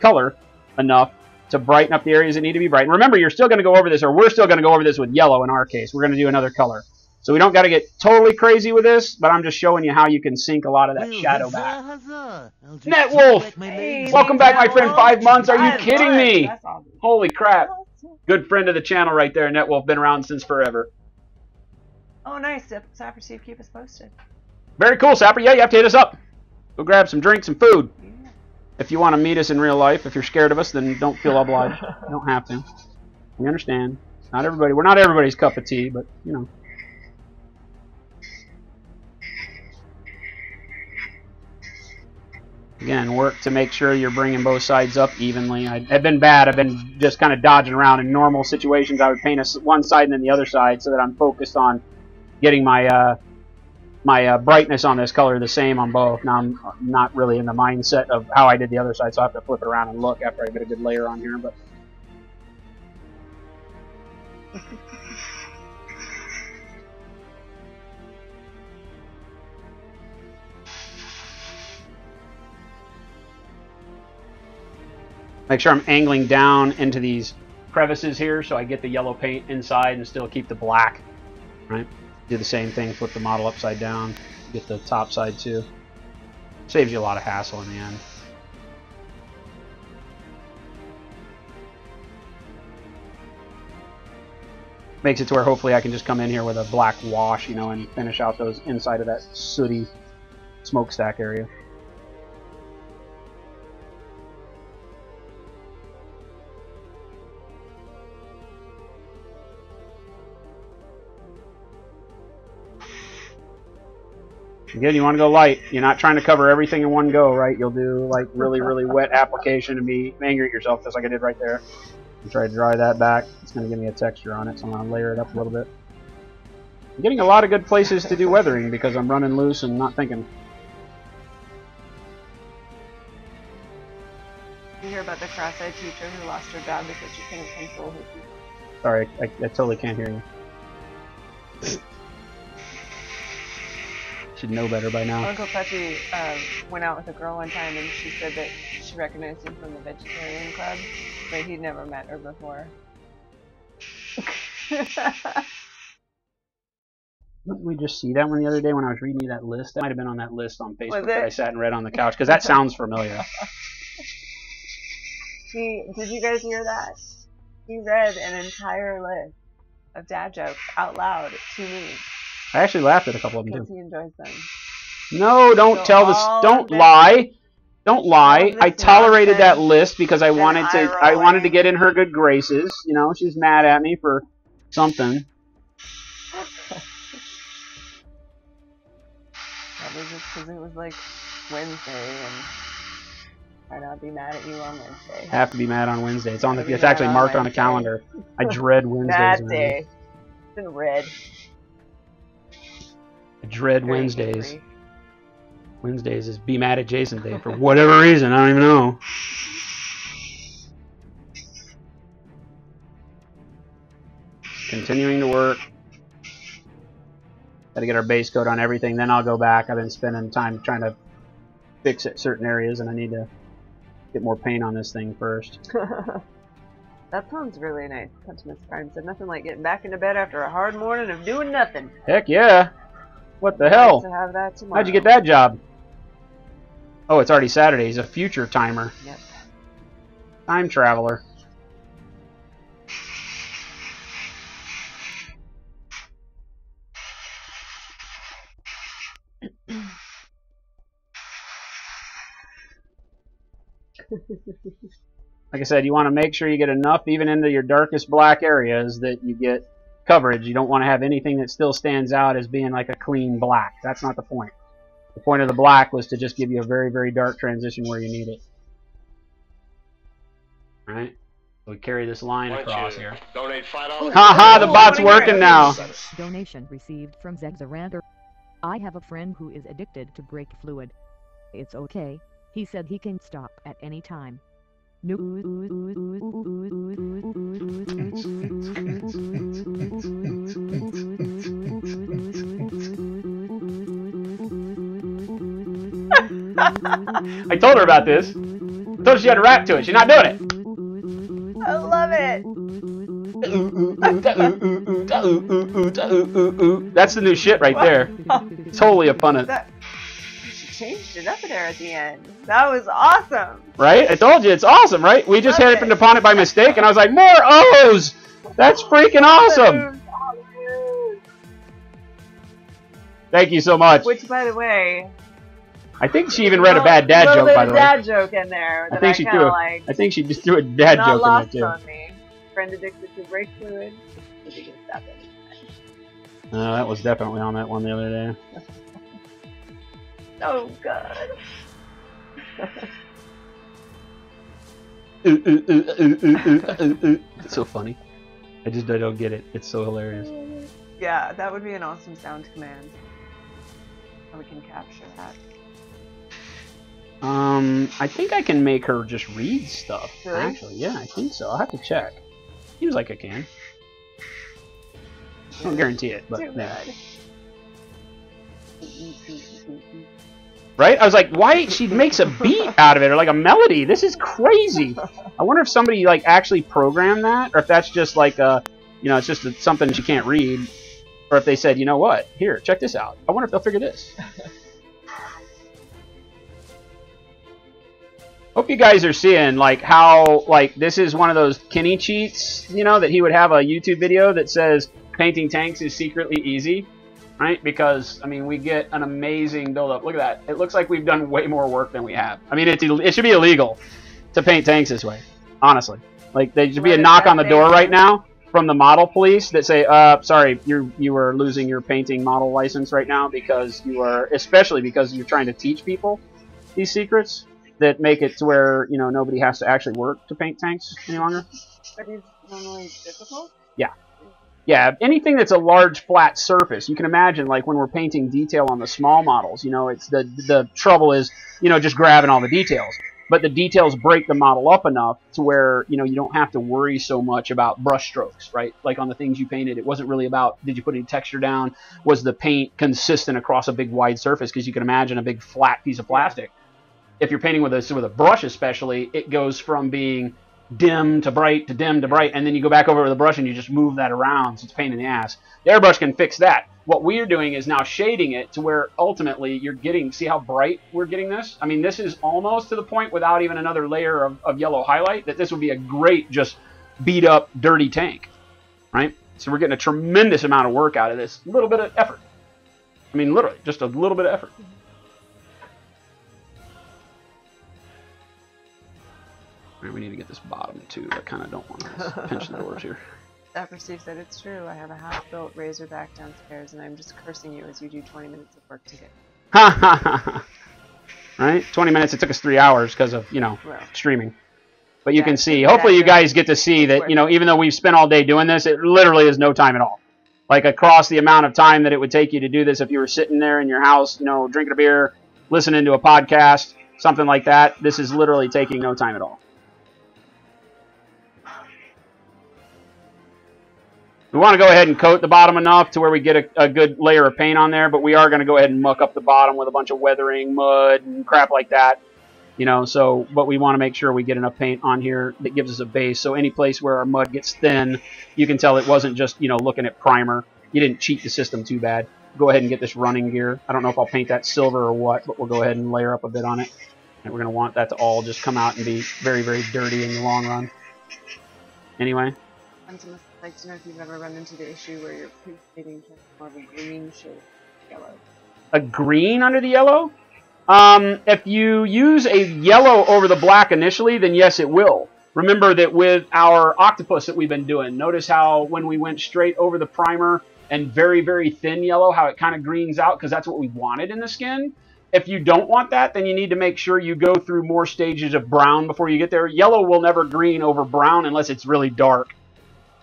color enough to brighten up the areas that need to be brightened. Remember, you're still going to go over this, or we're still going to go over this with yellow in our case. We're going to do another color. So we don't got to get totally crazy with this, but I'm just showing you how you can sink a lot of that Well, shadow huzzah, back. huzzah. I'll Net Wolf! Hey. Welcome back, my friend. Five months? Are you kidding me? Holy crap! Good friend of the channel right there, Net Netwolf. Been around since forever. Oh, nice. Sap- Sapper Steve, keep us posted. Very cool, Sapper. Yeah, you have to hit us up. Go grab some drinks and food. If you want to meet us in real life, if you're scared of us, then don't feel obliged. you don't have to. We understand. Not everybody. We're not everybody's cup of tea, but you know. Again, work to make sure you're bringing both sides up evenly. I, I've been bad. I've been just kind of dodging around. In normal situations, I would paint a one side and then the other side so that I'm focused on getting my uh, my uh, brightness on this color the same on both. Now I'm not really in the mindset of how I did the other side, so I have to flip it around and look after I get a good layer on here. But make sure I'm angling down into these crevices here so I get the yellow paint inside and still keep the black. Right? Do the same thing, flip the model upside down, get the top side too. Saves you a lot of hassle in the end. Makes it to where hopefully I can just come in here with a black wash, you know, and finish out those inside of that sooty smokestack area. Again, you want to go light. You're not trying to cover everything in one go, right? You'll do like really, really wet application and be angry at yourself, just like I did right there. And try to dry that back. It's going to give me a texture on it, so I'm going to layer it up a little bit. I'm getting a lot of good places to do weathering because I'm running loose and not thinking. You hear about the cross-eyed teacher who lost her job because she couldn't control her teeth. Sorry, I, I totally can't hear you. Should know better by now. Uncle Peppy um, went out with a girl one time and she said that she recognized him from the vegetarian club, but he'd never met her before. Didn't we just see that one the other day when I was reading you that list? That might have been on that list on Facebook that? I sat and read on the couch because that sounds familiar. he, did you guys hear that? He read an entire list of dad jokes out loud to me I actually laughed at a couple of them because too. he enjoys them. No, don't So tell this. Don't lie. Don't lie. I tolerated that list because I wanted to. I wanted to get in her good graces. You know, she's mad at me for something. Probably just because it was like Wednesday and try not to be mad at you on Wednesday. Have to be mad on Wednesday. It's on the. It's actually on marked on the Wednesday. calendar. I dread Wednesdays. Bad day. It's in red. I dread Very Wednesdays. angry. Wednesdays is be mad at Jason day for whatever reason. I don't even know. Continuing to work. Got to get our base coat on everything. Then I'll go back. I've been spending time trying to fix it certain areas, and I need to get more paint on this thing first. that sounds really nice. Optimus Prime said nothing like getting back into bed after a hard morning of doing nothing. Heck yeah! What the hell? to have that tomorrow. How'd you get that job? Oh, it's already Saturday. He's a future timer. Yep. Time traveler. like I said, you want to make sure you get enough even into your darkest black areas that you get coverage. You don't want to have anything that still stands out as being like a clean black. That's not the point. The point of the black was to just give you a very, very dark transition where you need it. Alright? We carry this line Why across here. donate five dollars? Ha ha, the oh, bot's working now. Donation received from Zegzarander. I have a friend who is addicted to brake fluid. It's okay. He said he can stop at any time. I told her about this. I told her she had to rap to it. She's not doing it. I love it. That's the new shit right there. Totally a fun That, she changed it up there at the end. That was awesome. right? I told you it's awesome, right? We just Love happened it. upon it by mistake, and I was like, more O's. That's freaking awesome. Thank you so much. Which, by the way, I think she even read a bad dad joke, bit by the way. dad joke in there I think I she threw. A, like. I think she just threw a dad not joke in there too. on me. Friend addicted to brake fluid. Is he gonna stop it? Uh, that was definitely on that one the other day. So god. Ooh, ooh, ooh. It's so funny. I just I don't get it. It's so hilarious. Yeah, that would be an awesome sound command. And we can capture that. Um, I think I can make her just read stuff. Really? Actually, yeah, I think so. I'll have to check. Seems like I can. I don't guarantee it, but Too yeah. Right? I was like, why? She makes a beat out of it or like a melody. This is crazy. I wonder if somebody like actually programmed that, or if that's just like a, you know, it's just a, something she can't read, or if they said, you know what? Here, check this out. I wonder if they'll figure this. Hope you guys are seeing like how like this is one of those Kenny cheats, you know, that he would have a YouTube video that says painting tanks is secretly easy, right? Because I mean, we get an amazing buildup. Look at that. It looks like we've done way more work than we have. I mean, it's it should be illegal to paint tanks this way, honestly. Like there should be a knock on the door right now from the model police that say, uh, sorry, you you are losing your painting model license right now because you are, especially because you're trying to teach people these secrets that make it to where you know nobody has to actually work to paint tanks any longer. But is normally difficult? Yeah, anything that's a large flat surface, you can imagine like when we're painting detail on the small models, you know, it's the the trouble is, you know, just grabbing all the details. But the details break the model up enough to where, you know, you don't have to worry so much about brush strokes, right? Like on the things you painted, it wasn't really about did you put any texture down? Was the paint consistent across a big wide surface? Because you can imagine a big flat piece of plastic. If you're painting with a with a brush especially, it goes from being dim to bright to dim to bright, and then you go back over with a brush and you just move that around, so it's a pain in the ass. The airbrush can fix that. What we're doing is now shading it to where ultimately you're getting, see how bright we're getting this? I mean, this is almost to the point without even another layer of, of yellow highlight that this would be a great, just beat up, dirty tank, right? So we're getting a tremendous amount of work out of this, little bit of effort. I mean, literally, just a little bit of effort. Right, we need to get this bottom too. I kind of don't want to pinch the doors here. After Steve said it's true, I have a half-built Razorback downstairs, and I'm just cursing you as you do 20 minutes of work to get. Ha ha ha ha. Right? 20 minutes. It took us three hours because of, you know, Well. streaming. But you Yeah, can see, hopefully you guys get to see that, you know, even though we've spent all day doing this, it literally is no time at all. Like across the amount of time that it would take you to do this if you were sitting there in your house, you know, drinking a beer, listening to a podcast, something like that. This is literally taking no time at all. We want to go ahead and coat the bottom enough to where we get a, a good layer of paint on there, but we are going to go ahead and muck up the bottom with a bunch of weathering, mud, and crap like that. You know, so, but we want to make sure we get enough paint on here that gives us a base. So any place where our mud gets thin, you can tell it wasn't just, you know, looking at primer. You didn't cheat the system too bad. Go ahead and get this running gear. I don't know if I'll paint that silver or what, but we'll go ahead and layer up a bit on it. And we're going to want that to all just come out and be very, very dirty in the long run. Anyway, like to know if you've ever run into the issue where your poop fading turns more of a green shade, yellow. a green under the yellow. Um, if you use a yellow over the black initially, then yes, it will. Remember that with our octopus that we've been doing, notice how when we went straight over the primer and very, very thin yellow, how it kind of greens out because that's what we wanted in the skin. If you don't want that, then you need to make sure you go through more stages of brown before you get there. Yellow will never green over brown unless it's really dark.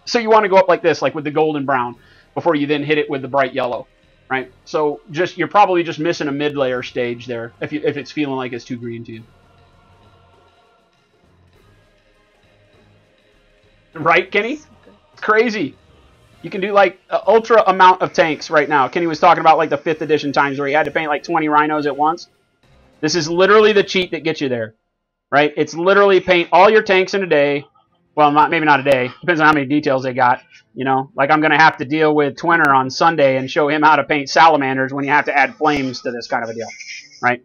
So you want to go up like this, like with the golden brown, before you then hit it with the bright yellow right? So just you're probably just missing a mid layer stage there if you if it's feeling like it's too green to you. Right, Kenny? It's crazy. You can do like an ultra amount of tanks right now. Kenny was talking about like the fifth edition times where he had to paint like 20 rhinos at once. This is literally the cheat that gets you there, right? It's literally paint all your tanks in a day. Well, not maybe not a day. Depends on how many details they got. You know, like I'm going to have to deal with Twinner on Sunday and show him how to paint salamanders when you have to add flames to this kind of a deal, right?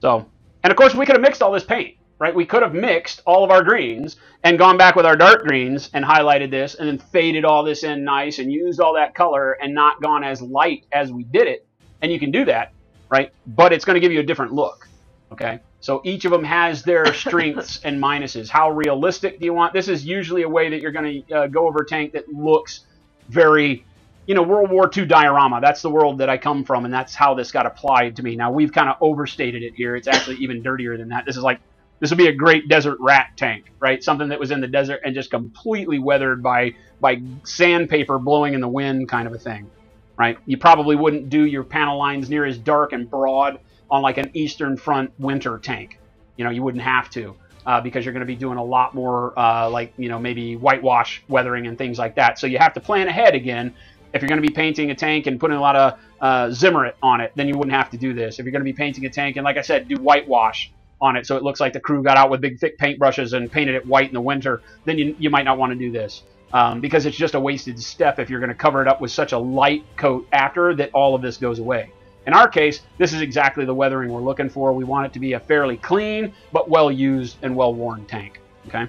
So, and of course we could have mixed all this paint, right? We could have mixed all of our greens and gone back with our dark greens and highlighted this and then faded all this in nice and used all that color and not gone as light as we did it. And you can do that, right? But it's going to give you a different look, okay? So each of them has their strengths and minuses. How realistic do you want? This is usually a way that you're going to uh, go over a tank that looks very, you know, World War II diorama. That's the world that I come from, and that's how this got applied to me. Now we've kind of overstated it here. It's actually even dirtier than that. This is like this would be a great desert rat tank, right? Something that was in the desert and just completely weathered by by sandpaper blowing in the wind, kind of a thing, right? You probably wouldn't do your panel lines near as dark and broad on like an Eastern Front winter tank. You know, you wouldn't have to uh, because you're going to be doing a lot more uh, like you know maybe whitewash weathering and things like that. So you have to plan ahead again. If you're going to be painting a tank and putting a lot of uh, Zimmerit on it, then you wouldn't have to do this. If you're going to be painting a tank and like I said, do whitewash on it so it looks like the crew got out with big thick paintbrushes and painted it white in the winter, then you, you might not want to do this. Um, because it's just a wasted step if you're going to cover it up with such a light coat after that all of this goes away. In our case, this is exactly the weathering we're looking for. We want it to be a fairly clean, but well used and well worn tank. Okay.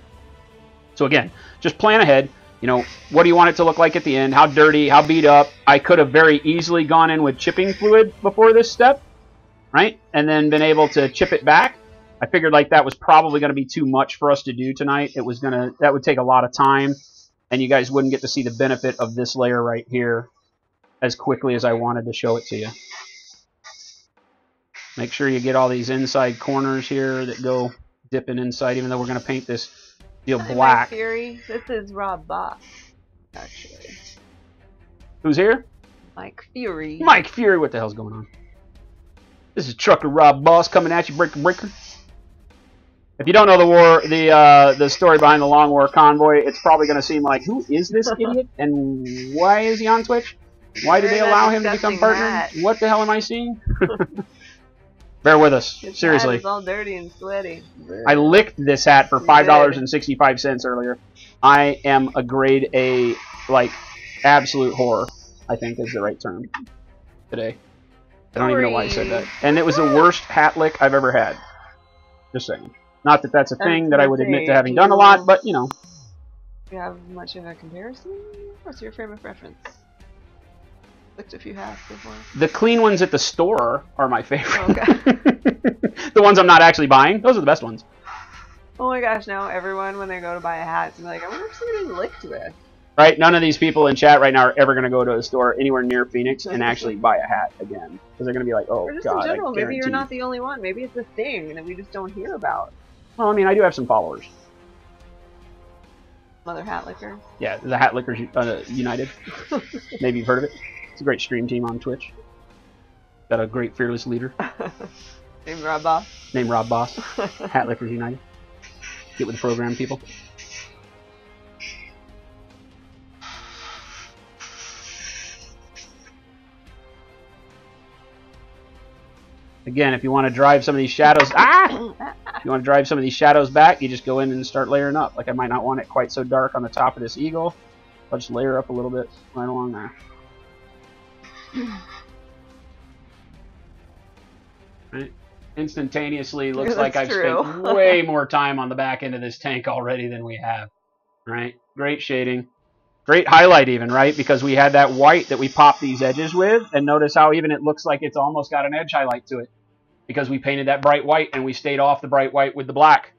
So again, just plan ahead. You know, what do you want it to look like at the end? How dirty? How beat up? I could have very easily gone in with chipping fluid before this step, right? And then been able to chip it back. I figured like that was probably going to be too much for us to do tonight. It was going to, that would take a lot of time and you guys wouldn't get to see the benefit of this layer right here as quickly as I wanted to show it to you. Make sure you get all these inside corners here that go dipping inside, even though we're going to paint this deal Hi, black. Fury. This is Rob Boss, actually. Who's here? Mike Fury. Mike Fury, what the hell's going on? This is Trucker Rob Boss coming at you, Breaker Breaker. If you don't know the war, the uh, the story behind the Long War Convoy, it's probably going to seem like, who is this idiot, and why is he on Twitch? Why Very they allow him to become partner? hat. What the hell am I seeing? Bear with us, His seriously. hat is all dirty and sweaty. I licked this hat for five dollars and sixty five cents earlier. I am a grade A, like absolute horror. I think is the right term today. I don't even know why I said that. And it was the worst hat lick I've ever had. Just saying. Not that that's a was thing that I gonna would admit to having done a lot, but you know, Do you have much of a comparison? What's your frame of reference? Looked a few hats before. the clean ones at the store are my favorite. Okay. the ones I'm not actually buying, those are the best ones. Oh my gosh, now everyone, when they go to buy a hat, is like, I wonder if somebody licked this. Right? None of these people in chat right now are ever going to go to a store anywhere near Phoenix and actually buy a hat again because they're going to be like, "Oh or just God!" in general, maybe you're not the only one. Maybe it's a thing that we just don't hear about. Well, I mean, I do have some followers. Mother hat licker. Yeah, the Hat Lickers uh, United. Maybe you've heard of it. It's a great stream team on Twitch. Got a great fearless leader. Named Rob Boss. Named Rob Boss. Hatlickers United. Get with the program, people. Again, if you want to drive some of these shadows, ah! If you want to drive some of these shadows back, you just go in and start layering up. Like I might not want it quite so dark on the top of this eagle. I'll just layer up a little bit right along there. Right? Instantaneously looks like I've true. spent way more time on the back end of this tank already than we have. Right? Great shading. Great highlight even, right? Because we had that white that we popped these edges with, and notice how even it looks like it's almost got an edge highlight to it. Because we painted that bright white and we stayed off the bright white with the black.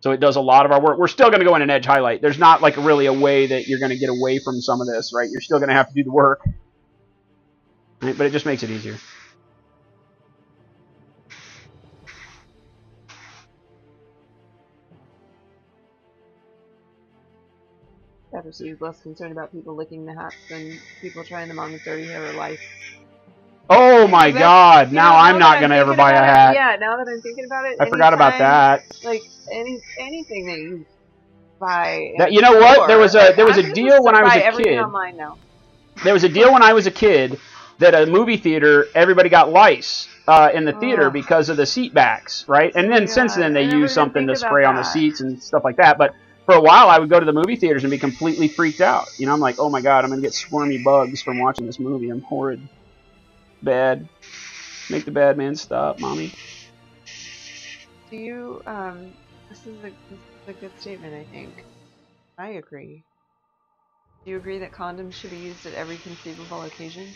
So it does a lot of our work. We're still going to go in an edge highlight. There's not like really a way that you're going to get away from some of this, right? You're still going to have to do the work. Right? But it just makes it easier. Obviously, he's less concerned about people licking the hats than people trying them on with dirty hair or lice. Oh my That- god, now know, I'm not going to ever buy a about it- hat. Yeah, now that I'm thinking about it, I forgot about that. Like any anything that you buy. That- you know the what? There was a- like, there was a deal when I was a kid. now. There was a deal when I was a kid that a movie theater, everybody got lice uh, in the theater Oh. because of the seat backs, right? And then since then they use something to spray on the seats and stuff like that. But for a while, I would go to the movie theaters and be completely freaked out. You know, I'm like, oh my god, I'm gonna get squirmy bugs from watching this movie. I'm horrid, bad. Make the bad man stop, mommy. Do you? Um, this is a this is a good statement. I think. I agree. Do you agree that condoms should be used at every conceivable occasion?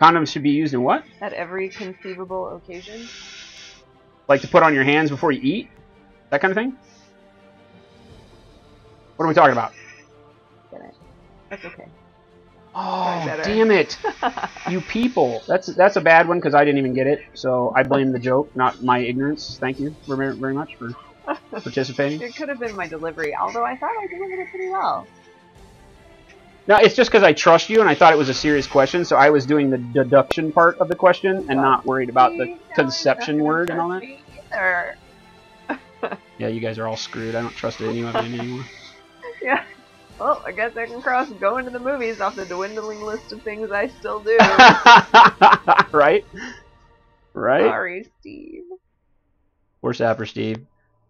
Condoms should be used in what? At every conceivable occasion? Like to put on your hands before you eat? That kind of thing? What are we talking about? That's okay. Oh, damn it. you people. That's that's a bad one because I didn't even get it. So I blame the joke, not my ignorance. Thank you very, very much for participating. It could have been my delivery, although I thought I delivered it pretty well. No, it's just because I trust you and I thought it was a serious question, so I was doing the deduction part of the question and not worried about the conception word and all that. Yeah, you guys are all screwed. I don't trust any of it anymore. yeah. Well, I guess I can cross going to the movies off the dwindling list of things I still do. right? Right? Sorry, Steve. Poor Sapper Steve.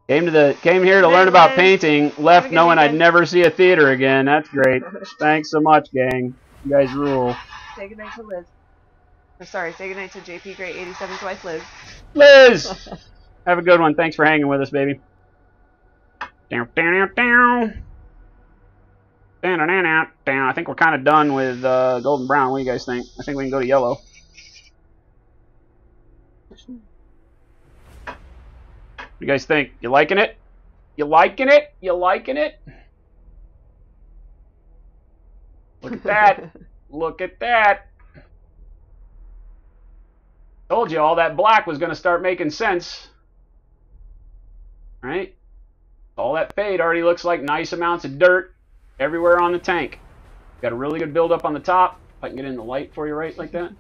Came to the came here to learn about painting, left knowing I'd never see a theater again. That's great. Thanks so much, gang. You guys rule. Say goodnight to Liz. Or sorry, say goodnight to JP Gray 87's wife Liz. Liz! Have a good one. Thanks for hanging with us, baby. Down, down, down, down. Down, down, down, down. I think we're kind of done with uh, golden brown. What do you guys think? I think we can go to yellow. What do you guys think? You liking it? You liking it? You liking it? Look at that. Look at that. Told you all that black was going to start making sense. Right? All that fade already looks like nice amounts of dirt everywhere on the tank. Got a really good buildup on the top. If I can get in the light for you right like that.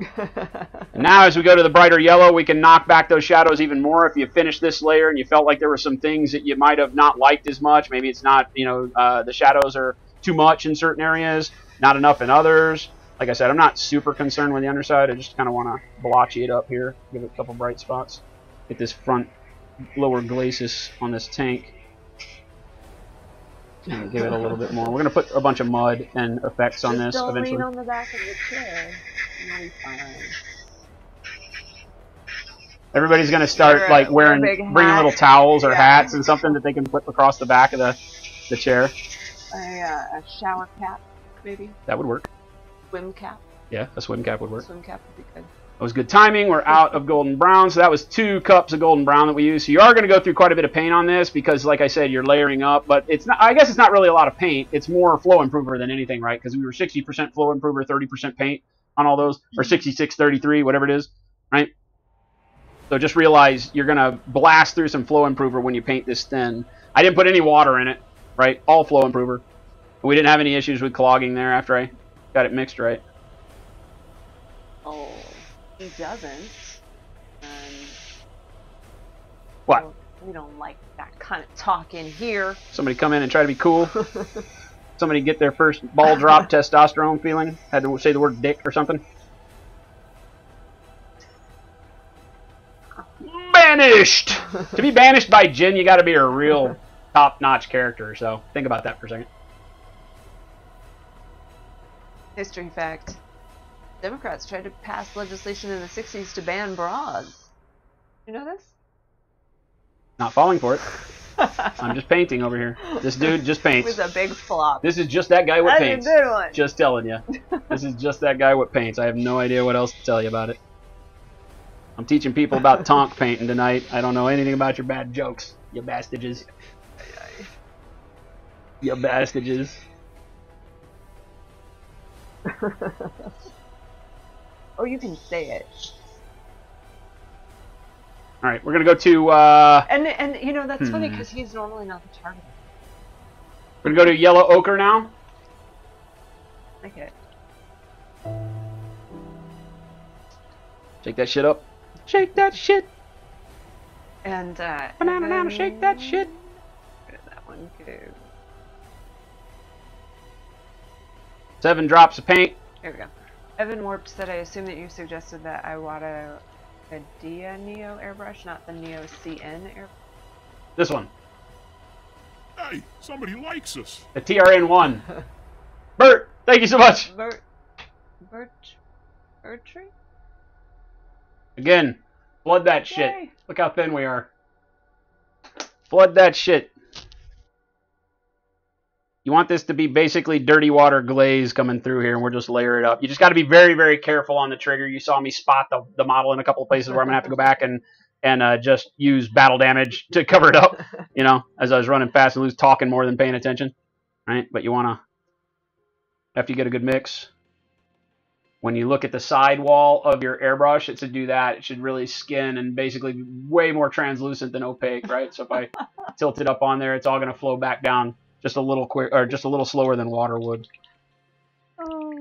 And now as we go to the brighter yellow, we can knock back those shadows even more. If you finish this layer and you felt like there were some things that you might have not liked as much, maybe it's not, you know, uh, the shadows are too much in certain areas, not enough in others. Like I said, I'm not super concerned with the underside. I just kind of want to blotchy it up here, give it a couple bright spots. Get this front lower glacis on this tank. And give it a little bit more. We're going to put a bunch of mud and effects on Just this don't eventually. lean on the back of the chair. Everybody's gonna start like wear wearing, bringing little towels or Yeah. hats and something that they can flip across the back of the, the chair. A, uh, a shower cap, maybe. That would work. Swim cap. Yeah, a swim cap would work. Swim cap would be good. That was good timing. We're out of golden brown, so that was two cups of golden brown that we used. So you are going to go through quite a bit of paint on this because, like I said, you're layering up. But it's not. I guess it's not really a lot of paint. It's more flow improver than anything, right? Because we were 60% flow improver, 30% paint on all those, or hmm. 66, 33, whatever it is, right? So just realize you're going to blast through some flow improver when you paint this thin. I didn't put any water in it, right? All flow improver. We didn't have any issues with clogging there after I got it mixed right. Oh, he doesn't. Um, What? We don't like that kind of talk in here. Somebody come in and try to be cool. Somebody get their first ball drop testosterone feeling? Had to say the word dick or something? Banished! to be banished by Jin, you gotta be a real top notch character, so think about that for a second. History fact. Democrats tried to pass legislation in the 60s to ban bras. You know this? Not falling for it. I'm just painting over here. This dude just paints. It was a big flop. This is just that guy with That's a paints. good one. Just telling you. This is just that guy with paints. I have no idea what else to tell you about it. I'm teaching people about tonk painting tonight. I don't know anything about your bad jokes, you bastages. You bastages. oh, you can say it. All right, we're gonna go to uh, And and you know that's funny Hmm. because he's normally not the target. we're gonna go to yellow ochre now. I get it. Shake that shit up. Shake that shit. And uh, Banana, banana, Evan- shake that shit. Where did that one go? Seven drops of paint. There we go. Evan Warped said, I assume that you suggested that Iwata Adia Neo airbrush, not the Neo CN airbrush. This one, Hey, somebody likes us. the TRN one. Bert, thank you so much. Bert. Bert. Bertree? Again, flood that shit. Yay. Look how thin we are. Flood that shit. You want this to be basically dirty water glaze coming through here, and we'll just layer it up. You just got to be very, very careful on the trigger. You saw me spot the, the model in a couple of places where I'm gonna have to go back and and uh, just use battle damage to cover it up. You know, as I was running fast and loose, talking more than paying attention. Right? But you wanna after you get a good mix. When you look at the side wall of your airbrush, it should do that. It should really skin and basically be way more translucent than opaque, right? So if I tilt it up on there, it's all going to flow back down just a little quick or just a little slower than water would. Oh,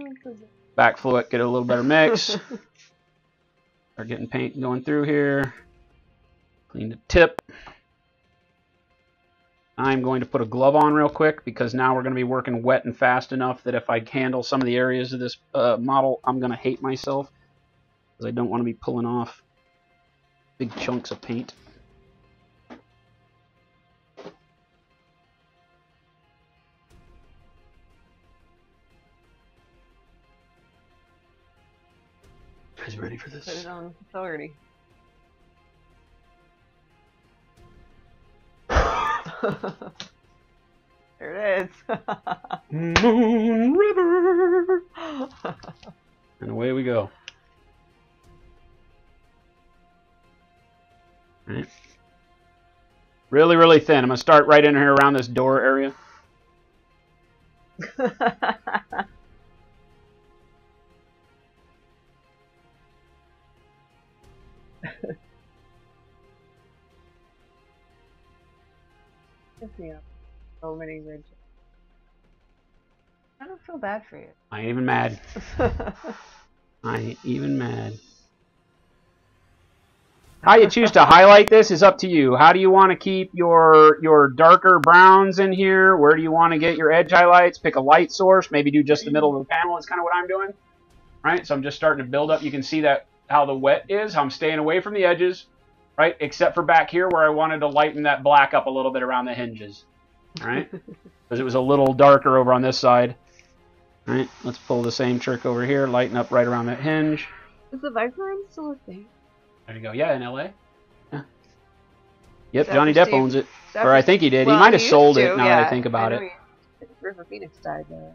Back fluid, get a little better mix. Start getting paint going through here. Clean the tip. I'm going to put a glove on real quick because now we're going to be working wet and fast enough that if I handle some of the areas of this uh, model, I'm going to hate myself because I don't want to be pulling off big chunks of paint. Guys ready for this? Put it on authority. there it is. Moon River. And away we go. Right. Really, really thin. I'm going to start right in here around this door area. Pissing up so many ridges. I don't feel bad for you. I ain't even mad. I ain't even mad. How you choose to highlight this is up to you. How do you want to keep your your darker browns in here? Where do you want to get your edge highlights? Pick a light source. Maybe do just the middle of the panel is kind of what I'm doing. Right? So I'm just starting to build up. You can see that how the wet is. How I'm staying away from the edges. Right? Except for back here where I wanted to lighten that black up a little bit around the hinges. Right? Because it was a little darker over on this side. Right, let's pull the same trick over here, lighten up right around that hinge. Is the Viper room still a thing? There you go. Yeah, in LA. Yeah. Yep, Johnny Depp owns it. Or I think he did. Well, he might have sold to, it now yeah. that I think about know it. River Phoenix died there.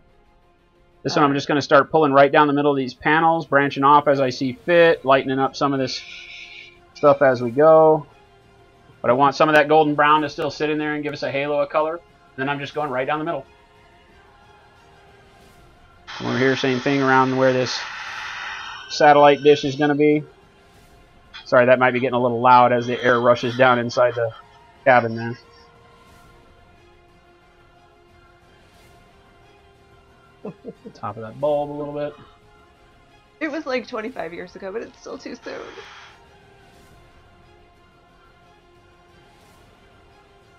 This one I'm just going to start pulling right down the middle of these panels, branching off as I see fit, lightening up some of this stuff as we go. But I want some of that golden brown to still sit in there and give us a halo of color. Then I'm just going right down the middle. Over here, same thing around where this satellite dish is going to be. Sorry, that might be getting a little loud as the air rushes down inside the cabin there. Top of that bulb a little bit. It was like 25 years ago, but it's still too soon.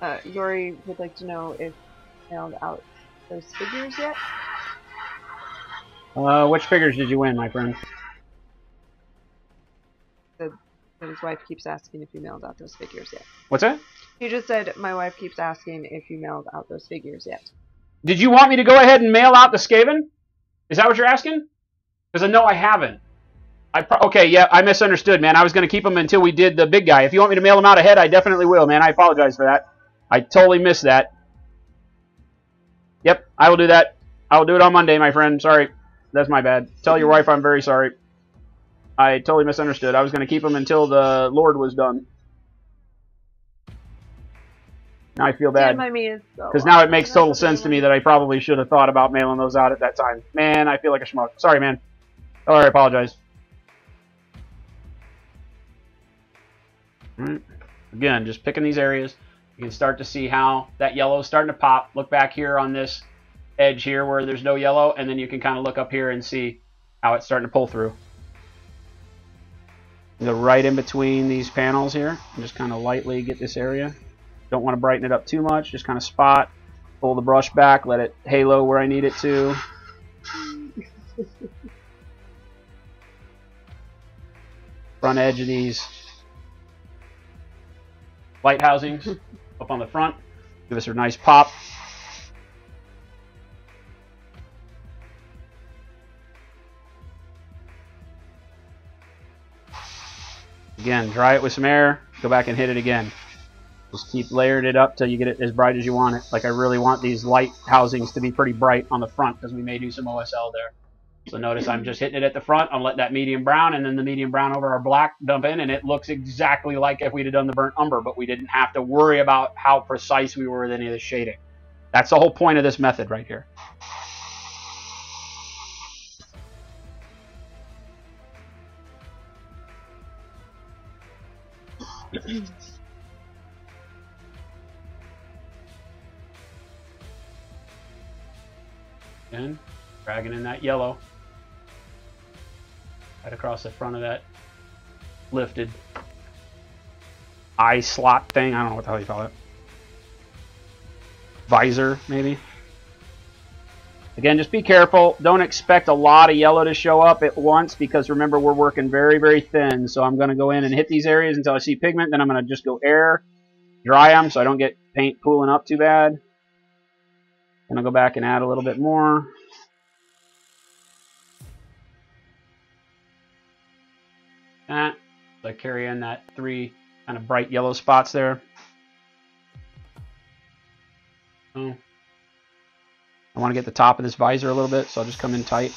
Uh, Yori would like to know if you found out those figures yet? Uh, which figures did you win, my friend? The, his wife keeps asking if you mailed out those figures yet. What's that? He just said my wife keeps asking if you mailed out those figures yet. Did you want me to go ahead and mail out the Skaven? Is that what you're asking? Because I know I haven't. I okay, yeah, I misunderstood, man. I was going to keep them until we did the big guy. If you want me to mail them out ahead, I definitely will, man. I apologize for that. I totally missed that. Yep, I will do that. I will do it on Monday, my friend. Sorry. That's my bad. Tell your wife I'm very sorry. I totally misunderstood. I was going to keep them until the Lord was done. Now I feel bad. Me so Because now it makes total sense to me that I probably should have thought about mailing those out at that time. Man, I feel like a schmuck. Sorry, man. Tell I apologize. Alright. Again, just picking these areas. You can start to see how that yellow is starting to pop. Look back here on this edge here where there's no yellow, and then you can kind of look up here and see how it's starting to pull through. Go right in between these panels here and just kind of lightly get this area. Don't want to brighten it up too much. Just kind of spot, pull the brush back, let it halo where I need it to. Front edge of these light housings up on the front. Give us a nice pop. Again, dry it with some air, go back and hit it again. Just keep layering it up till you get it as bright as you want it. Like I really want these light housings to be pretty bright on the front because we may do some OSL there. So notice I'm just hitting it at the front. I'll let that medium brown and then the medium brown over our black dump in and it looks exactly like if we'd have done the burnt umber, but we didn't have to worry about how precise we were with any of the shading. That's the whole point of this method right here. Again, dragging in that yellow right across the front of that lifted eye slot thing. I don't know what the hell you call it. Visor, maybe. Again, just be careful. Don't expect a lot of yellow to show up at once because remember we're working very, very thin. So I'm going to go in and hit these areas until I see pigment. Then I'm going to just go air, dry them so I don't get paint pooling up too bad. Then I'll go back and add a little bit more. That. So I carry in that three kind of bright yellow spots there. I want to get the top of this visor a little bit, so I'll just come in tight.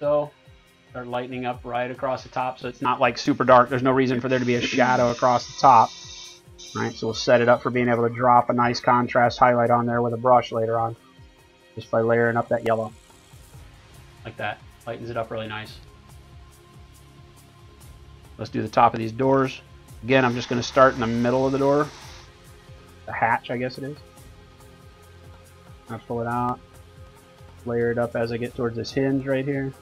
So, start lightening up right across the top so it's not like super dark. There's no reason for there to be a shadow across the top. Right, so we'll set it up for being able to drop a nice contrast highlight on there with a brush later on. Just by layering up that yellow. Like that. Lightens it up really nice. Let's do the top of these doors. Again, I'm just going to start in the middle of the door. The hatch, I guess it is. I'll pull it out. Layer it up as I get towards this hinge right here.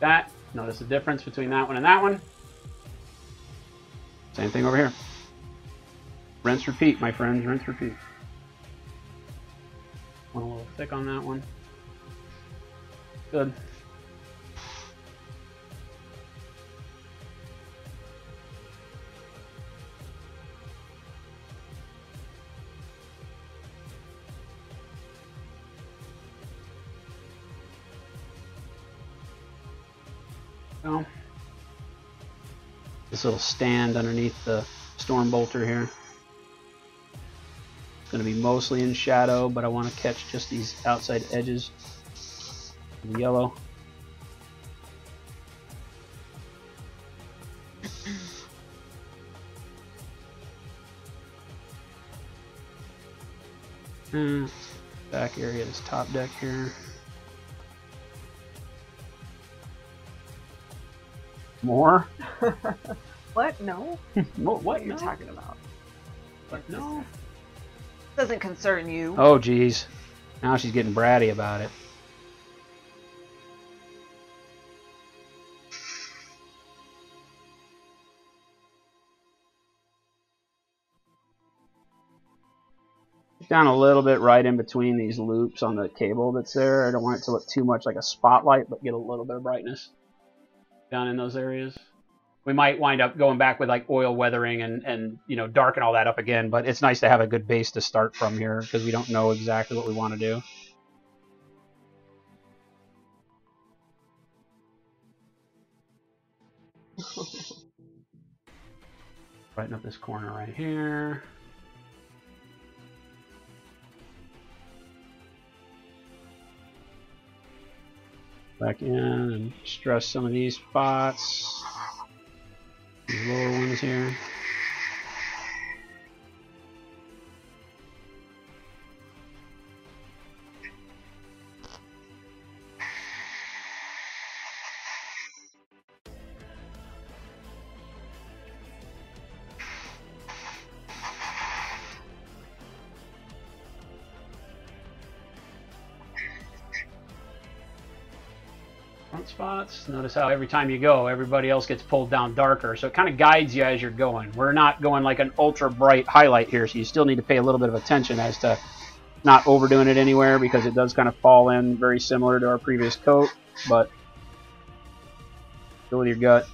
That. Notice the difference between that one and that one. Same thing over here. Rinse, repeat, my friends. Rinse, repeat. Went a little thick on that one. Good. So, this little stand underneath the storm bolter here. It's going to be mostly in shadow, but I want to catch just these outside edges of yellow. Uh, back area, this top deck here. More? what? No. What? What are you No. talking about? But no. Doesn't concern you. Oh, geez. Now she's getting bratty about it. down a little bit right in between these loops on the cable that's there. I don't want it to look too much like a spotlight, but get a little bit of brightness down in those areas. We might wind up going back with like oil weathering and, and you know darken all that up again, but it's nice to have a good base to start from here because we don't know exactly what we want to do. Brighten up this corner right here. Back in and stress some of these spots. These lower ones here. Notice how every time you go, everybody else gets pulled down darker. So it kind of guides you as you're going. We're not going like an ultra bright highlight here, so you still need to pay a little bit of attention as to not overdoing it anywhere because it does kind of fall in very similar to our previous coat, but go with your gut.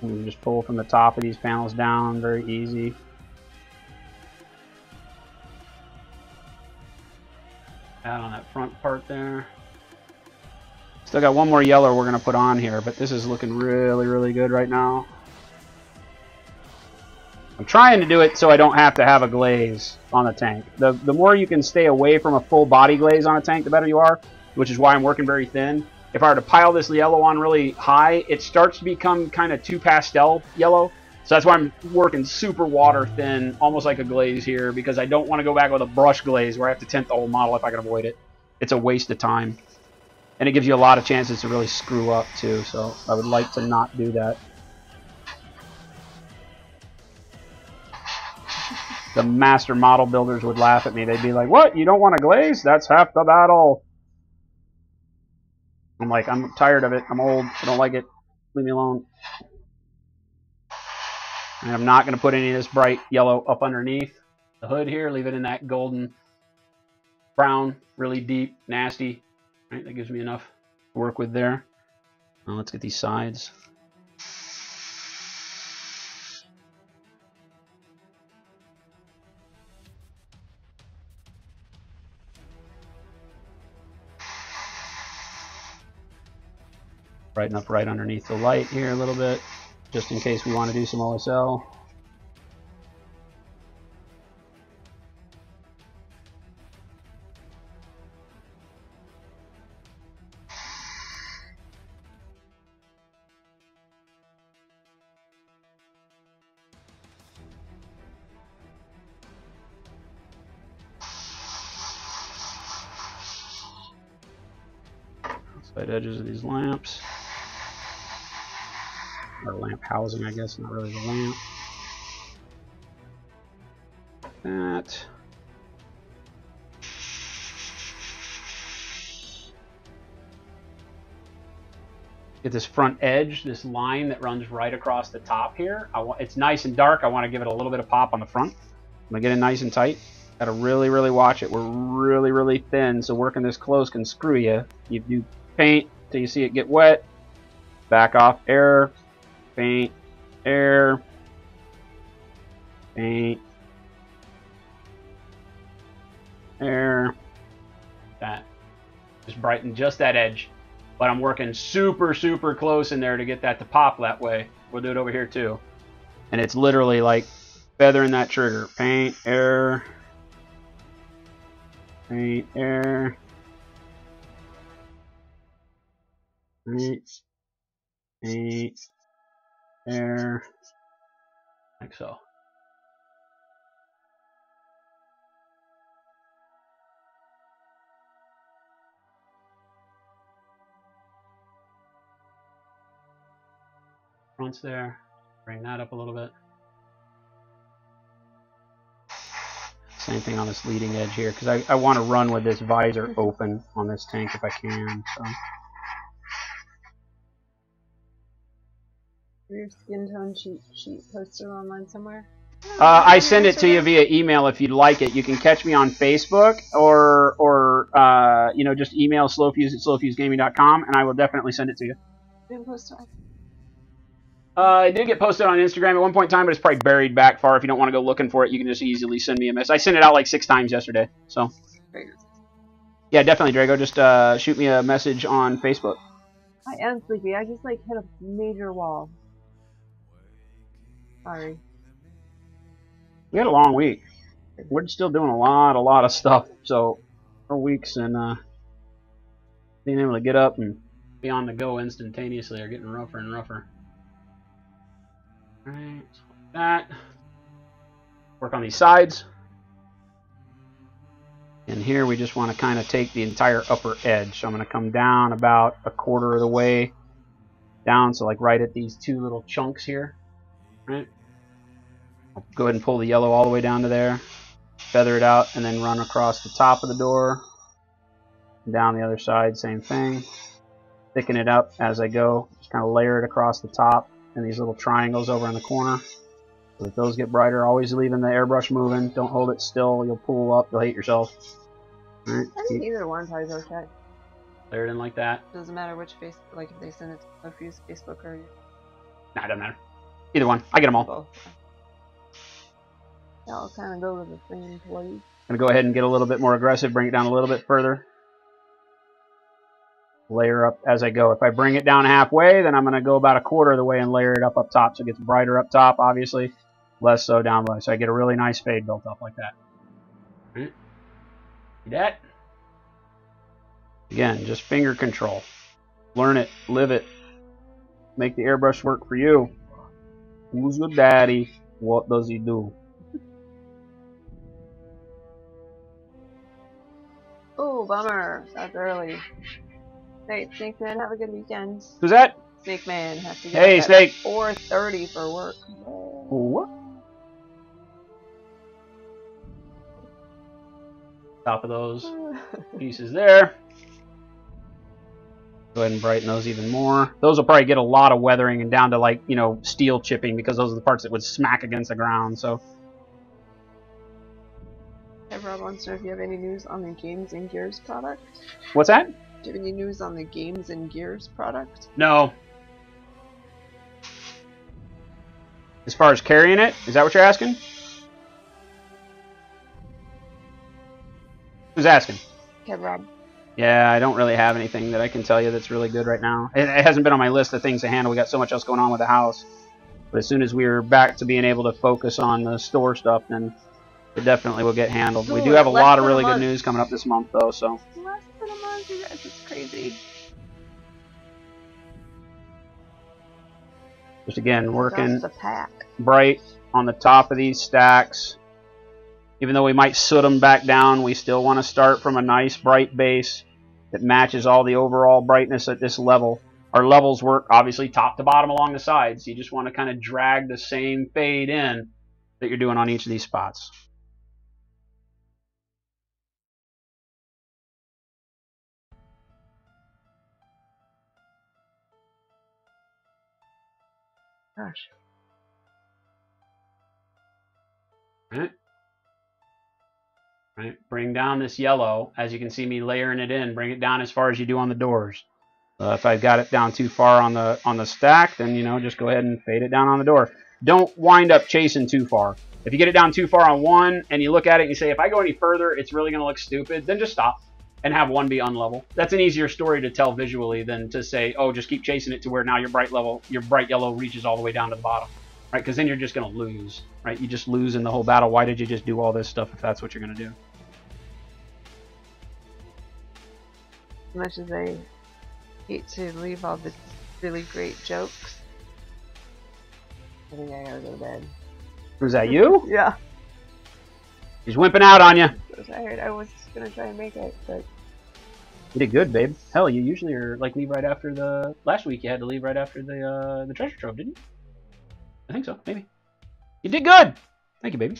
And you just pull from the top of these panels down, very easy. Add on that front part there. Still got one more yellow we're going to put on here, but this is looking really, really good right now. I'm trying to do it so I don't have to have a glaze on the tank. The, the more you can stay away from a full body glaze on a tank, the better you are, which is why I'm working very thin. If I were to pile this yellow on really high, it starts to become kind of too pastel yellow. So that's why I'm working super water thin, almost like a glaze here, because I don't want to go back with a brush glaze where I have to tint the whole model if I can avoid it. It's a waste of time. And it gives you a lot of chances to really screw up too, so I would like to not do that. The master model builders would laugh at me. They'd be like, what, you don't want a glaze? That's half the battle. I'm like, I'm tired of it. I'm old. I don't like it. Leave me alone. And I'm not going to put any of this bright yellow up underneath the hood here. Leave it in that golden brown, really deep, nasty. Right, that gives me enough to work with there. Now let's get these sides. Brighten up right underneath the light here a little bit just in case we want to do some OSL. Edges of these lamps or lamp housing, I guess, not really the lamp. That. Get this front edge, this line that runs right across the top here. I it's nice and dark. I want to give it a little bit of pop on the front. I'm going to get it nice and tight. Got to really, really watch it. We're really, really thin, so working this close can screw you. You do paint till you see it get wet. Back off air, paint, air, paint, air, that. Just brighten just that edge. But I'm working super, super close in there to get that to pop that way. We'll do it over here too. And it's literally like feathering that trigger. Paint, air, paint, air, paint, paint, air, like so. Fronts there, bring that up a little bit. Same thing on this leading edge here, because I, I want to run with this visor open on this tank if I can. So. Your skin tone cheat sheet posted online somewhere. Uh, I send it to you via email if you'd like it. You can catch me on Facebook or or uh, you know just email slowfuse at slowfusegaming.com and I will definitely send it to you. Didn't post it. Uh, it did get posted on Instagram at one point in time, but it's probably buried back far. If you don't want to go looking for it, you can just easily send me a message. I sent it out like six times yesterday, so yeah, definitely, Drago. Just uh, shoot me a message on Facebook. I am sleepy. I just like hit a major wall. Sorry. We had a long week. We're still doing a lot, a lot of stuff. So, for weeks and uh, being able to get up and be on the go instantaneously are getting rougher and rougher. Alright, so that. Work on these sides. And here we just want to kind of take the entire upper edge. So I'm going to come down about a quarter of the way down. So like right at these two little chunks here. Right? I'll go ahead and pull the yellow all the way down to there. Feather it out and then run across the top of the door. Down the other side, same thing. Thicken it up as I go. Just kind of layer it across the top and these little triangles over in the corner. So that those get brighter. Always leaving the airbrush moving. Don't hold it still. You'll pull up. You'll hate yourself. Alright, I think either one probably okay. layer it in like that. Doesn't matter which face, like if they send it to Fuse Facebook or Nah, it doesn't matter. Either one. I get them all. both. They all kind of go with the same place. Gonna go ahead and get a little bit more aggressive, bring it down a little bit further. Layer up as I go. If I bring it down halfway, then I'm gonna go about a quarter of the way and layer it up up top. So it gets brighter up top, obviously. Less so down below. So I get a really nice fade built up like that. Alright. See that? Again, just finger control. Learn it, live it. Make the airbrush work for you. Who's your daddy? What does he do? Oh, bummer. That's early. Hey, Snake Man, have a good weekend. Who's that? Snake Man has to get Hey, up Snake. at 4.30 for work. What? Top of those pieces there. Go ahead and brighten those even more. Those will probably get a lot of weathering and down to like, you know, steel chipping because those are the parts that would smack against the ground. So Rob wants to know if you have any news on the Games and Gears product. what's that? Do you have any news on the Games and Gears product? No. As far as carrying it, is that what you're asking? Who's asking? Okay, Rob. Yeah, I don't really have anything that I can tell you that's really good right now. It, it hasn't been on my list of things to handle. We got so much else going on with the house. But as soon as we're back to being able to focus on the store stuff, then it definitely will get handled. We do have a lot of really good news coming up this month, though. So Less than a month, you guys. It's crazy. just again working Just a pack. bright on the top of these stacks. Even though we might soot them back down, we still want to start from a nice bright base that matches all the overall brightness at this level. Our levels work obviously top to bottom along the sides. You just want to kind of drag the same fade in that you're doing on each of these spots. Gosh. Right? Right. Bring down this yellow. As you can see me layering it in, bring it down as far as you do on the doors. Uh, if I've got it down too far on the on the stack, then you know just go ahead and fade it down on the door. Don't wind up chasing too far. If you get it down too far on one and you look at it and you say, if I go any further, it's really going to look stupid, then just stop and have one be unlevel. That's an easier story to tell visually than to say, oh, just keep chasing it to where now your bright level, your bright yellow reaches all the way down to the bottom, right? Because then you're just going to lose, right? You just lose in the whole battle. Why did you just do all this stuff if that's what you're going to do? As much as I hate to leave all the really great jokes, I think I gotta go to bed. Was that you? Yeah. He's wimping out on you. So tired. I was gonna try and make it, but You did good, babe. Hell, you usually are like leave right after the last week. You had to leave right after the uh, the treasure trove, didn't you? I think so, maybe. You did good. Thank you, baby.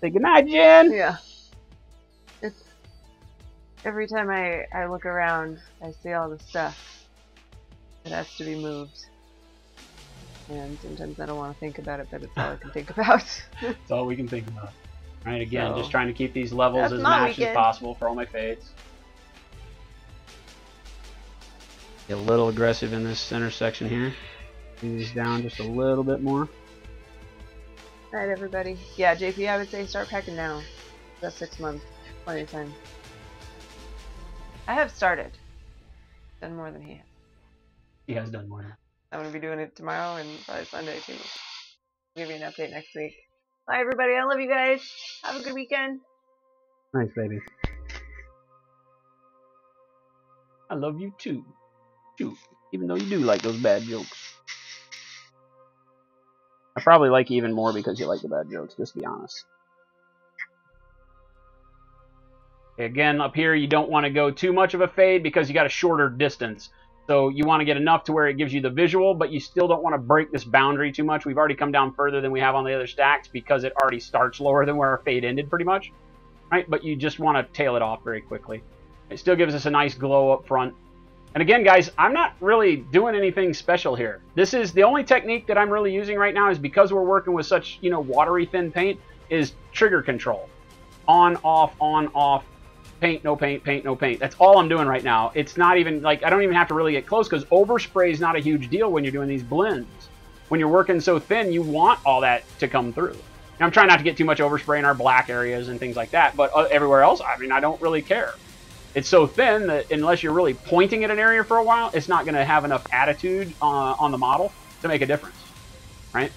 Say goodnight, Jen. Yeah. It's every time I I look around, I see all the stuff that has to be moved, and sometimes I don't want to think about it, but it's all I can think about. it's all we can think about. Right, again, So, just trying to keep these levels as my matched as possible for all my fades. Get a little aggressive in this center section here. Move these down just a little bit more. Alright, everybody. Yeah, JP, I would say start packing now. That's six months. Plenty of time. I have started. Done more than he has. He has done more. I'm going to be doing it tomorrow and probably Sunday too. give you an update next week. Bye, everybody. I love you guys. Have a good weekend. Nice, baby. I love you too. Too. Even though you do like those bad jokes. I probably like you even more because you like the bad jokes, just to be honest. Again, up here, you don't want to go too much of a fade because you got a shorter distance. So you want to get enough to where it gives you the visual, but you still don't want to break this boundary too much. We've already come down further than we have on the other stacks because it already starts lower than where our fade ended pretty much. Right? But you just want to tail it off very quickly. It still gives us a nice glow up front. And again, guys, I'm not really doing anything special here. This is the only technique that I'm really using right now is because we're working with such, you know, watery thin paint is trigger control. On, off, on, off, paint, no paint, paint, no paint. That's all I'm doing right now. It's not even like I don't even have to really get close because overspray is not a huge deal when you're doing these blends. When you're working so thin, you want all that to come through. And I'm trying not to get too much overspray in our black areas and things like that, but uh, everywhere else, I mean, I don't really care. It's so thin that unless you're really pointing at an area for a while, it's not going to have enough attitude uh, on the model to make a difference, right?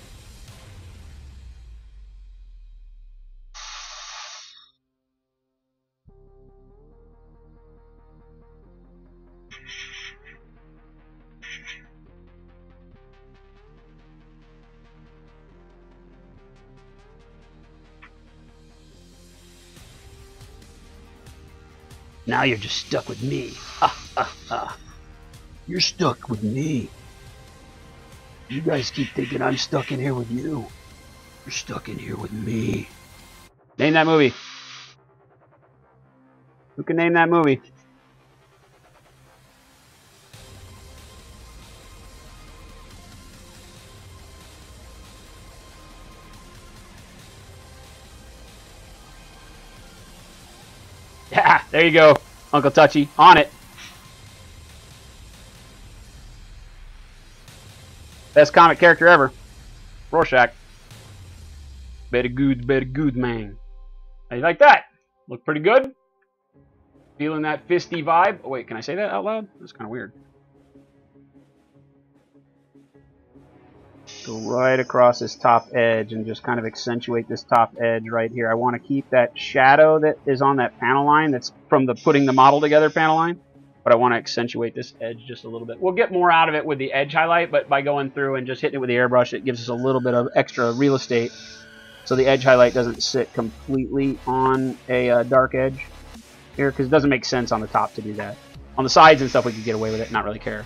Now you're just stuck with me. Ha, ha, ha. You're stuck with me. You guys keep thinking I'm stuck in here with you. You're stuck in here with me. Name that movie. Who can name that movie? There you go, Uncle Touchy. On it. Best comic character ever. Rorschach. Very good, very good, man. How you like that? Look pretty good? Feeling that fisty vibe? Oh, wait, can I say that out loud? That's kind of weird. Go right across this top edge and just kind of accentuate this top edge right here. I want to keep that shadow that is on that panel line that's from the putting the model together panel line, but I want to accentuate this edge just a little bit. We'll get more out of it with the edge highlight, but by going through and just hitting it with the airbrush, it gives us a little bit of extra real estate so the edge highlight doesn't sit completely on a uh, dark edge here because it doesn't make sense on the top to do that. On the sides and stuff, we could get away with it, not really care.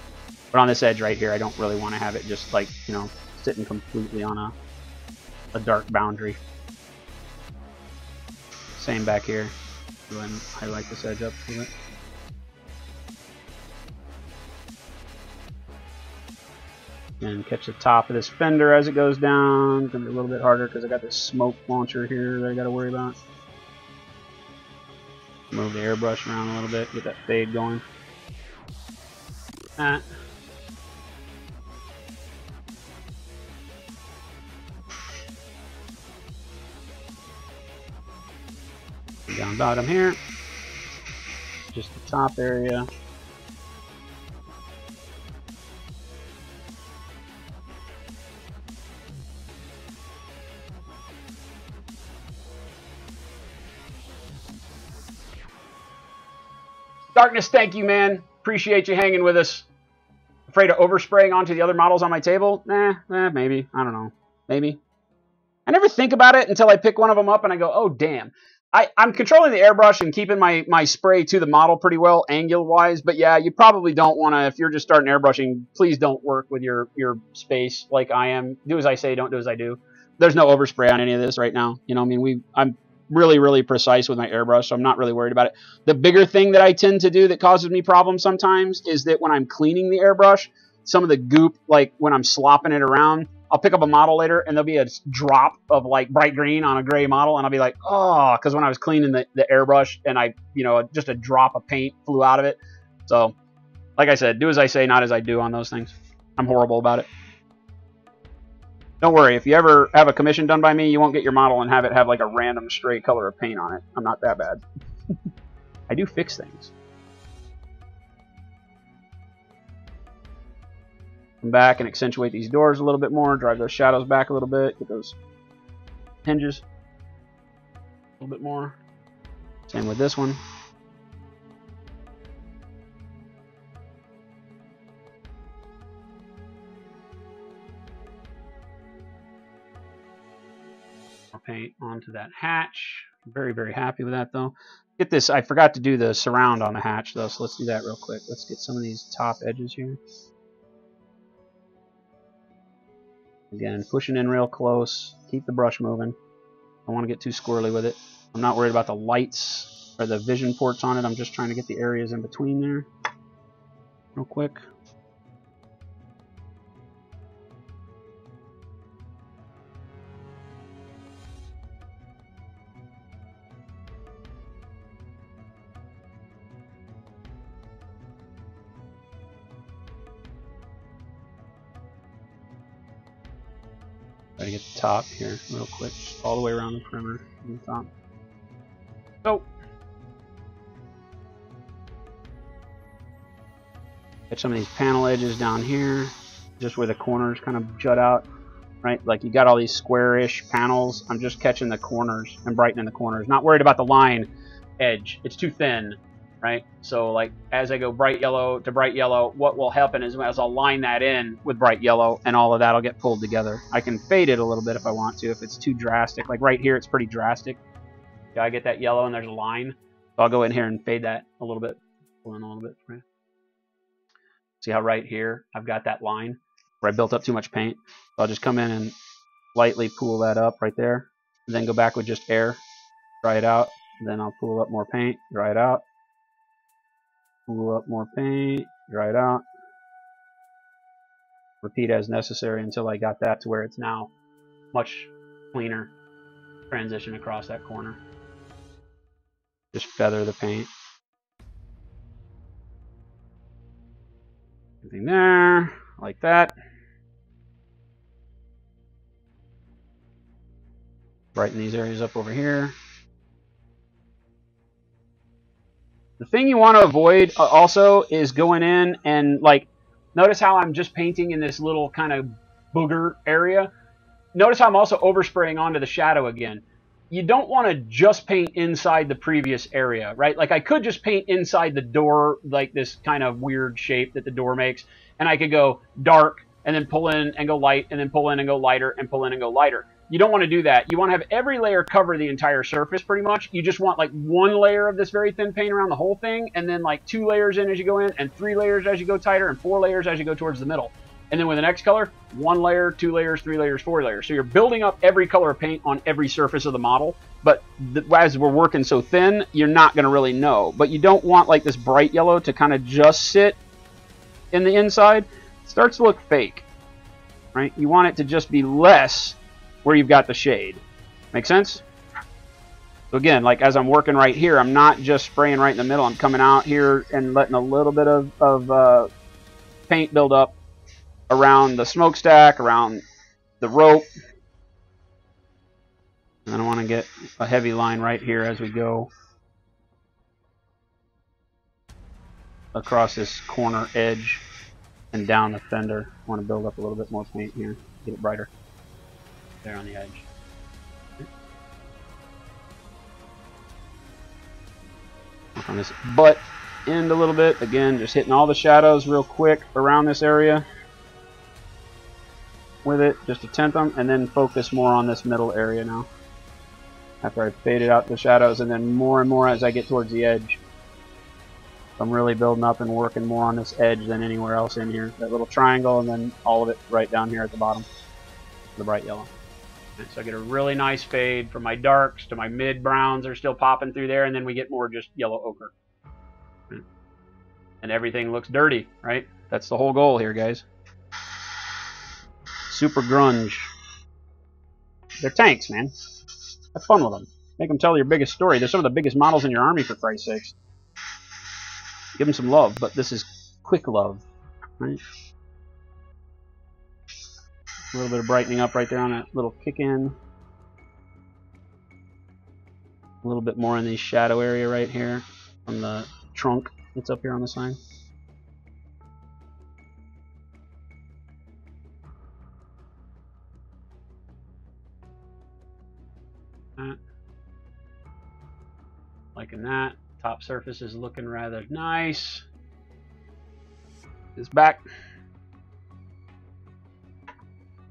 But on this edge right here, I don't really want to have it just like, you know, sitting completely on a, a dark boundary. Same back here. And highlight this edge up a bit. And catch the top of this fender as it goes down. It's gonna be a little bit harder because I got this smoke launcher here that I gotta worry about. Move the airbrush around a little bit, get that fade going. Ah. Down bottom here. Just the top area. Darkness, thank you, man. Appreciate you hanging with us. Afraid of overspraying onto the other models on my table? Nah, eh, maybe. I don't know. Maybe. I never think about it until I pick one of them up and I go, oh, damn. I, I'm controlling the airbrush and keeping my, my spray to the model pretty well, angle-wise. But yeah, you probably don't want to, if you're just starting airbrushing, please don't work with your, your space like I am. Do as I say, don't do as I do. There's no overspray on any of this right now. You know, I mean, we I'm really, really precise with my airbrush, so I'm not really worried about it. The bigger thing that I tend to do that causes me problems sometimes is that when I'm cleaning the airbrush, some of the goop, like when I'm slopping it around, I'll pick up a model later and there'll be a drop of like bright green on a gray model, and I'll be like, oh, because when I was cleaning the, the airbrush and I, you know, just a drop of paint flew out of it. So, like I said, do as I say, not as I do on those things. I'm horrible about it. Don't worry, if you ever have a commission done by me, you won't get your model and have it have like a random stray color of paint on it. I'm not that bad. I do fix things. Come back and accentuate these doors a little bit more, drive those shadows back a little bit, get those hinges a little bit more. Same with this one. Paint onto that hatch. Very, very happy with that though. Get this, I forgot to do the surround on the hatch though, so let's do that real quick. Let's get some of these top edges here. Again, pushing in real close. Keep the brush moving. I Don't want to get too squirrely with it. I'm not worried about the lights or the vision ports on it. I'm just trying to get the areas in between there real quick. Top here real quick, just all the way around the perimeter on the top. Oh. So, get some of these panel edges down here, just where the corners kind of jut out, right? Like you got all these squarish panels. I'm just catching the corners and brightening the corners. Not worried about the line edge. It's too thin, right? So like as I go bright yellow to bright yellow, what will happen is as I'll line that in with bright yellow and all of that will get pulled together. I can fade it a little bit if I want to, if it's too drastic. Like right here, it's pretty drastic. Yeah, I get that yellow and there's a line. So I'll go in here and fade that a little bit. Pull in a little bit. Right? See how right here I've got that line where I built up too much paint. So I'll just come in and lightly pool that up right there. Then go back with just air, dry it out. Then I'll pool up more paint, dry it out. Pool up more paint, dry it out. Repeat as necessary until I got that to where it's now much cleaner transition across that corner. Just feather the paint. Anything there, like that. Brighten these areas up over here. The thing you want to avoid uh, also is going in and like, notice how I'm just painting in this little kind of booger area. Notice how I'm also overspraying onto the shadow again. You don't want to just paint inside the previous area, right? Like I could just paint inside the door, like this kind of weird shape that the door makes, and I could go dark and then pull in and go light and then pull in and go lighter and pull in and go lighter. You don't want to do that. You want to have every layer cover the entire surface pretty much. You just want like one layer of this very thin paint around the whole thing and then like two layers in as you go in and three layers as you go tighter and four layers as you go towards the middle. And then with the next color, one layer, two layers, three layers, four layers. So you're building up every color of paint on every surface of the model. But as we're working so thin, you're not going to really know. But you don't want like this bright yellow to kind of just sit in the inside. It starts to look fake, right? You want it to just be less where you've got the shade. Make sense? So again, like as I'm working right here, I'm not just spraying right in the middle. I'm coming out here and letting a little bit of, of uh, paint build up around the smokestack, around the rope. And then I want to get a heavy line right here as we go across this corner edge and down the fender. I want to build up a little bit more paint here, get it brighter there on the edge. Work on this butt end a little bit. Again, just hitting all the shadows real quick around this area with it, just to tent them, and then focus more on this middle area now. After I faded out the shadows, and then more and more as I get towards the edge. I'm really building up and working more on this edge than anywhere else in here. That little triangle, and then all of it right down here at the bottom. The bright yellow. So I get a really nice fade from my darks to my mid browns are still popping through there, and then we get more just yellow ochre. And everything looks dirty, right? That's the whole goal here, guys. Super grunge. They're tanks, man. Have fun with them. Make them tell your biggest story. They're some of the biggest models in your army, for Christ's sakes. Give them some love, but this is quick love, right? A little bit of brightening up right there on that little kick in. A little bit more in the shadow area right here on the trunk that's up here on the. That. Liking that. Top surface is looking rather nice. This back.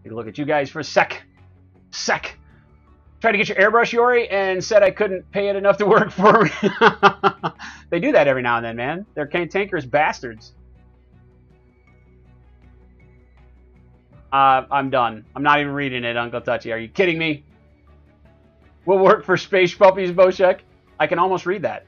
Take a look at you guys for a sec. Sec. Tried to get your airbrush, Yori, and said I couldn't pay it enough to work for me. they do that every now and then, man. They're cantankerous bastards. Uh, I'm done. I'm not even reading it, Uncle Touchy. Are you kidding me? Will work for Space Puppies, Boshek. I can almost read that.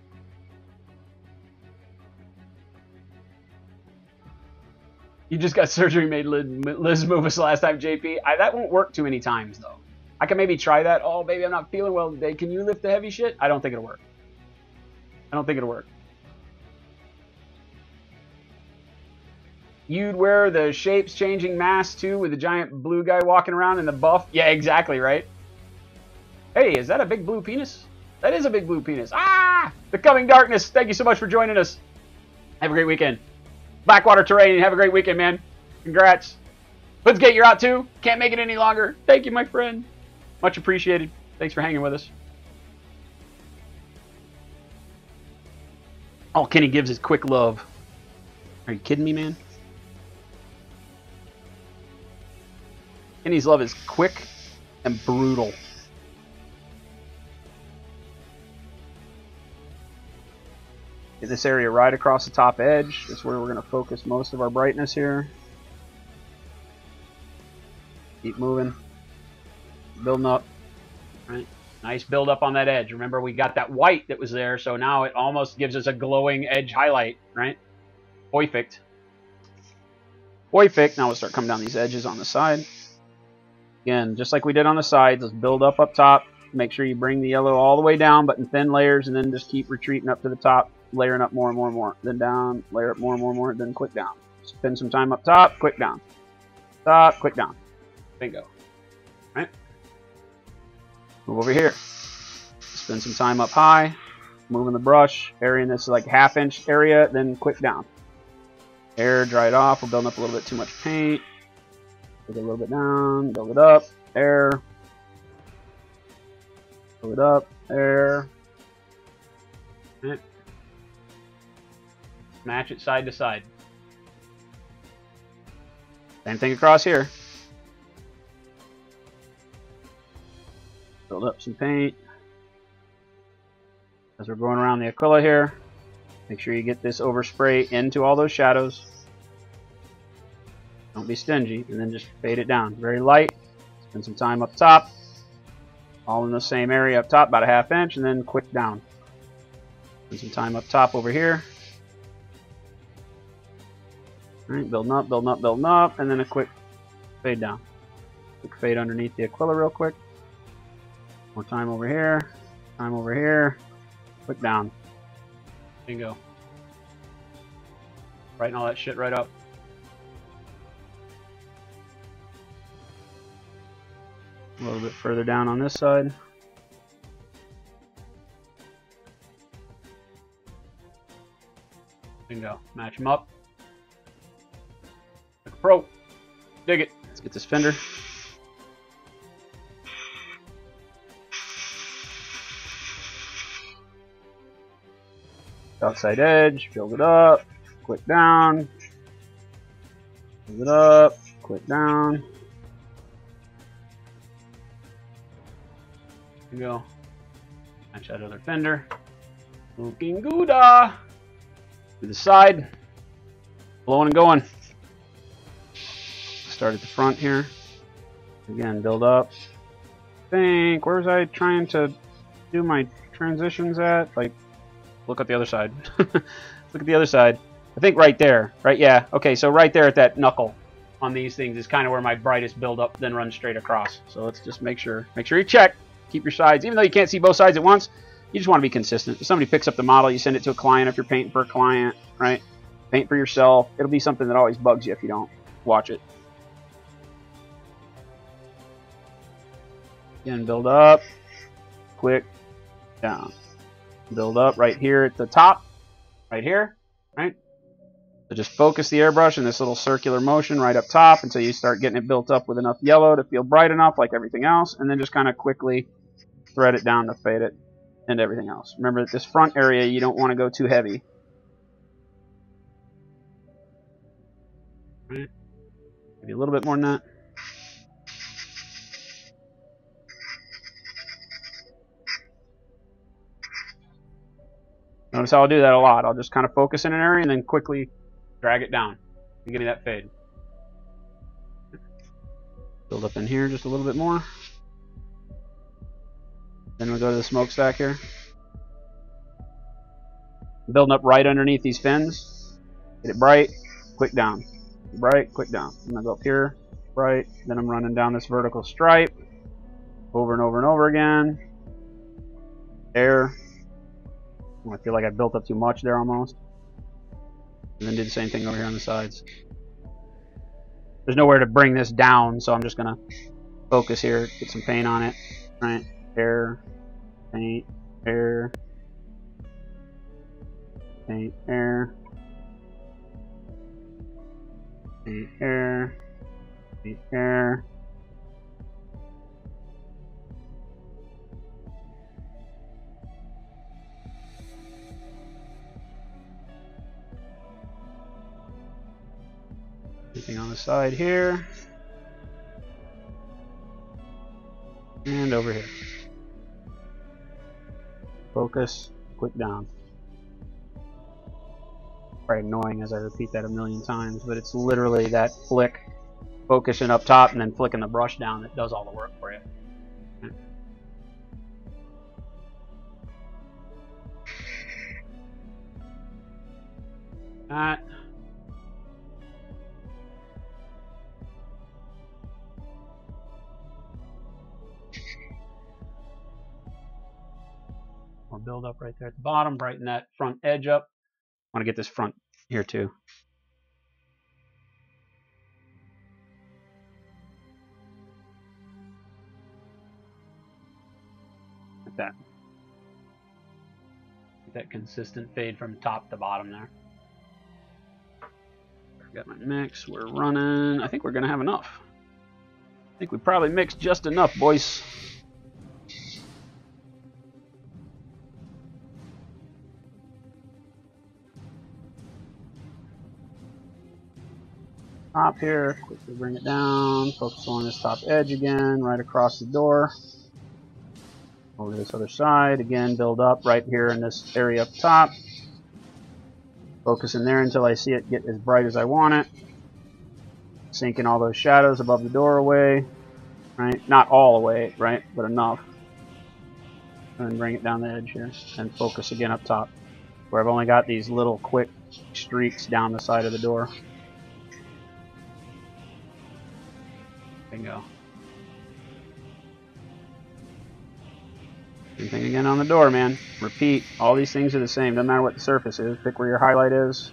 You just got surgery made Liz move us last time, JP. I, that won't work too many times, though. I can maybe try that. Oh, baby, I'm not feeling well today. Can you lift the heavy shit? I don't think it'll work. I don't think it'll work. You'd wear the shapes changing mask too with the giant blue guy walking around in the buff? Yeah, exactly, right? Hey, is that a big blue penis? That is a big blue penis. Ah! The coming darkness. Thank you so much for joining us. Have a great weekend. Blackwater Terrain, have a great weekend, man. Congrats. Hoodsgate, you're out too. Can't make it any longer. Thank you, my friend. Much appreciated. Thanks for hanging with us. All Kenny gives is quick love. Are you kidding me, man? Kenny's love is quick and brutal. Get this area right across the top edge. That's where we're going to focus most of our brightness here. Keep moving. Building up. Right. Nice build up on that edge. Remember, we got that white that was there, so now it almost gives us a glowing edge highlight, right? Perfect. Perfect. Now we'll start coming down these edges on the side. Again, just like we did on the sides, let's build up up top. Make sure you bring the yellow all the way down, but in thin layers, and then just keep retreating up to the top layering up more and more and more. Then down, layer up more and more and more, then quick down. Spend some time up top, quick down. Top, quick down. Bingo. Right? Move over here. Spend some time up high, moving the brush, areaing this like half inch area, then quick down. Air, dry it off. We're building up a little bit too much paint. Take it a little bit down, build it up, air. Build it up, air. Right. Match it side to side. Same thing across here. Build up some paint. As we're going around the Aquila here, make sure you get this overspray into all those shadows. Don't be stingy, and then just fade it down. Very light. Spend some time up top. All in the same area up top, about a half inch, and then quick down. Spend some time up top over here. Alright, building up, building up, building up, and then a quick fade down. Quick fade underneath the Aquila real quick. More time over here. Time over here. Quick down. Bingo. Brighten all that shit right up. A little bit further down on this side. Bingo. Match them up. Pro. Dig it. Let's get this fender. Outside edge, build it up, quick down, build it up, quick down. There you go. Match that other fender. Looking gooda. To the side. Blowing and going start at the front here. Again, build up, think where was I trying to do my transitions at? Like, look at the other side. look at the other side. I think right there. Right? Yeah. Okay. So right there at that knuckle on these things is kind of where my brightest build up then runs straight across. So let's just make sure make sure you check. Keep your sides, even though you can't see both sides at once. You just want to be consistent. If somebody picks up the model, you send it to a client if you're painting for a client, right? Paint for yourself. It'll be something that always bugs you if you don't watch it. Again, build up, quick, down. Build up right here at the top, right here, right? So just focus the airbrush in this little circular motion right up top until you start getting it built up with enough yellow to feel bright enough like everything else, and then just kind of quickly thread it down to fade it and everything else. Remember that this front area you don't want to go too heavy. Maybe a little bit more than that. Notice how I'll do that a lot. I'll just kind of focus in an area and then quickly drag it down and give me that fade. Build up in here just a little bit more. Then we go to the smokestack here. Building up right underneath these fins. Get it bright, quick down. Bright, quick down. I'm gonna go up here, bright. Then I'm running down this vertical stripe over and over and over again. There, I feel like I built up too much there almost. And then do the same thing over here on the sides. There's nowhere to bring this down, so I'm just going to focus here, get some paint on it. Right, air, paint, air, paint, air, paint, air, paint, air. Anything on the side here. And over here. Focus, click down. Probably annoying as I repeat that a million times, but it's literally that flick, focusing up top, and then flicking the brush down that does all the work for you. That. More build up right there at the bottom, brighten that front edge up. I want to get this front here too. Like that. Get that consistent fade from top to bottom there. Got my mix. We're running. I think we're to have enough. I think we probably mixed just enough, boys. Top here, quickly bring it down, focus on this top edge again, right across the door. Over this other side, again, build up right here in this area up top. Focus in there until I see it get as bright as I want it. Sinking all those shadows above the doorway, right? Not all away, right? But enough. And bring it down the edge here and focus again up top where I've only got these little quick streaks down the side of the door. Bingo. Same thing again on the door, man. Repeat. All these things are the same. Doesn't matter what the surface is. Pick where your highlight is.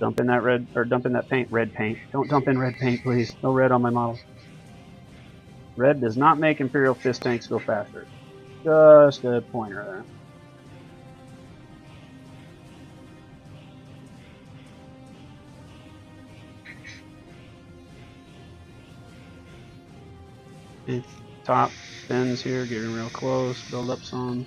Dump in that red, or dump in that paint. Red paint. Don't dump in red paint, please. No red on my model. Red does not make Imperial Fist tanks go faster. Just a pointer there. Top fins here, getting real close, build up some.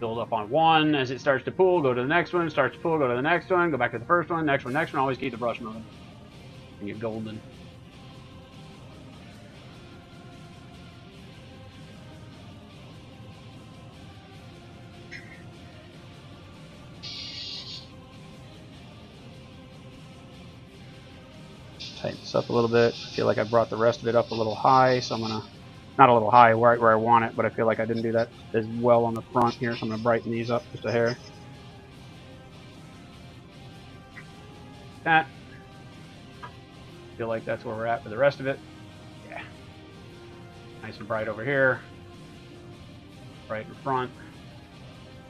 Build up on one as it starts to pull, go to the next one, starts to pull, go to the next one, go back to the first one, next one, next one, always keep the brush moving. And get golden. Tighten this up a little bit. I feel like I brought the rest of it up a little high, so I'm gonna not a little high right where I want it, but I feel like I didn't do that as well on the front here, so I'm gonna brighten these up just a hair. That. Feel like that's where we're at for the rest of it. Yeah. Nice and bright over here. Bright in front.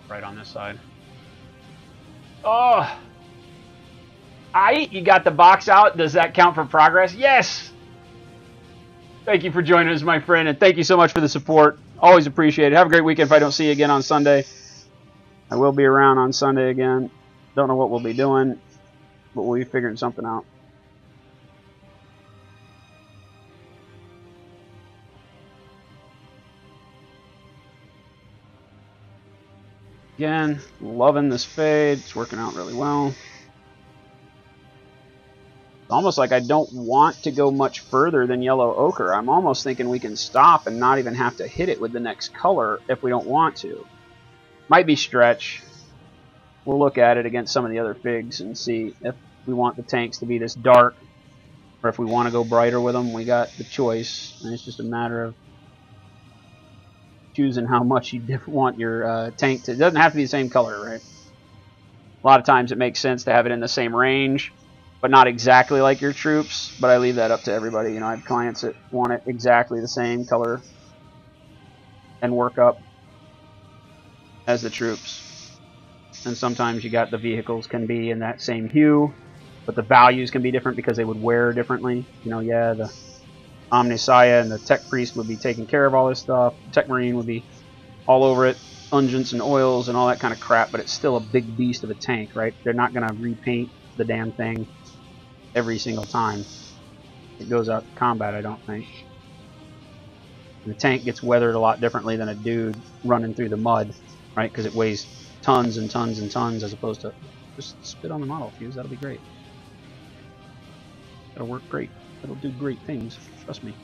Right on this side. Oh! You got the box out. Does that count for progress? Yes! Thank you for joining us, my friend, and thank you so much for the support. Always appreciate it. Have a great weekend if I don't see you again on Sunday. I will be around on Sunday again. Don't know what we'll be doing, but we'll be figuring something out. Again, loving this fade. It's working out really well. Almost like I don't want to go much further than yellow ochre. I'm almost thinking we can stop and not even have to hit it with the next color if we don't want to. Might be stretch. We'll look at it against some of the other figs and see if we want the tanks to be this dark or if we want to go brighter with them. We got the choice, and it's just a matter of choosing how much you want your uh, tank to. It doesn't have to be the same color, right? A lot of times it makes sense to have it in the same range, but not exactly like your troops. But I leave that up to everybody. You know, I have clients that want it exactly the same color and work up as the troops. And sometimes you got the vehicles can be in that same hue, but the values can be different because they would wear differently. You know, yeah, the Omnissiah and the Tech Priest would be taking care of all this stuff. Tech Marine would be all over it, unguents and oils and all that kind of crap, but it's still a big beast of a tank, right? They're not going to repaint the damn thing every single time it goes out to combat, I don't think. And the tank gets weathered a lot differently than a dude running through the mud, right? Because it weighs tons and tons and tons as opposed to just spit on the model fuse. That'll be great. That'll work great. It'll do great things. Trust me.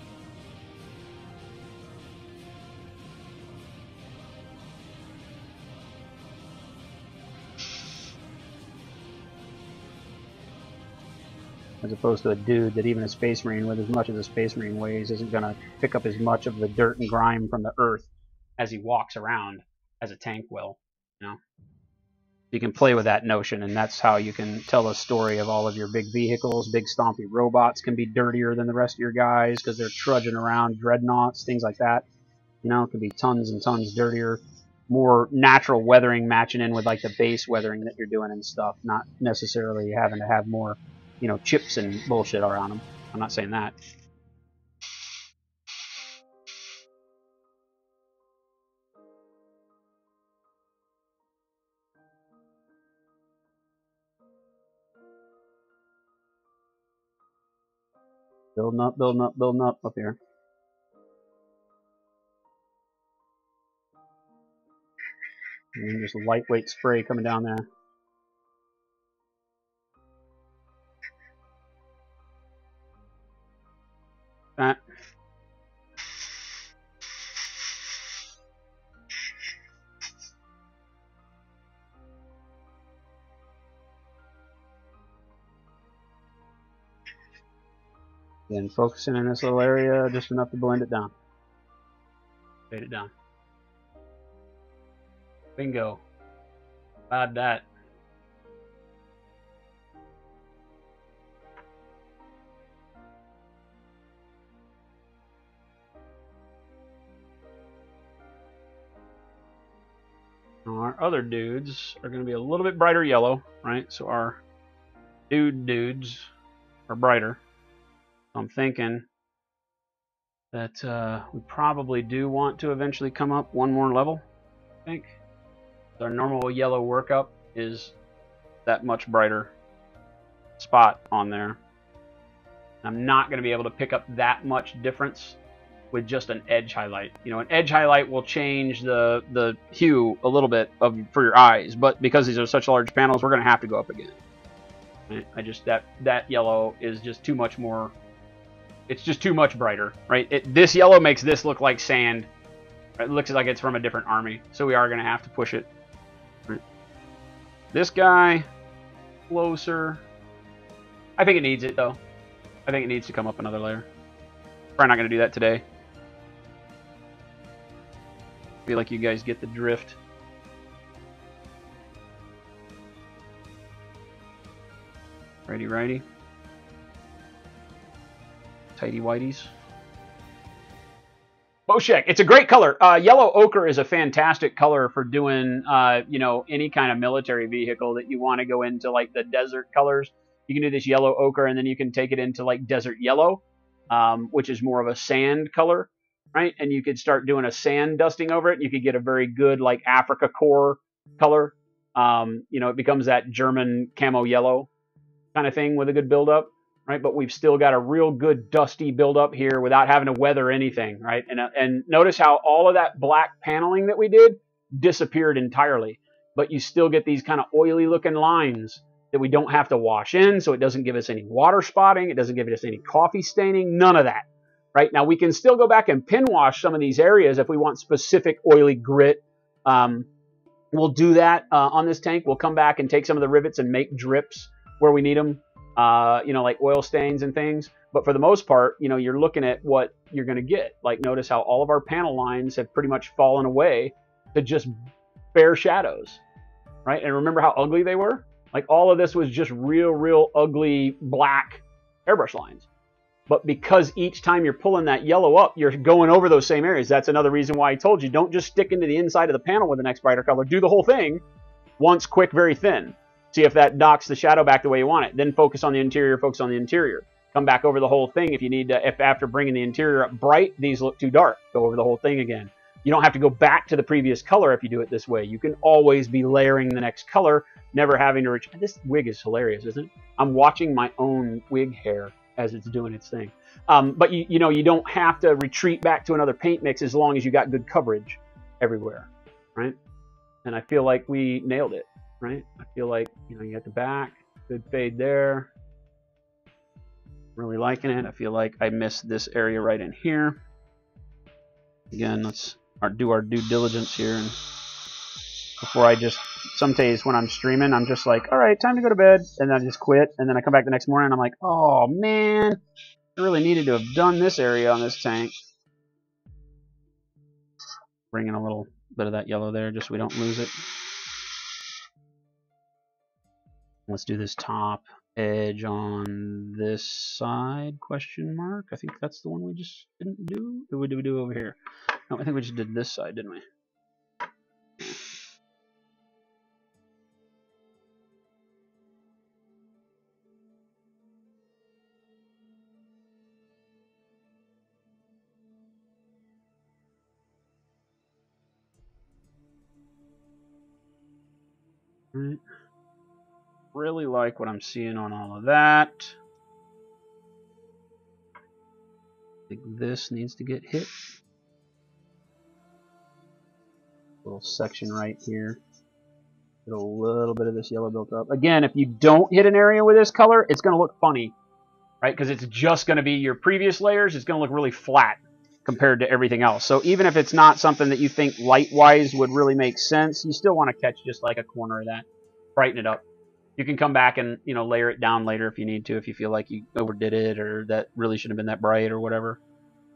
As opposed to a dude that even a space marine with as much as a space marine weighs isn't going to pick up as much of the dirt and grime from the earth as he walks around as a tank will. You know? you can play with that notion, and that's how you can tell a story of all of your big vehicles. Big stompy robots can be dirtier than the rest of your guys because they're trudging around dreadnoughts, things like that. You know, it can be tons and tons dirtier. More natural weathering matching in with like the base weathering that you're doing and stuff, not necessarily having to have more, you know, chips and bullshit are on them. I'm not saying that. Building up, building up, building up up here. And just a lightweight spray coming down there. That. Again, focusing in this little area just enough to blend it down. Fade it down. Bingo. Add that. Other dudes are going to be a little bit brighter yellow, right? So our dude dudes are brighter. I'm thinking that uh, we probably do want to eventually come up one more level, I think. Our normal yellow workup is that much brighter spot on there. I'm not going to be able to pick up that much difference with just an edge highlight. You know, an edge highlight will change the the hue a little bit of for your eyes, but because these are such large panels, we're going to have to go up again. I just that that yellow is just too much more it's just too much brighter, right? It, this yellow makes this look like sand. It looks like it's from a different army, so we are going to have to push it. Right. This guy, closer. I think it needs it, though. I think it needs to come up another layer. Probably not going to do that today. Feel like you guys get the drift. Righty, righty. Tidy whiteys. Boshek, it's a great color. Uh, yellow ochre is a fantastic color for doing, uh, you know, any kind of military vehicle that you want to go into, like the desert colors. You can do this yellow ochre, and then you can take it into like desert yellow, um, which is more of a sand color, right? And you could start doing a sand dusting over it. You could get a very good like Afrika Korps color. Um, you know, it becomes that German camo yellow kind of thing with a good buildup, right? But we've still got a real good dusty buildup here without having to weather anything, right? And, uh, and notice how all of that black paneling that we did disappeared entirely, but you still get these kind of oily looking lines that we don't have to wash in, so it doesn't give us any water spotting, it doesn't give us any coffee staining, none of that. Right now, we can still go back and pin wash some of these areas if we want specific oily grit. Um, we'll do that uh, on this tank. We'll come back and take some of the rivets and make drips where we need them, uh, you know, like oil stains and things. But for the most part, you know, you're looking at what you're going to get. Like notice how all of our panel lines have pretty much fallen away to just bare shadows, right? And remember how ugly they were? Like all of this was just real, real ugly black airbrush lines. But because each time you're pulling that yellow up, you're going over those same areas. That's another reason why I told you don't just stick into the inside of the panel with the next brighter color. Do the whole thing once, quick, very thin. See if that knocks the shadow back the way you want it. Then focus on the interior, focus on the interior. Come back over the whole thing if you need to. If after bringing the interior up bright, these look too dark, go over the whole thing again. You don't have to go back to the previous color if you do it this way. You can always be layering the next color, never having to reach. This wig is hilarious, isn't it? I'm watching my own wig hair as it's doing its thing. Um, but you, you know, you don't have to retreat back to another paint mix as long as you got good coverage everywhere, right? And I feel like we nailed it right? I feel like, you know, you got the back, good fade there. Really liking it. I feel like I missed this area right in here. Again, let's do our due diligence here. And before I just, some days when I'm streaming, I'm just like, all right, time to go to bed. And then I just quit. And then I come back the next morning and I'm like, oh, man, I really needed to have done this area on this tank. Bring in a little bit of that yellow there just so we don't lose it. Let's do this top edge on this side, question mark. I think that's the one we just didn't do. What did we do over here? No, I think we just did this side, didn't we? Really like what I'm seeing on all of that. I think this needs to get hit. Little section right here. Get a little bit of this yellow built up. Again, if you don't hit an area with this color, it's going to look funny, right? Because it's just going to be your previous layers. It's going to look really flat compared to everything else. So even if it's not something that you think light-wise would really make sense, you still want to catch just like a corner of that. Brighten it up you can come back and you know layer it down later if you need to if you feel like you overdid it or that really shouldn't have been that bright or whatever.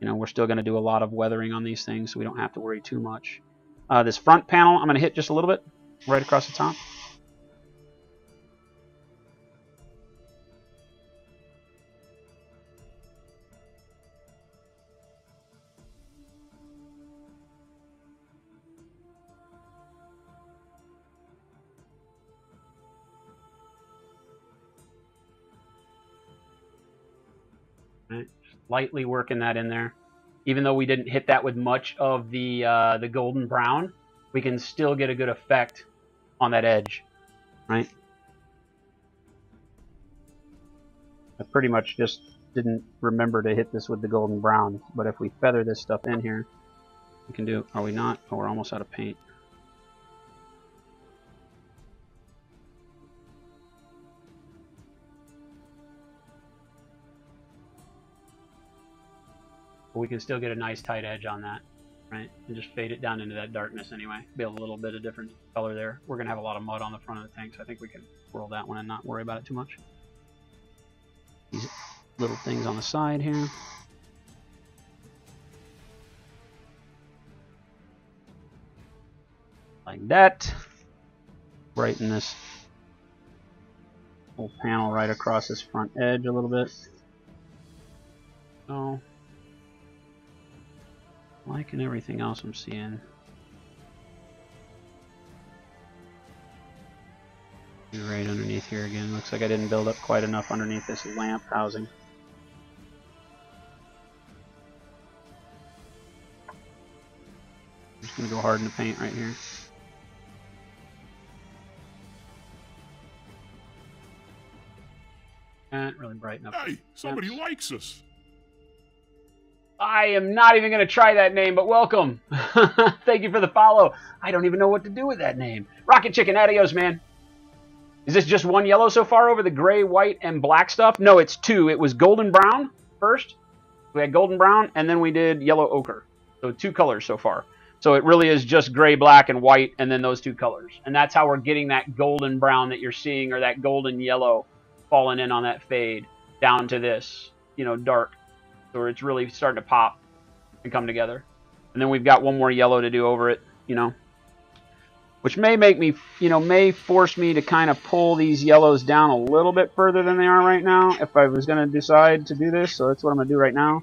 You know we're still going to do a lot of weathering on these things so we don't have to worry too much. Uh, this front panel I'm going to hit just a little bit right across the top lightly working that in there. Even though we didn't hit that with much of the uh, the golden brown, we can still get a good effect on that edge, right? I pretty much just didn't remember to hit this with the golden brown, but if we feather this stuff in here, we can do, are we not? Oh, we're almost out of paint. But we can still get a nice tight edge on that, right? And just fade it down into that darkness anyway. Be a little bit of different color there. We're gonna have a lot of mud on the front of the tank, so I think we can swirl that one and not worry about it too much. These little things on the side here. Like that. Brighten this whole panel right across this front edge a little bit. So, liking everything else I'm seeing. Right underneath here again. Looks like I didn't build up quite enough underneath this lamp housing. I'm just going to go hard in the paint right here. Can't really brighten up. Hey, somebody likes us. I am not even going to try that name, but welcome. Thank you for the follow. I don't even know what to do with that name. Rocket Chicken, adios, man. Is this just one yellow so far over the gray, white, and black stuff? No, it's two. It was golden brown first. We had golden brown, and then we did yellow ochre. So two colors so far. So it really is just gray, black, and white, and then those two colors. And that's how we're getting that golden brown that you're seeing, or that golden yellow falling in on that fade down to this, you know, dark. So it's really starting to pop and come together. And then we've got one more yellow to do over it, you know, which may make me, you know, may force me to kind of pull these yellows down a little bit further than they are right now if I was going to decide to do this. So that's what I'm going to do right now.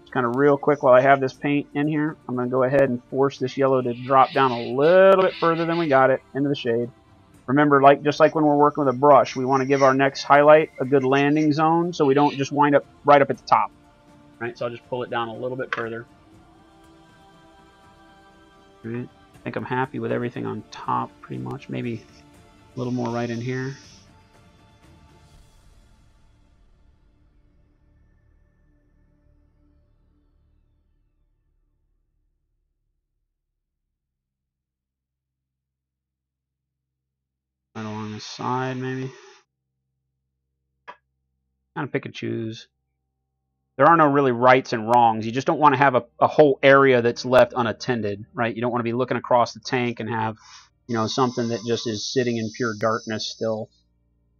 Just kind of real quick while I have this paint in here, I'm going to go ahead and force this yellow to drop down a little bit further than we got it into the shade. Remember, like just like when we're working with a brush, we want to give our next highlight a good landing zone so we don't just wind up right up at the top. Right, so I'll just pull it down a little bit further. Right. I think I'm happy with everything on top pretty much. Maybe a little more right in here. Right along the side, maybe. Kind of pick and choose. There are no really rights and wrongs. You just don't want to have a, a whole area that's left unattended, right? You don't want to be looking across the tank and have, you know, something that just is sitting in pure darkness still.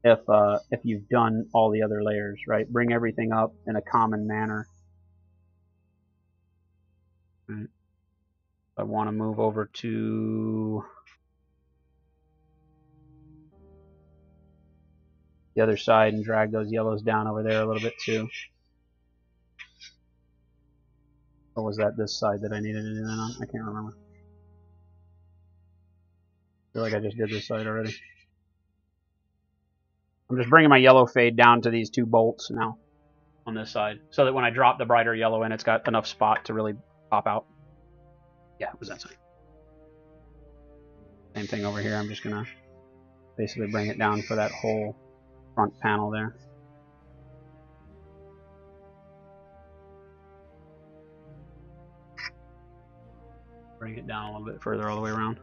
If uh, if you've done all the other layers, right? Bring everything up in a common manner. Right. I want to move over to the other side and drag those yellows down over there a little bit too. Or was that this side that I needed that on? I can't remember. I feel like I just did this side already. I'm just bringing my yellow fade down to these two bolts now on this side so that when I drop the brighter yellow in, it's got enough spot to really pop out. Yeah, it was that side. Same thing over here. I'm just going to basically bring it down for that whole front panel there. Bring it down a little bit further all the way around.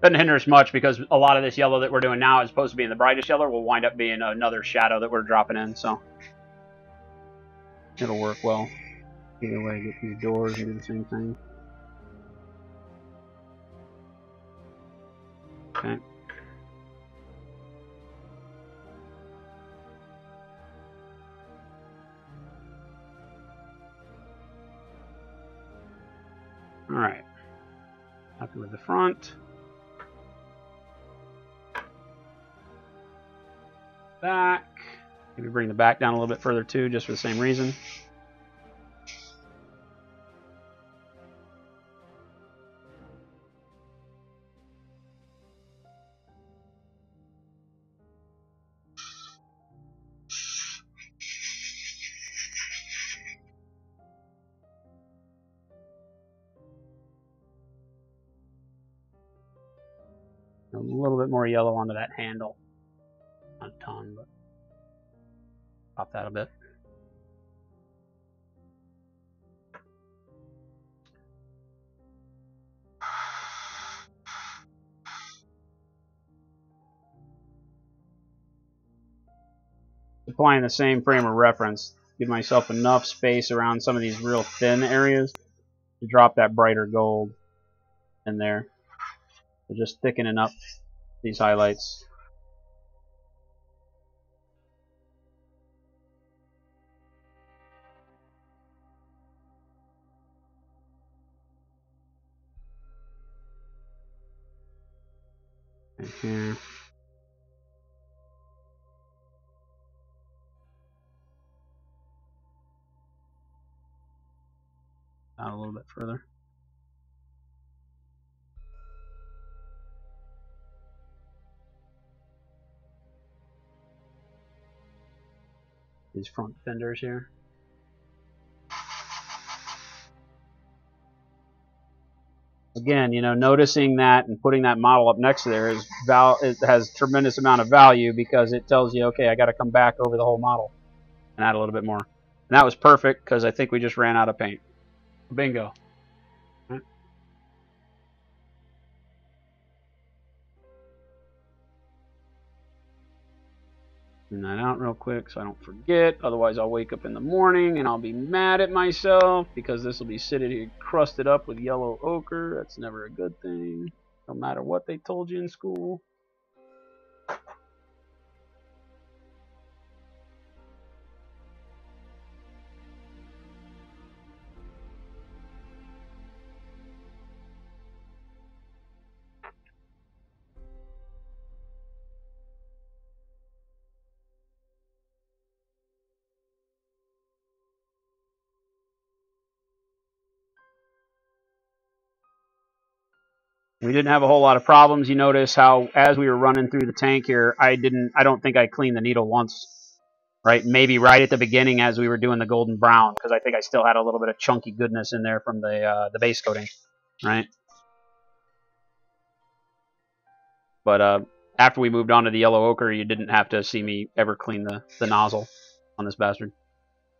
Doesn't hinder us much because a lot of this yellow that we're doing now is supposed to be in the brightest yellow will wind up being another shadow that we're dropping in, so it'll work well. Either way, get these doors and do the same thing. Okay. Alright. Happy with the front. Back. Maybe bring the back down a little bit further too, just for the same reason. More yellow onto that handle. Not a ton, but pop that a bit. Applying the same frame of reference, give myself enough space around some of these real thin areas to drop that brighter gold in there. So just thickening up these highlights. Right here. Out a little bit further. These front fenders here. Again, you know, noticing that and putting that model up next to there is val it has tremendous amount of value because it tells you, okay, I got to come back over the whole model and add a little bit more. And that was perfect because I think we just ran out of paint. Bingo. That out real quick so I don't forget. Otherwise, I'll wake up in the morning and I'll be mad at myself because this will be sitting here crusted up with yellow ochre. That's never a good thing, no matter what they told you in school. We didn't have a whole lot of problems. You notice how as we were running through the tank here, I didn't I don't think I cleaned the needle once. Right? Maybe right at the beginning as we were doing the golden brown because I think I still had a little bit of chunky goodness in there from the uh, the base coating, right? But uh, after we moved on to the yellow ochre, you didn't have to see me ever clean the, the nozzle on this bastard.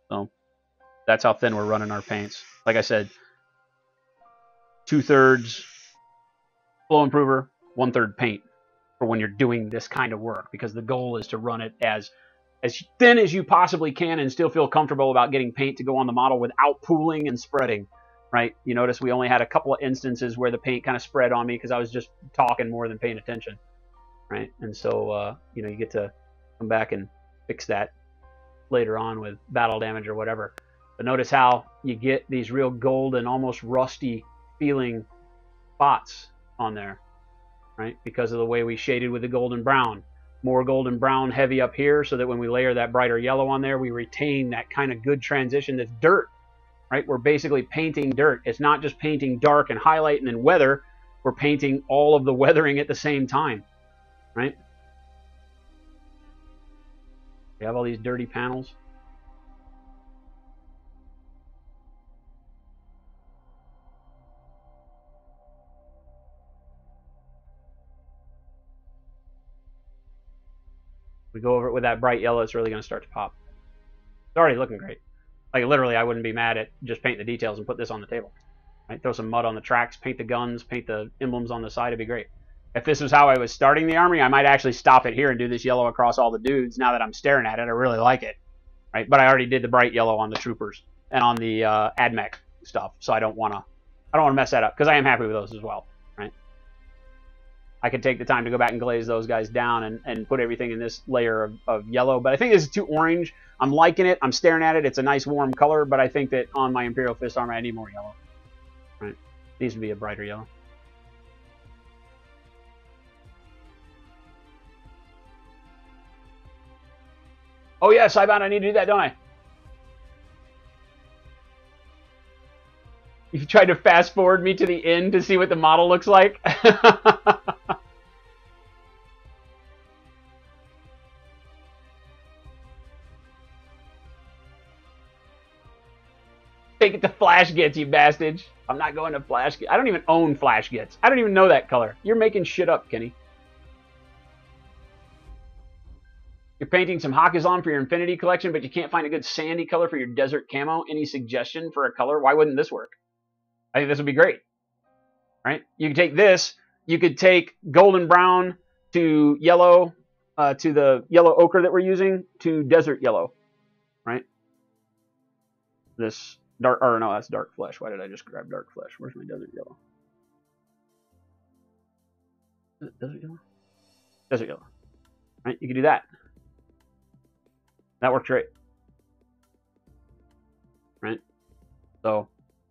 So that's how thin we're running our paints. Like I said, two thirds flow improver, one third paint for when you're doing this kind of work because the goal is to run it as as thin as you possibly can and still feel comfortable about getting paint to go on the model without pooling and spreading right? You notice we only had a couple of instances where the paint kind of spread on me because I was just talking more than paying attention right? And so uh, you know you get to come back and fix that later on with battle damage or whatever. But notice how you get these real golden almost rusty feeling spots on there, right? Because of the way we shaded with the golden brown. More golden brown heavy up here so that when we layer that brighter yellow on there, we retain that kind of good transition that's dirt, right? We're basically painting dirt. It's not just painting dark and highlight and then weather. We're painting all of the weathering at the same time, right? We have all these dirty panels. We go over it with that bright yellow, it's really going to start to pop. It's already looking great. Like literally, I wouldn't be mad at just paint the details and put this on the table. Right? Throw some mud on the tracks, paint the guns, paint the emblems on the side. It'd be great. If this was how I was starting the army, I might actually stop it here and do this yellow across all the dudes. Now that I'm staring at it, I really like it. Right? But I already did the bright yellow on the troopers and on the uh, AdMech stuff, so I don't want to. I don't want to mess that up because I am happy with those as well. I could take the time to go back and glaze those guys down and, and put everything in this layer of, of yellow. But I think this is too orange. I'm liking it. I'm staring at it. It's a nice warm color, but I think that on my Imperial Fist armor, I need more yellow. Right. It needs to be a brighter yellow. Oh yeah, Saiban, I need to do that, don't I? You tried to fast forward me to the end to see what the model looks like? Take it to Flash Gitz, you bastard. I'm not going to Flash Gitz. I don't even own Flash Gitz. I don't even know that color. You're making shit up, Kenny. You're painting some Hakazan for your Infinity collection, but you can't find a good sandy color for your desert camo. Any suggestion for a color? Why wouldn't this work? I think this would be great. Right? You could take this. You could take golden brown to yellow, uh, to the yellow ochre that we're using, to desert yellow. Right? this dark, or no, that's dark flesh. Why did I just grab dark flesh? Where's my desert yellow? Desert yellow? Desert yellow. Right, you can do that. That works great. Right? So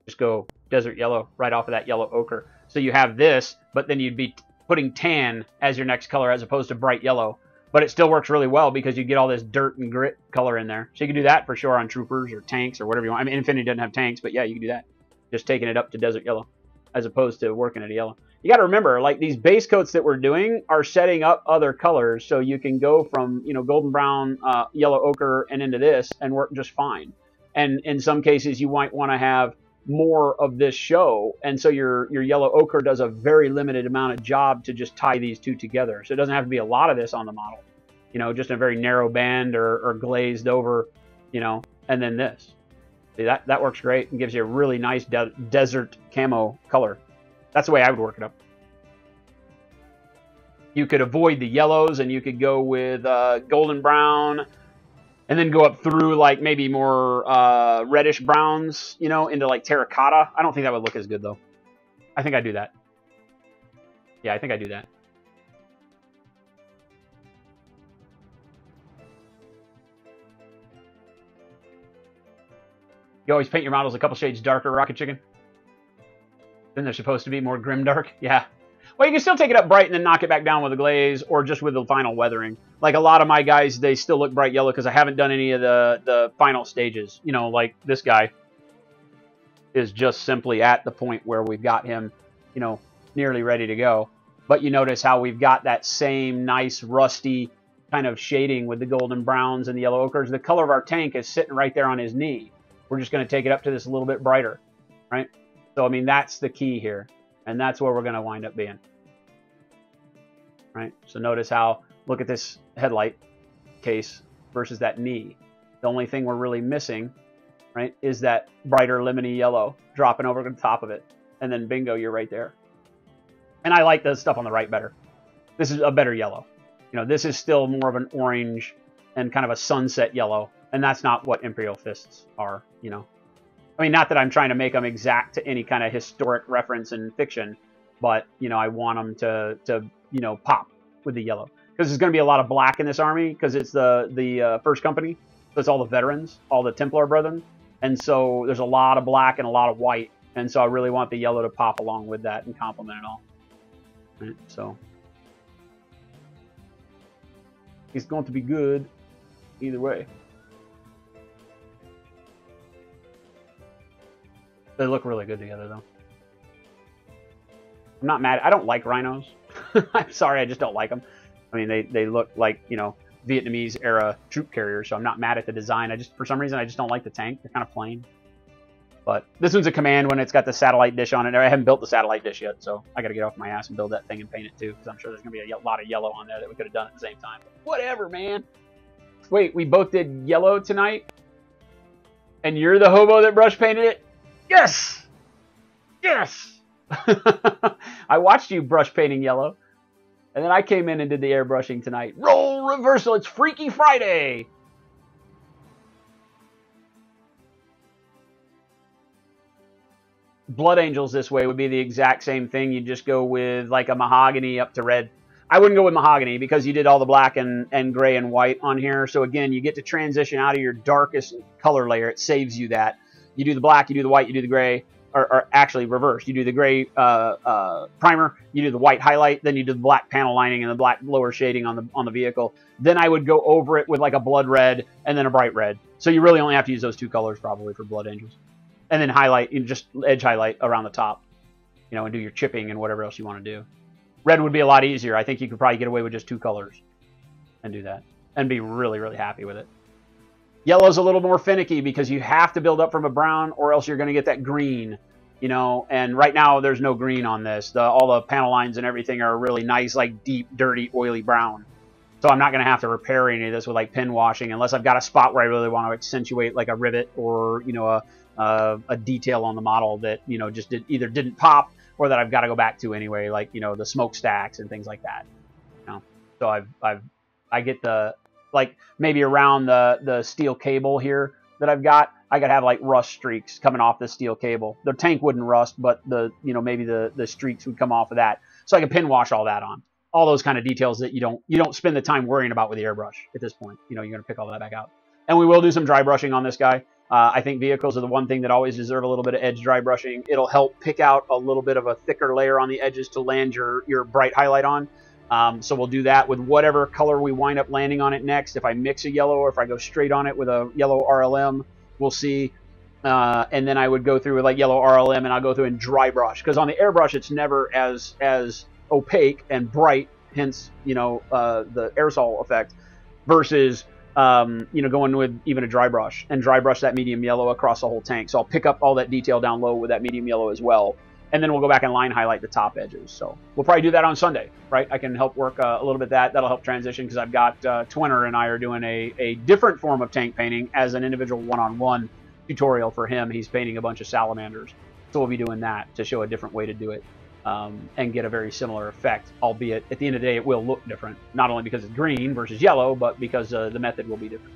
just go desert yellow right off of that yellow ochre. So you have this, but then you'd be putting tan as your next color as opposed to bright yellow. But it still works really well because you get all this dirt and grit color in there. So you can do that for sure on troopers or tanks or whatever you want. I mean, Infinity doesn't have tanks, but yeah, you can do that. Just taking it up to desert yellow as opposed to working at a yellow. You got to remember, like these base coats that we're doing are setting up other colors, so you can go from you know golden brown, uh, yellow ochre, and into this and work just fine. And in some cases, you might want to have more of this show, and so your your yellow ochre does a very limited amount of job to just tie these two together. So it doesn't have to be a lot of this on the model, you know, just a very narrow band or, or glazed over, you know, and then this. See, that, that works great and gives you a really nice de desert camo color. That's the way I would work it up. You could avoid the yellows and you could go with uh, golden brown and then go up through like maybe more uh, reddish browns, you know, into like terracotta. I don't think that would look as good though. I think I do that. Yeah, I think I do that. You always paint your models a couple shades darker, Rocket Chicken? Then they're supposed to be more grim dark? Yeah. Well, you can still take it up bright and then knock it back down with a glaze or just with the final weathering. Like a lot of my guys, they still look bright yellow because I haven't done any of the, the final stages. You know, like this guy is just simply at the point where we've got him, you know, nearly ready to go. But you notice how we've got that same nice rusty kind of shading with the golden browns and the yellow ochres. The color of our tank is sitting right there on his knee. We're just going to take it up to this a little bit brighter, right? So, I mean, that's the key here. And that's where we're going to wind up being. Right? So notice how, look at this headlight case versus that knee. The only thing we're really missing, right, is that brighter lemony yellow dropping over the top of it. And then bingo, you're right there. And I like the stuff on the right better. This is a better yellow. You know, this is still more of an orange and kind of a sunset yellow. And that's not what Imperial Fists are, you know. I mean, not that I'm trying to make them exact to any kind of historic reference in fiction, but you know, I want them to to you know pop with the yellow. Because there's going to be a lot of black in this army because it's the the uh, first company, so it's all the veterans, all the Templar brethren, and so there's a lot of black and a lot of white, and so I really want the yellow to pop along with that and complement it all. Right, so. It's going to be good either way. They look really good together, though. I'm not mad. I don't like rhinos. I'm sorry, I just don't like them. I mean, they, they look like, you know, Vietnamese era troop carriers, so I'm not mad at the design. I just, for some reason, I just don't like the tank. They're kind of plain. But this one's a command when it's got the satellite dish on it. I haven't built the satellite dish yet, so I got to get off my ass and build that thing and paint it too, because I'm sure there's going to be a lot of yellow on there that we could have done at the same time. Whatever, man. Wait, we both did yellow tonight? And you're the hobo that brush painted it? Yes! Yes! I watched you brush painting yellow. And then I came in and did the airbrushing tonight. Role reversal. It's Freaky Friday. Blood Angels this way would be the exact same thing. You'd just go with like a mahogany up to red. I wouldn't go with mahogany because you did all the black and, and gray and white on here. So again, you get to transition out of your darkest color layer. It saves you that. You do the black, you do the white, you do the gray, or, or actually reverse. You do the gray uh, uh, primer, you do the white highlight, then you do the black panel lining and the black lower shading on the on the vehicle. Then I would go over it with like a blood red and then a bright red. So you really only have to use those two colors probably for Blood Angels, and then highlight, you know, just edge highlight around the top, you know, and do your chipping and whatever else you want to do. Red would be a lot easier. I think you could probably get away with just two colors and do that and be really really happy with it. Yellow's a little more finicky because you have to build up from a brown or else you're going to get that green, you know, and right now there's no green on this. The, all the panel lines and everything are really nice, like deep, dirty, oily brown. So I'm not going to have to repair any of this with like pin washing unless I've got a spot where I really want to accentuate like a rivet or, you know, a, a, a detail on the model that, you know, just did, either didn't pop or that I've got to go back to anyway, like, you know, the smokestacks and things like that. You know? So I've, I've, I get the, like maybe around the, the steel cable here that I've got, I could have like rust streaks coming off the steel cable. The tank wouldn't rust, but the you know maybe the the streaks would come off of that. So I can pin wash all that on. All those kind of details that you don't you don't spend the time worrying about with the airbrush at this point. You know you're gonna pick all that back out. And we will do some dry brushing on this guy. Uh, I think vehicles are the one thing that always deserve a little bit of edge dry brushing. It'll help pick out a little bit of a thicker layer on the edges to land your your bright highlight on. Um, so we'll do that with whatever color we wind up landing on it next. If I mix a yellow or if I go straight on it with a yellow RLM, we'll see. Uh, and then I would go through with like yellow RLM and I'll go through and dry brush because on the airbrush it's never as as opaque and bright, hence you know uh, the aerosol effect, versus um, you know going with even a dry brush and dry brush that medium yellow across the whole tank. So I'll pick up all that detail down low with that medium yellow as well and then we'll go back and line highlight the top edges. So we'll probably do that on Sunday, right? I can help work uh, a little bit that. That'll help transition because I've got uh, Twinner and I are doing a, a different form of tank painting as an individual one-on-one tutorial for him. He's painting a bunch of salamanders. So we'll be doing that to show a different way to do it um, and get a very similar effect, albeit at the end of the day it will look different, not only because it's green versus yellow, but because uh, the method will be different.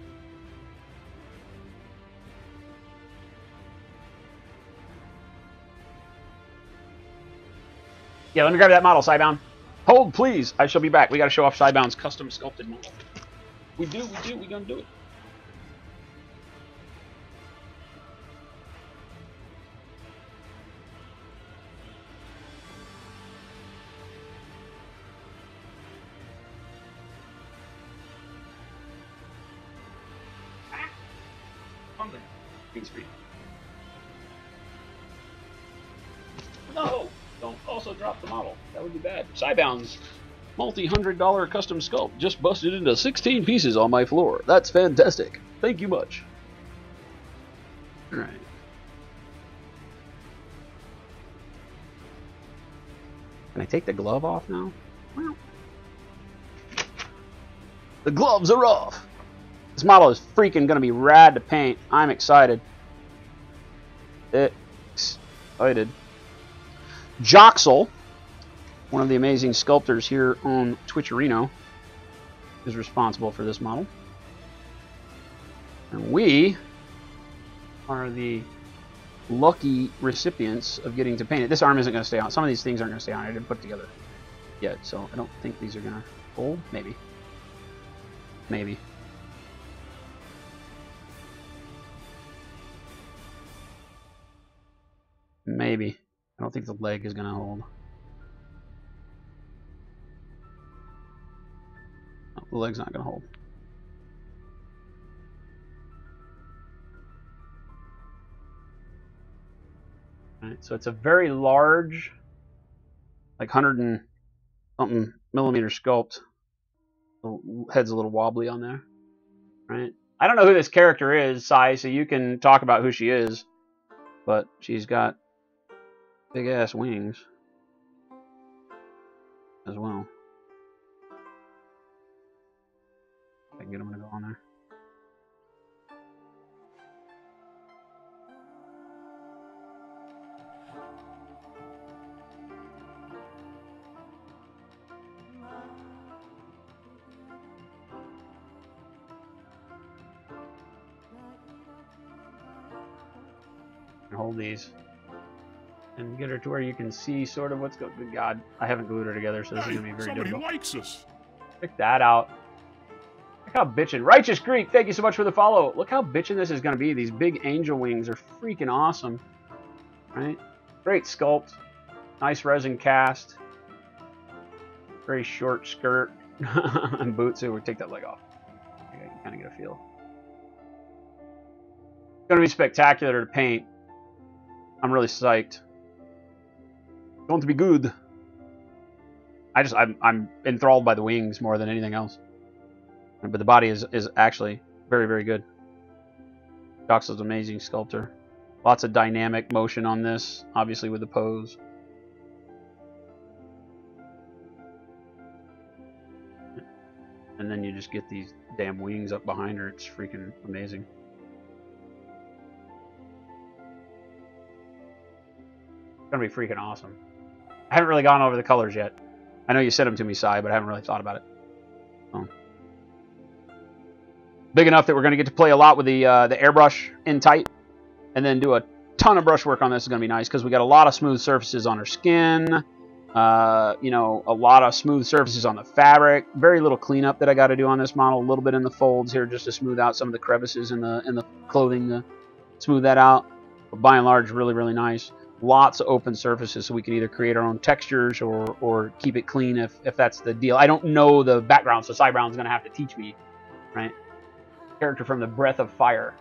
Yeah, let me grab that model, Cybound. Hold, please. I shall be back. We got to show off Cybound's custom sculpted model. We do, we do. We gonna do it. Ah, Green screen. Drop the model. That would be bad. Cybound's multi-hundred dollar custom sculpt just busted into 16 pieces on my floor. That's fantastic. Thank you much. Alright. Can I take the glove off now? Well. The gloves are off! This model is freaking gonna be rad to paint. I'm excited. Excited. Joxel, one of the amazing sculptors here on Twitcherino, is responsible for this model. And we are the lucky recipients of getting to paint it. This arm isn't going to stay on. Some of these things aren't going to stay on. I didn't put together yet, so I don't think these are going to hold. Maybe. Maybe. Maybe. I don't think the leg is going to hold. No, the leg's not going to hold. Alright, so it's a very large, like 100 and something millimeter sculpt. The head's a little wobbly on there. Right? I don't know who this character is, Sai, so you can talk about who she is. But she's got big ass wings as well. I can get them to go on there. hold these and get her to where you can see sort of what's going. Good God, I haven't glued her together, so this Hey, is gonna be very somebody difficult. likes us. Check that out. Look how bitchin'. Righteous Greek, thank you so much for the follow. Look how bitchin' this is gonna be. These big angel wings are freaking awesome. Right? Great sculpt. Nice resin cast. Very short skirt and boots. So we take that leg off. Okay, you kind of get a feel. It's gonna be spectacular to paint. I'm really psyched. Going to be good. I just I'm I'm enthralled by the wings more than anything else. But the body is is actually very very good. Dox is an amazing sculptor. Lots of dynamic motion on this, obviously with the pose. And then you just get these damn wings up behind her. It's freaking amazing. It's gonna be freaking awesome. I haven't really gone over the colors yet. I know you sent them to me, Sai, but I haven't really thought about it. Big enough that we're going to get to play a lot with the uh, the airbrush in tight. and then do a ton of brushwork on this is going to be nice because we got a lot of smooth surfaces on her skin. Uh, you know, a lot of smooth surfaces on the fabric. Very little cleanup that I got to do on this model. A little bit in the folds here just to smooth out some of the crevices in the in the clothing to smooth that out. But by and large, really, really nice. Lots of open surfaces, so we can either create our own textures or or keep it clean if if that's the deal. I don't know the background, so Cybrown's going to have to teach me, right? Character from the Breath of Fire.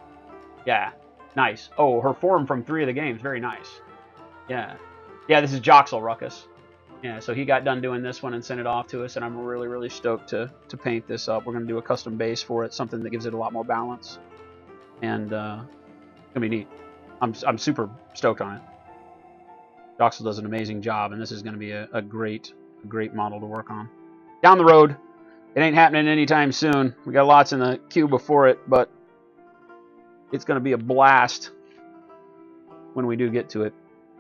Yeah, nice. Oh, her form from three of the games, very nice. Yeah, yeah. This is Joxel Ruckus. Yeah, so he got done doing this one and sent it off to us, and I'm really, really stoked to, to paint this up. We're going to do a custom base for it, something that gives it a lot more balance. And uh, it's going to be neat. I'm, I'm super stoked on it. Doxel does an amazing job, and this is going to be a, a great, great model to work on. Down the road, it ain't happening anytime soon. We got lots in the queue before it, but it's going to be a blast when we do get to it.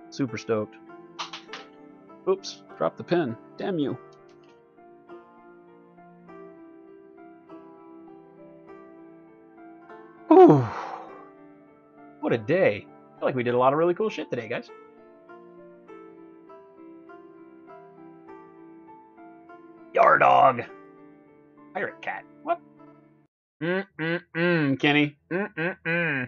Super stoked. Oops, dropped the pen. Damn you. Whew. What a day. I feel like we did a lot of really cool shit today, guys. Your dog. Pirate cat. What? Mm-mm-mm, Kenny. Mm-mm-mm.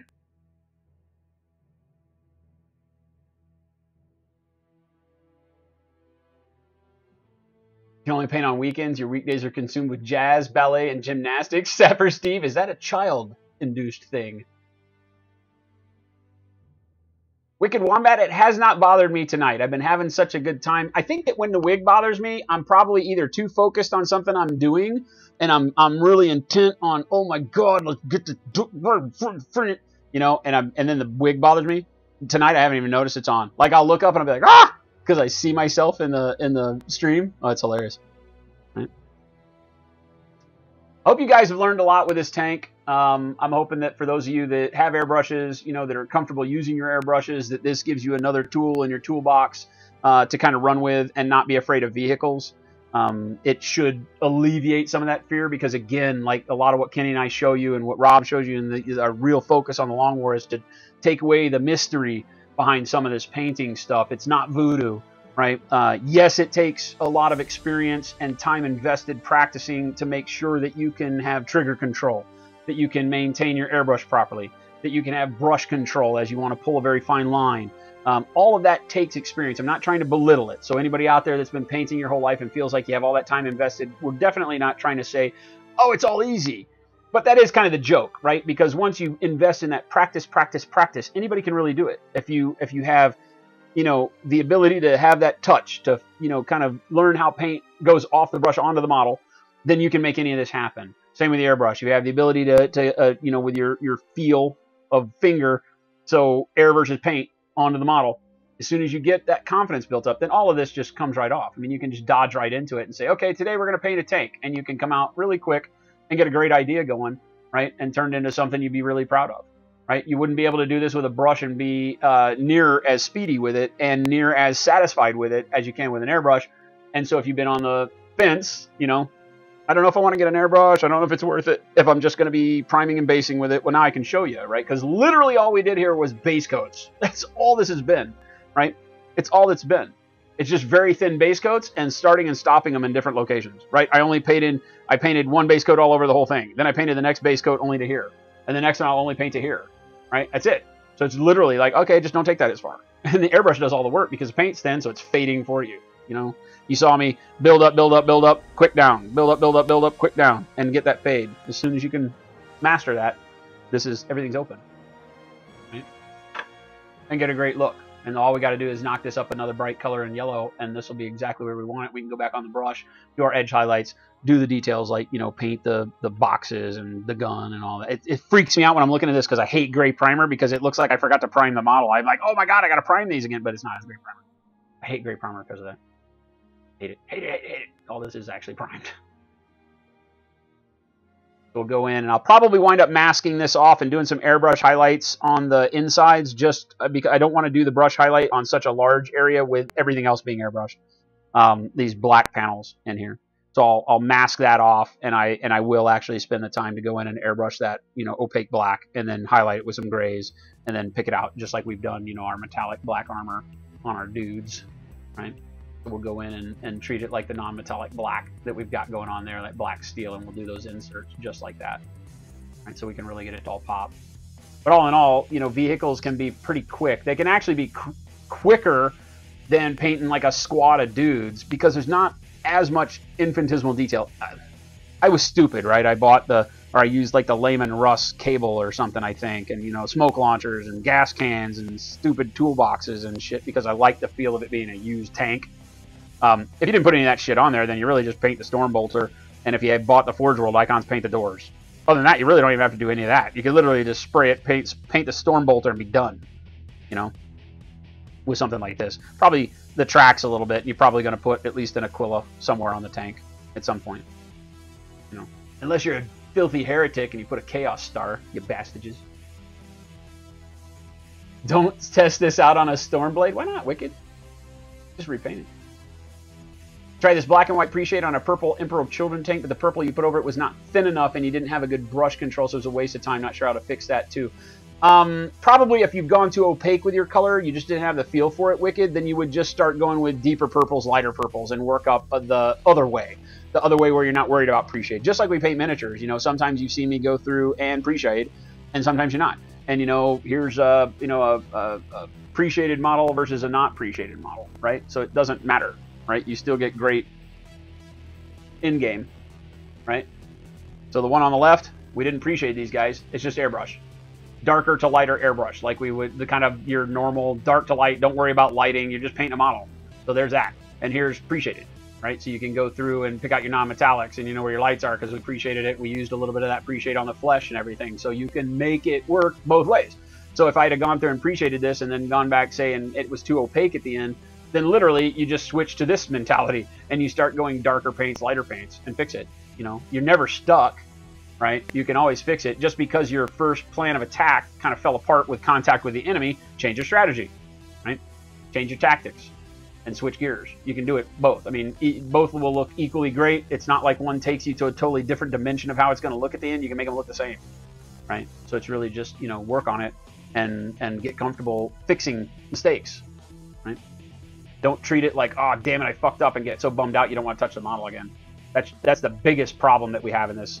You only paint on weekends. Your weekdays are consumed with jazz, ballet, and gymnastics. Sapper Steve, is that a child-induced thing? Wicked Wombat, it has not bothered me tonight. I've been having such a good time. I think that when the wig bothers me, I'm probably either too focused on something I'm doing, and I'm I'm really intent on, oh my god, let's get the, you know, and I'm and then the wig bothers me. Tonight I haven't even noticed it's on. Like I'll look up and I'll be like, ah, because I see myself in the in the stream. Oh, it's hilarious. Right. Hope you guys have learned a lot with this tank. Um, I'm hoping that for those of you that have airbrushes, you know, that are comfortable using your airbrushes, that this gives you another tool in your toolbox uh, to kind of run with and not be afraid of vehicles. Um, it should alleviate some of that fear because, again, like a lot of what Kenny and I show you and what Rob shows you, and the, our real focus on the Long War is to take away the mystery behind some of this painting stuff. It's not voodoo, right? Uh, yes, it takes a lot of experience and time invested practicing to make sure that you can have trigger control that you can maintain your airbrush properly, that you can have brush control as you want to pull a very fine line. Um, all of that takes experience. I'm not trying to belittle it. So anybody out there that's been painting your whole life and feels like you have all that time invested, we're definitely not trying to say, oh, it's all easy. But that is kind of the joke, right? Because once you invest in that practice, practice, practice, anybody can really do it. If you if you have, you know, the ability to have that touch to, you know, kind of learn how paint goes off the brush onto the model, then you can make any of this happen. Same with the airbrush. You have the ability to, to uh, you know, with your, your feel of finger, so air versus paint onto the model. As soon as you get that confidence built up, then all of this just comes right off. I mean, you can just dodge right into it and say, okay, today we're going to paint a tank. And you can come out really quick and get a great idea going, right? And turn it into something you'd be really proud of, right? You wouldn't be able to do this with a brush and be uh, near as speedy with it and near as satisfied with it as you can with an airbrush. And so if you've been on the fence, you know, I don't know if I want to get an airbrush. I don't know if it's worth it. If I'm just going to be priming and basing with it, well, now I can show you, right? Because literally all we did here was base coats. That's all this has been, right? It's all it's been. It's just very thin base coats and starting and stopping them in different locations, right? I only painted, I painted one base coat all over the whole thing. Then I painted the next base coat only to here. And the next one I'll only paint to here, right? That's it. So it's literally like, okay, just don't take that as far. And the airbrush does all the work because the paint's thin, so it's fading for you, you know? You saw me build up, build up, build up, quick down, build up, build up, build up, quick down, and get that fade. As soon as you can master that, this is everything's open, right? And get a great look. And all we got to do is knock this up another bright color in yellow, and this will be exactly where we want it. We can go back on the brush, do our edge highlights, do the details like you know paint the the boxes and the gun and all that. It, it freaks me out when I'm looking at this because I hate gray primer because it looks like I forgot to prime the model. I'm like, oh my god, I got to prime these again, but it's not as gray primer. I hate gray primer because of that. Hate it, hate it, hate it, hate it. All this is actually primed. We'll go in and I'll probably wind up masking this off and doing some airbrush highlights on the insides just because I don't want to do the brush highlight on such a large area with everything else being airbrushed. Um, these black panels in here. So I'll, I'll mask that off, and I and I will actually spend the time to go in and airbrush that you know opaque black, and then highlight it with some grays, and then pick it out just like we've done you know our metallic black armor on our dudes, right? We'll go in and, and treat it like the non-metallic black that we've got going on there, like black steel, and we'll do those inserts just like that, right? So we can really get it to all pop. But all in all, you know, vehicles can be pretty quick. They can actually be qu- quicker than painting like a squad of dudes because there's not as much infinitesimal detail. I, I was stupid, right? I bought the or I used like the Leman Russ cable or something, I think, and you know, smoke launchers and gas cans and stupid toolboxes and shit because I like the feel of it being a used tank. Um, if you didn't put any of that shit on there, then you really just paint the storm bolter. And if you had bought the Forge World icons, paint the doors. Other than that, you really don't even have to do any of that. You could literally just spray it, paint, paint the storm bolter, and be done. You know, with something like this. Probably the tracks a little bit. You're probably going to put at least an Aquila somewhere on the tank at some point. You know, unless you're a filthy heretic and you put a Chaos Star, you bastages. Don't test this out on a Stormblade. Why not, Wicked? Just repaint it. Try this black and white pre-shade on a purple Emperor of Children tank, but the purple you put over it was not thin enough and you didn't have a good brush control, so it was a waste of time. Not sure how to fix that too. Um, probably if you've gone too opaque with your color, you just didn't have the feel for it, Wicked, then you would just start going with deeper purples, lighter purples, and work up the other way. The other way where you're not worried about pre-shade. Just like we paint miniatures, you know, sometimes you see me go through and pre-shade, and sometimes you're not. And, you know, here's a, you know, a, a, a pre-shaded model versus a not pre-shaded model, right? So it doesn't matter, right? You still get great in-game, right? So the one on the left, we didn't pre-shade these guys. It's just airbrush darker to lighter airbrush, like we would the kind of your normal dark to light. Don't worry about lighting. You're just painting a model. So there's that. And here's pre-shaded, right? So you can go through and pick out your non-metallics, and you know where your lights are because we pre-shaded it. We used a little bit of that pre-shade on the flesh and everything, so you can make it work both ways. So if I had gone through and pre-shaded this and then gone back saying it was too opaque at the end, then literally you just switch to this mentality and you start going darker paints, lighter paints, and fix it. You know, you're never stuck right? You can always fix it. Just because your first plan of attack kind of fell apart with contact with the enemy, change your strategy, right? Change your tactics and switch gears. You can do it both. I mean, e both will look equally great. It's not like one takes you to a totally different dimension of how it's going to look at the end. You can make them look the same, right? So it's really just, you know, work on it and and get comfortable fixing mistakes, right? Don't treat it like, oh, damn it, I fucked up and get so bummed out you don't want to touch the model again. That's that's the biggest problem that we have in this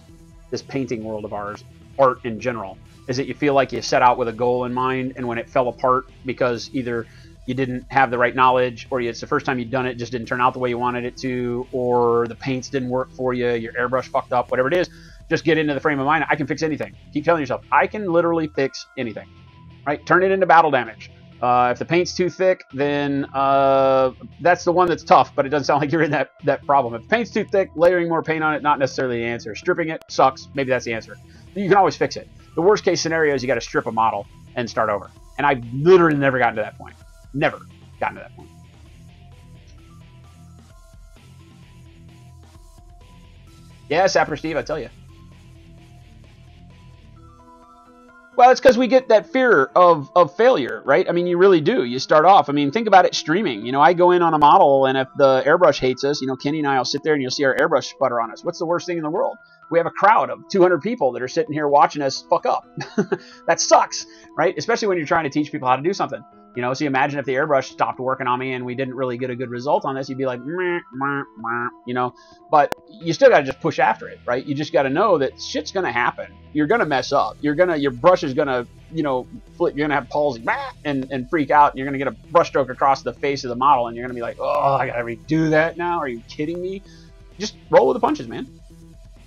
this painting world of ours, art in general, is that you feel like you set out with a goal in mind, and when it fell apart because either you didn't have the right knowledge, or it's the first time you've done it, just didn't turn out the way you wanted it to, or the paints didn't work for you, your airbrush fucked up, whatever it is, just get into the frame of mind. I can fix anything. Keep telling yourself, I can literally fix anything. Right? Turn it into battle damage. Uh, if the paint's too thick, then uh, that's the one that's tough, but it doesn't sound like you're in that, that problem. If the paint's too thick, layering more paint on it, not necessarily the answer. Stripping it sucks. Maybe that's the answer. You can always fix it. The worst case scenario is you got to strip a model and start over. And I've literally never gotten to that point. Never gotten to that point. Yeah, Sapper Steve, I tell you. Well, it's because we get that fear of, of failure, right? I mean, you really do. You start off. I mean, think about it streaming. You know, I go in on a model, and if the airbrush hates us, you know, Kenny and I will sit there and you'll see our airbrush sputter on us. What's the worst thing in the world? We have a crowd of 200 people that are sitting here watching us fuck up. that sucks, right? Especially when you're trying to teach people how to do something. You know, so you imagine if the airbrush stopped working on me and we didn't really get a good result on this, you'd be like, meh, meh, meh, you know. But you still got to just push after it, right? You just got to know that shit's gonna happen. You're gonna mess up. You're gonna your brush is gonna, you know, flip. You're gonna have palsy, and and freak out. And you're gonna get a brushstroke across the face of the model, and you're gonna be like, oh, I gotta redo that now. Are you kidding me? Just roll with the punches, man.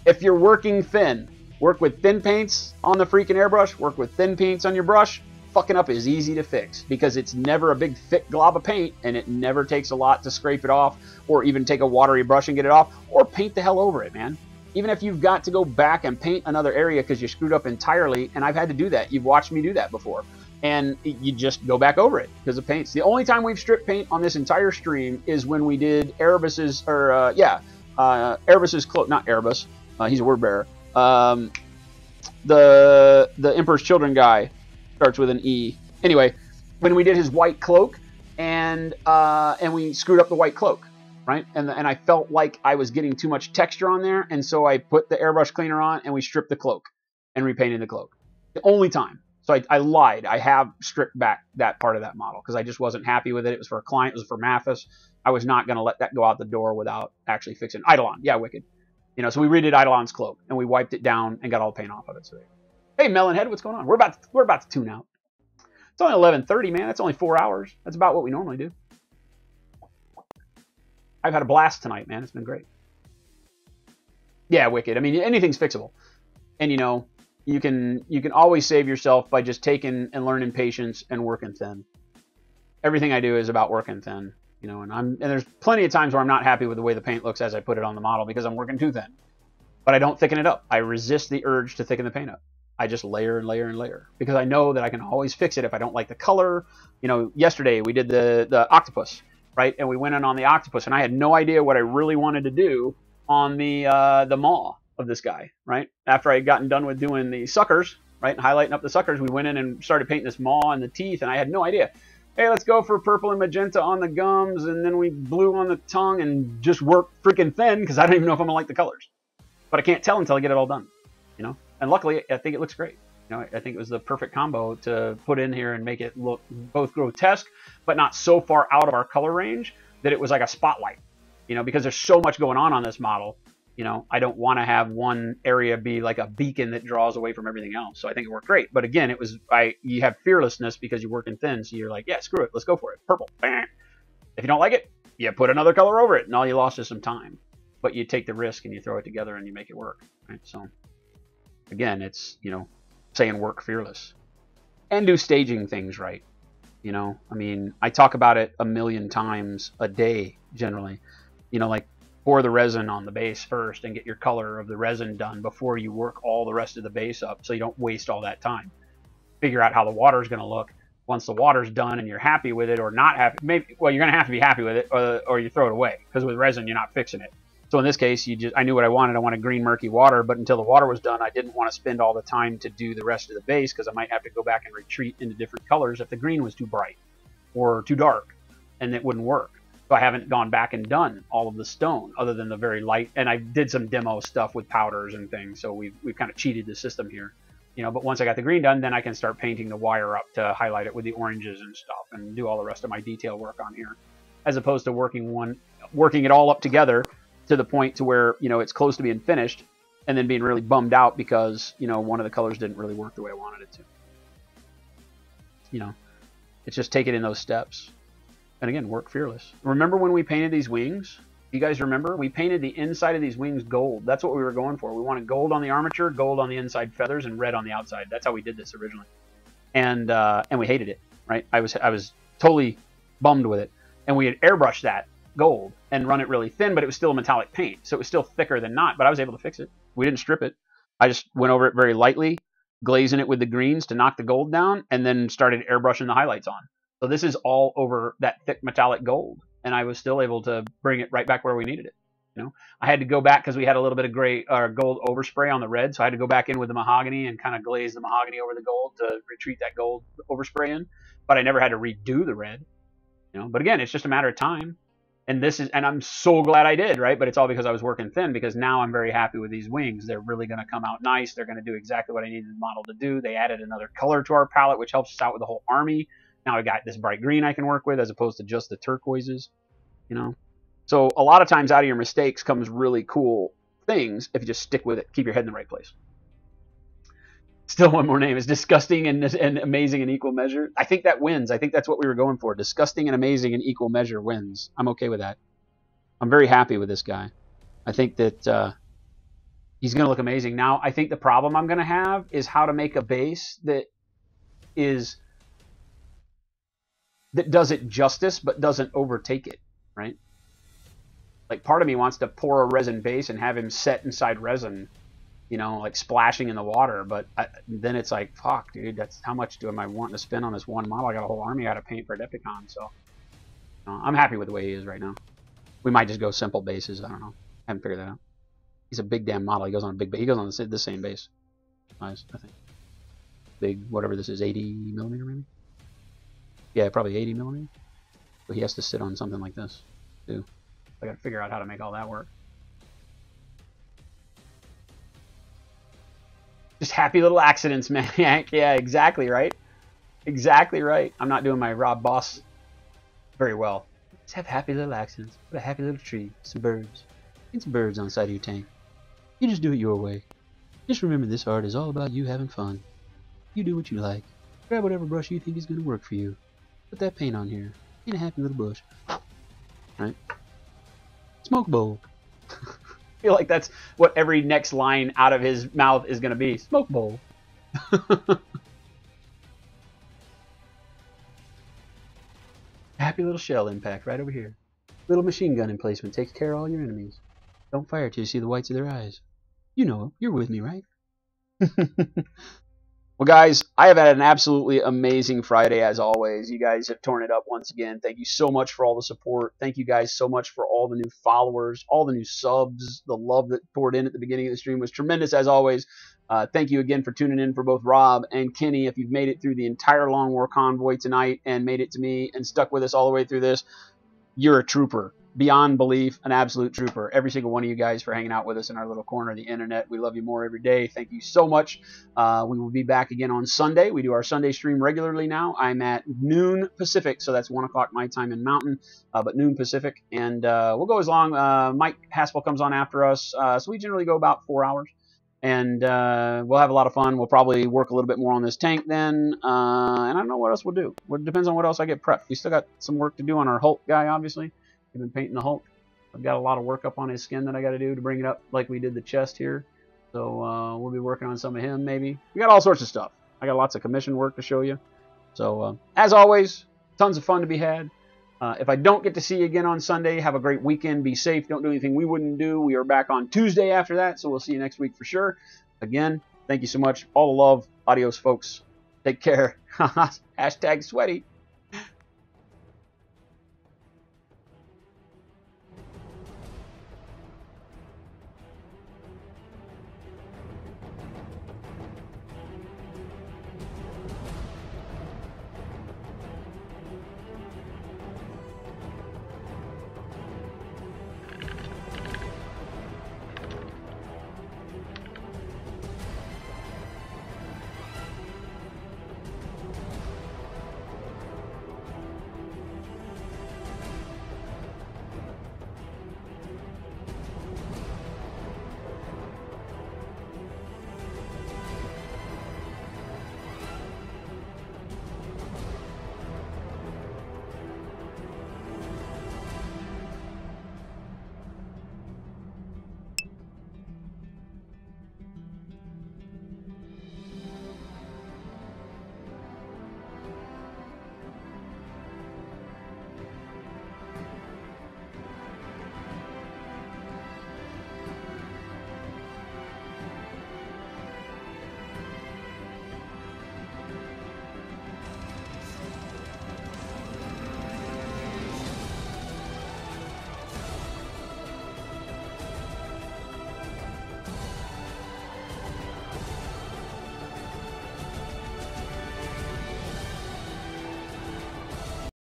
If you're working thin, work with thin paints on the freaking airbrush. Work with thin paints on your brush fucking up is easy to fix because it's never a big thick glob of paint and it never takes a lot to scrape it off or even take a watery brush and get it off or paint the hell over it, man. Even if you've got to go back and paint another area because you screwed up entirely, and I've had to do that. You've watched me do that before. And you just go back over it because of paints. The only time we've stripped paint on this entire stream is when we did Erebus's, or uh, yeah, uh, Erebus's cloak, not Erebus, uh, he's a word bearer. Um, the the Emperor's Children guy, starts with an E. Anyway, when we did his white cloak, and uh, and we screwed up the white cloak, right? And and I felt like I was getting too much texture on there, and so I put the airbrush cleaner on and we stripped the cloak and repainted the cloak. The only time. So I, I lied. I have stripped back that part of that model because I just wasn't happy with it. It was for a client. It was for Mathis. I was not going to let that go out the door without actually fixing Eidolon. Yeah, wicked. You know, so we redid Eidolon's cloak and we wiped it down and got all the paint off of it. So, hey, Melonhead, what's going on? We're about to, we're about to tune out. It's only 11:30, man. That's only four hours. That's about what we normally do. I've had a blast tonight, man. It's been great. Yeah, wicked. I mean, anything's fixable, and you know, you can you can always save yourself by just taking and learning patience and working thin. Everything I do is about working thin, you know, and I'm and there's plenty of times where I'm not happy with the way the paint looks as I put it on the model because I'm working too thin. But I don't thicken it up. I resist the urge to thicken the paint up. I just layer and layer and layer because I know that I can always fix it if I don't like the color. You know, yesterday we did the the octopus, right? And we went in on the octopus, and I had no idea what I really wanted to do on the uh, the maw of this guy, right? After I had gotten done with doing the suckers, right, and highlighting up the suckers, we went in and started painting this maw and the teeth, and I had no idea. Hey, let's go for purple and magenta on the gums, and then we blue on the tongue, and just work freaking thin because I don't even know if I'm gonna like the colors. But I can't tell until I get it all done, you know. And luckily, I think it looks great. You know, I think it was the perfect combo to put in here and make it look both grotesque, but not so far out of our color range that it was like a spotlight. You know, because there's so much going on on this model you know, I don't want to have one area be like a beacon that draws away from everything else. So I think it worked great. But again, it was I you have fearlessness because you're working thin, so you're like, yeah, screw it, let's go for it. Purple. If you don't like it, you put another color over it, and all you lost is some time. But you take the risk and you throw it together and you make it work. Right? So again, it's you know, saying work fearless. And do staging things right. You know, I mean, I talk about it a million times a day generally. You know, like pour the resin on the base first and get your color of the resin done before you work all the rest of the base up so you don't waste all that time. Figure out how the water is going to look. Once the water's done and you're happy with it or not happy, maybe well you're going to have to be happy with it or, or you throw it away because with resin you're not fixing it. So in this case, you just I knew what I wanted. I wanted green murky water, but until the water was done, I didn't want to spend all the time to do the rest of the base because I might have to go back and retreat into different colors if the green was too bright or too dark and it wouldn't work. So I haven't gone back and done all of the stone other than the very light. And I did some demo stuff with powders and things. So we've, we've kind of cheated the system here. You know, but once I got the green done, then I can start painting the wire up to highlight it with the oranges and stuff and do all the rest of my detail work on here. As opposed to working one, working it all up together to the point to where, you know, it's close to being finished and then being really bummed out because, you know, one of the colors didn't really work the way I wanted it to. You know, it's just take it in those steps. And again, work fearless. Remember when we painted these wings? You guys remember? We painted the inside of these wings gold. That's what we were going for. We wanted gold on the armature, gold on the inside feathers, and red on the outside. That's how we did this originally. And uh, and we hated it, right? I was I was totally bummed with it. And we had airbrushed that gold and run it really thin, but it was still a metallic paint, so it was still thicker than not. But I was able to fix it. We didn't strip it. I just went over it very lightly, glazing it with the greens to knock the gold down, and then started airbrushing the highlights on. So this is all over that thick metallic gold, and I was still able to bring it right back where we needed it. You know, I had to go back because we had a little bit of gray or uh, gold overspray on the red, so I had to go back in with the mahogany and kind of glaze the mahogany over the gold to retreat that gold overspray in. But I never had to redo the red. You know, but again, it's just a matter of time. And this is, and I'm so glad I did, right? But it's all because I was working thin. Because now I'm very happy with these wings. They're really going to come out nice. They're going to do exactly what I needed the model to do. They added another color to our palette, which helps us out with the whole army. Now I got this bright green I can work with as opposed to just the turquoises, you know. So a lot of times out of your mistakes comes really cool things if you just stick with it, keep your head in the right place. Still one more name is disgusting and, and amazing in equal measure. I think that wins. I think that's what we were going for. Disgusting and amazing in equal measure wins. I'm okay with that. I'm very happy with this guy. I think that uh, he's going to look amazing. Now, I think the problem I'm going to have is how to make a base that is that does it justice but doesn't overtake it, right? Like part of me wants to pour a resin base and have him set inside resin, you know, like splashing in the water. But I, then it's like, fuck, dude, that's how much do am I wanting to spend on this one model? I got a whole army out of paint for Adepticon, so uh, I'm happy with the way he is right now. We might just go simple bases. I don't know. I haven't figured that out. He's a big damn model. He goes on a big base. He goes on the, the same base. Nice, I think. Big, whatever this is, 80 millimeter maybe? Yeah, probably 80 millimeter. But he has to sit on something like this, too. I got to figure out how to make all that work. Just happy little accidents, man. yeah, exactly right. Exactly right. I'm not doing my Rob Boss very well. Just have happy little accidents. Put a happy little tree, some birds. And some birds on the side of your tank. You just do it your way. Just remember this art is all about you having fun. You do what you like. Grab whatever brush you think is going to work for you. Put that paint on here. Paint a happy little bush. Right? Smoke bowl. Feel like that's what every next line out of his mouth is going to be. Smoke bowl. happy little shell impact right over here. Little machine gun emplacement takes care of all your enemies. Don't fire till you see the whites of their eyes. You know, you're with me, right? well, guys, I have had an absolutely amazing Friday as always. You guys have torn it up once again. Thank you so much for all the support. Thank you guys so much for all the new followers, all the new subs. The love that poured in at the beginning of the stream was tremendous as always. Uh, thank you again for tuning in for both Rob and Kenny. If you've made it through the entire Long War convoy tonight and made it to me and stuck with us all the way through this, you're a trooper beyond belief, an absolute trooper. Every single one of you guys for hanging out with us in our little corner of the internet. We love you more every day. Thank you so much. Uh, we will be back again on Sunday. We do our Sunday stream regularly now. I'm at noon Pacific, so that's 1 o'clock my time in Mountain, uh, but noon Pacific. And uh, we'll go as long. Uh, Mike Haspel comes on after us, uh, so we generally go about four hours. And uh, we'll have a lot of fun. We'll probably work a little bit more on this tank then. and I don't know what else we'll do. It depends on what else I get prepped. We still got some work to do on our Hulk guy, obviously. I've been painting the Hulk. I've got a lot of work up on his skin that I got to do to bring it up like we did the chest here. So uh, we'll be working on some of him maybe. We got all sorts of stuff. I got lots of commission work to show you. So uh, as always, tons of fun to be had. Uh, if I don't get to see you again on Sunday, have a great weekend. Be safe. Don't do anything we wouldn't do. We are back on Tuesday after that, so we'll see you next week for sure. Again, thank you so much. All the love. Adios, folks. Take care. Hashtag sweaty.